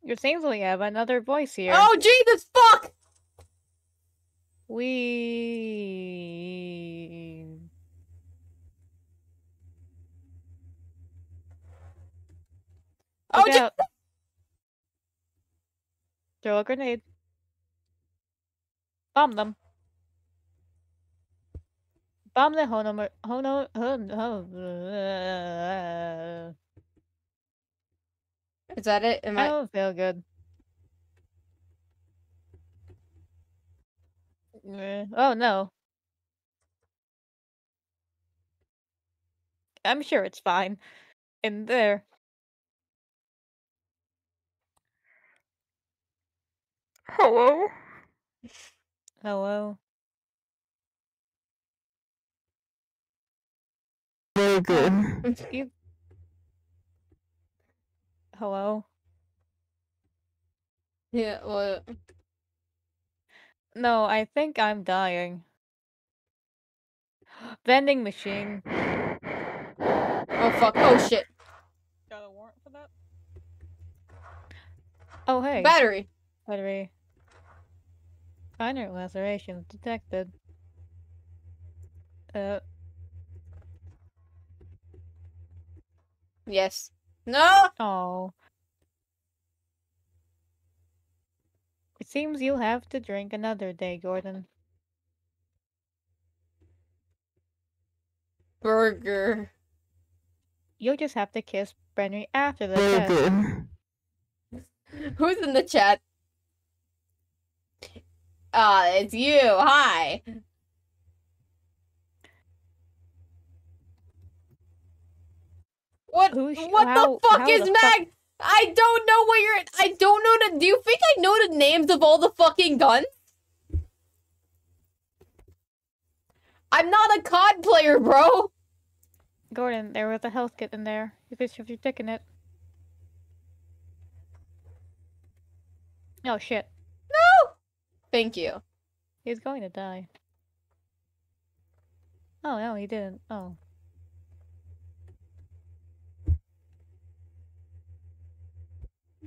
It seems we have another voice here. Oh Jesus fuck! We. Oh Look Je- out. Throw a grenade. Bomb them. Bomb the Hono. Hono. Hono. Is that it? Am I I don't feel good. Eh, Oh no. I'm sure it's fine. In there. Hello? Hello? Very good. You... Hello? Yeah, well No, I think I'm dying. Vending machine. Oh fuck. Oh shit. Got a warrant for that? Oh hey. Battery. Battery. Minor lacerations detected. Uh, Yes. No! oh. It seems you'll have to drink another day, Gordon. Burger. You'll just have to kiss Benrey after the Very test. Who's in the chat? Ah, it's you. Hi. What? What how- the fuck is the Mag? I don't know what you're. I don't know. The, do you think I know the names of all the fucking guns? I'm not a COD player, bro. Gordon, there was a health kit in there. If it's if you're taking it. Oh shit. No! Thank you. He's going to die. Oh no, he didn't. Oh.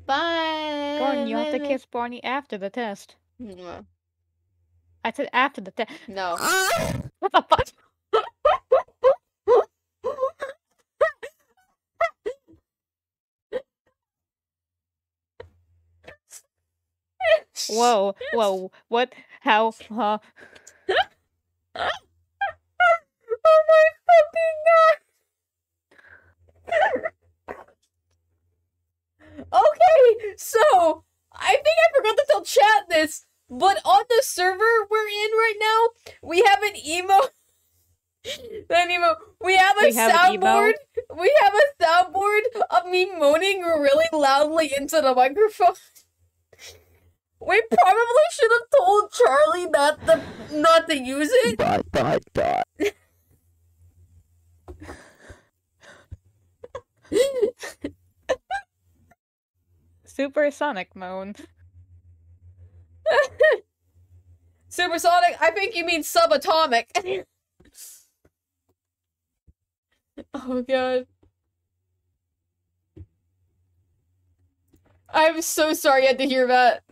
Bye. Gordon, you have to kiss Barney after the test. bye. I said after the test. No. What the fuck? Whoa, whoa, what? How? Huh? oh my fucking god! okay, so I think I forgot to tell chat this, but on the server we're in right now, we have an emo. An emo. We have a We have soundboard. We have a soundboard of me moaning really loudly into the microphone. We probably should have told Charlie not to not to use it. Dot dot dot. Supersonic moan. Supersonic, I think you mean subatomic. oh god. I'm so sorry you had to hear that.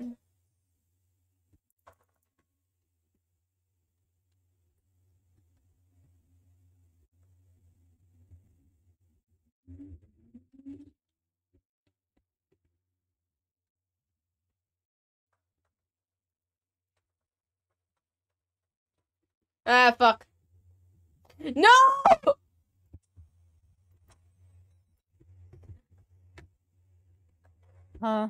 Ah, fuck. No! Huh?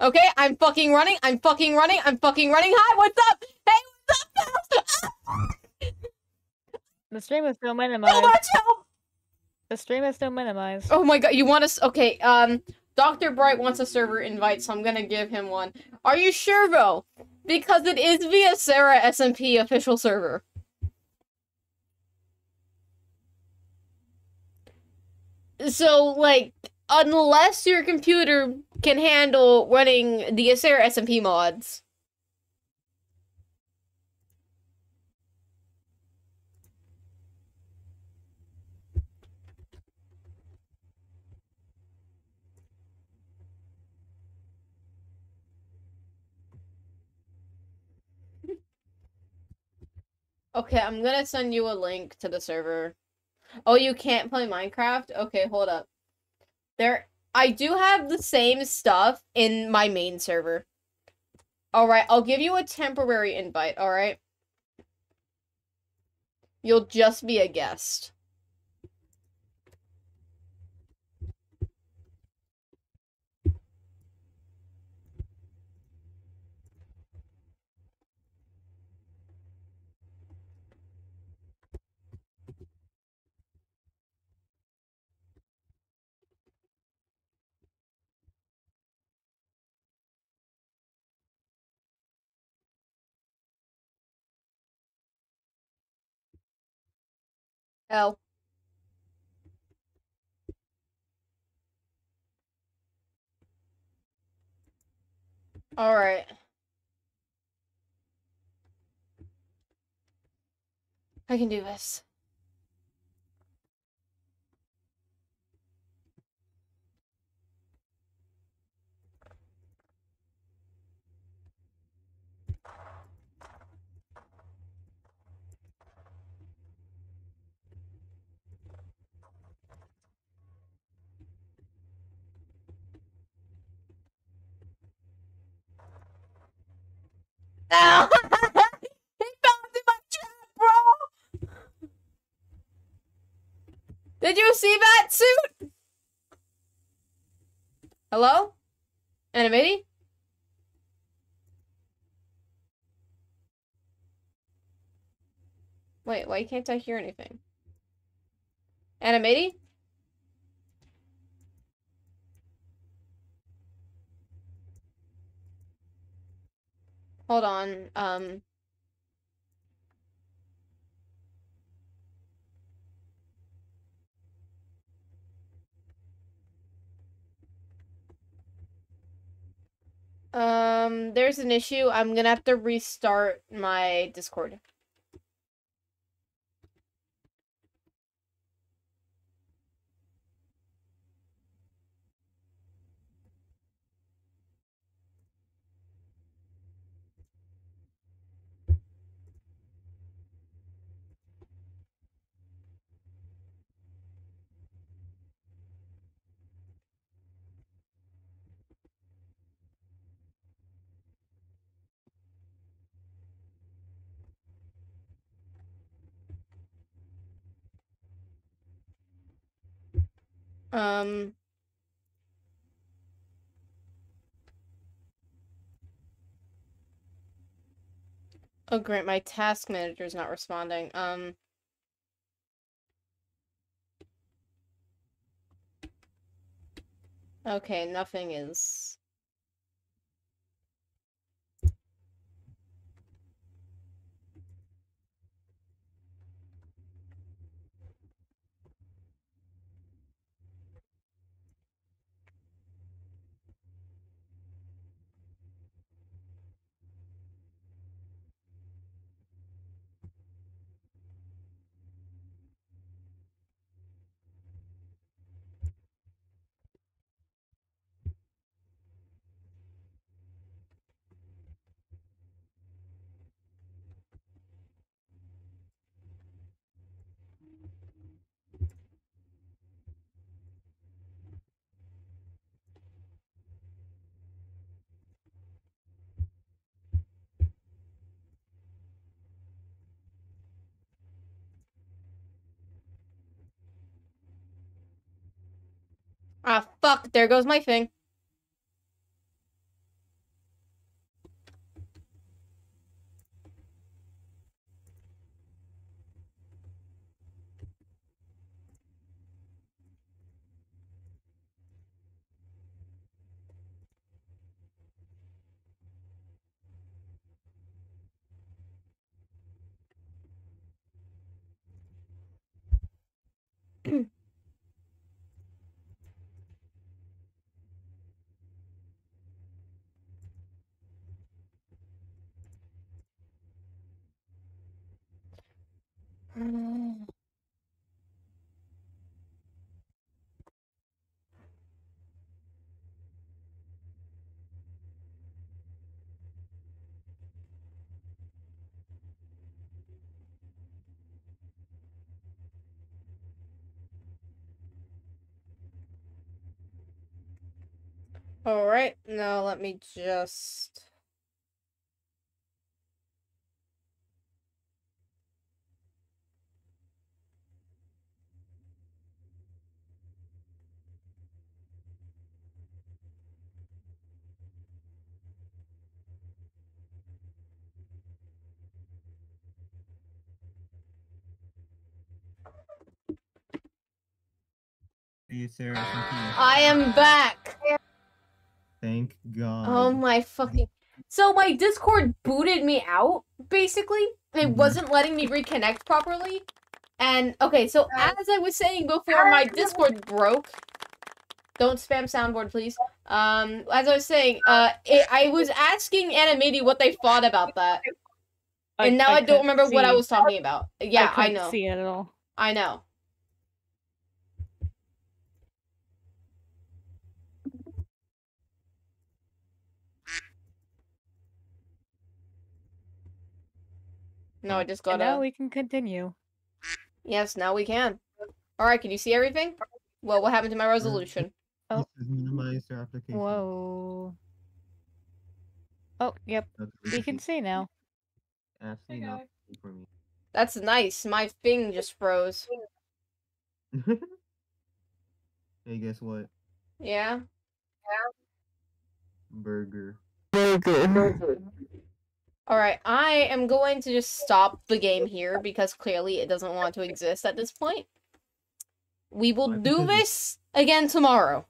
Okay, I'm fucking running. I'm fucking running. I'm fucking running. Hi, what's up? Hey, what's up? The stream is still So minimized. much help! The stream is still minimized. Oh my god, you want us? Okay, um, Dr. Bright wants a server invite, so I'm gonna give him one. Are you sure, though? Because it is via Sarah SMP official server. So, like, unless your computer can handle running the Sarah SMP mods. Okay, I'm gonna send you a link to the server. Oh, you can't play Minecraft? Okay, hold up. There I do have the same stuff in my main server. Alright, I'll give you a temporary invite, alright? You'll just be a guest. Oh. Alright. I can do this. No! he found in my chat, bro! Did you see that suit? Hello? Animati? Wait, why can't I hear anything? Animati? Hold on. Um. Um, there's an issue. I'm gonna have to restart my Discord. Um. Oh, great. My task manager is not responding. Um. Okay, nothing is. Ah, fuck. There goes my thing. Alright, now let me just. See you, Sarah. Thank you. I am back! Thank God. Oh my fucking. So my Discord booted me out, basically. It Mhm. wasn't letting me reconnect properly. And okay, so as I was saying before, my Discord broke. Don't spam soundboard, please. Um, as I was saying, uh, it, I was asking Animati what they thought about that, and now I, don't couldn't remember what I was talking about. Yeah, I, couldn't know, see it at all. I know. No, I just got And now we can continue. Yes, now we can. All right, can you see everything? Well, what happened to my resolution? Oh. This minimize your application. Whoa. Oh, yep. That's We can see now. Ashley not for me. That's nice. My thing just froze. hey, guess what? Yeah. Burger. Burger. All right, I am going to just stop the game here because clearly it doesn't want to exist at this point. We will do this again tomorrow.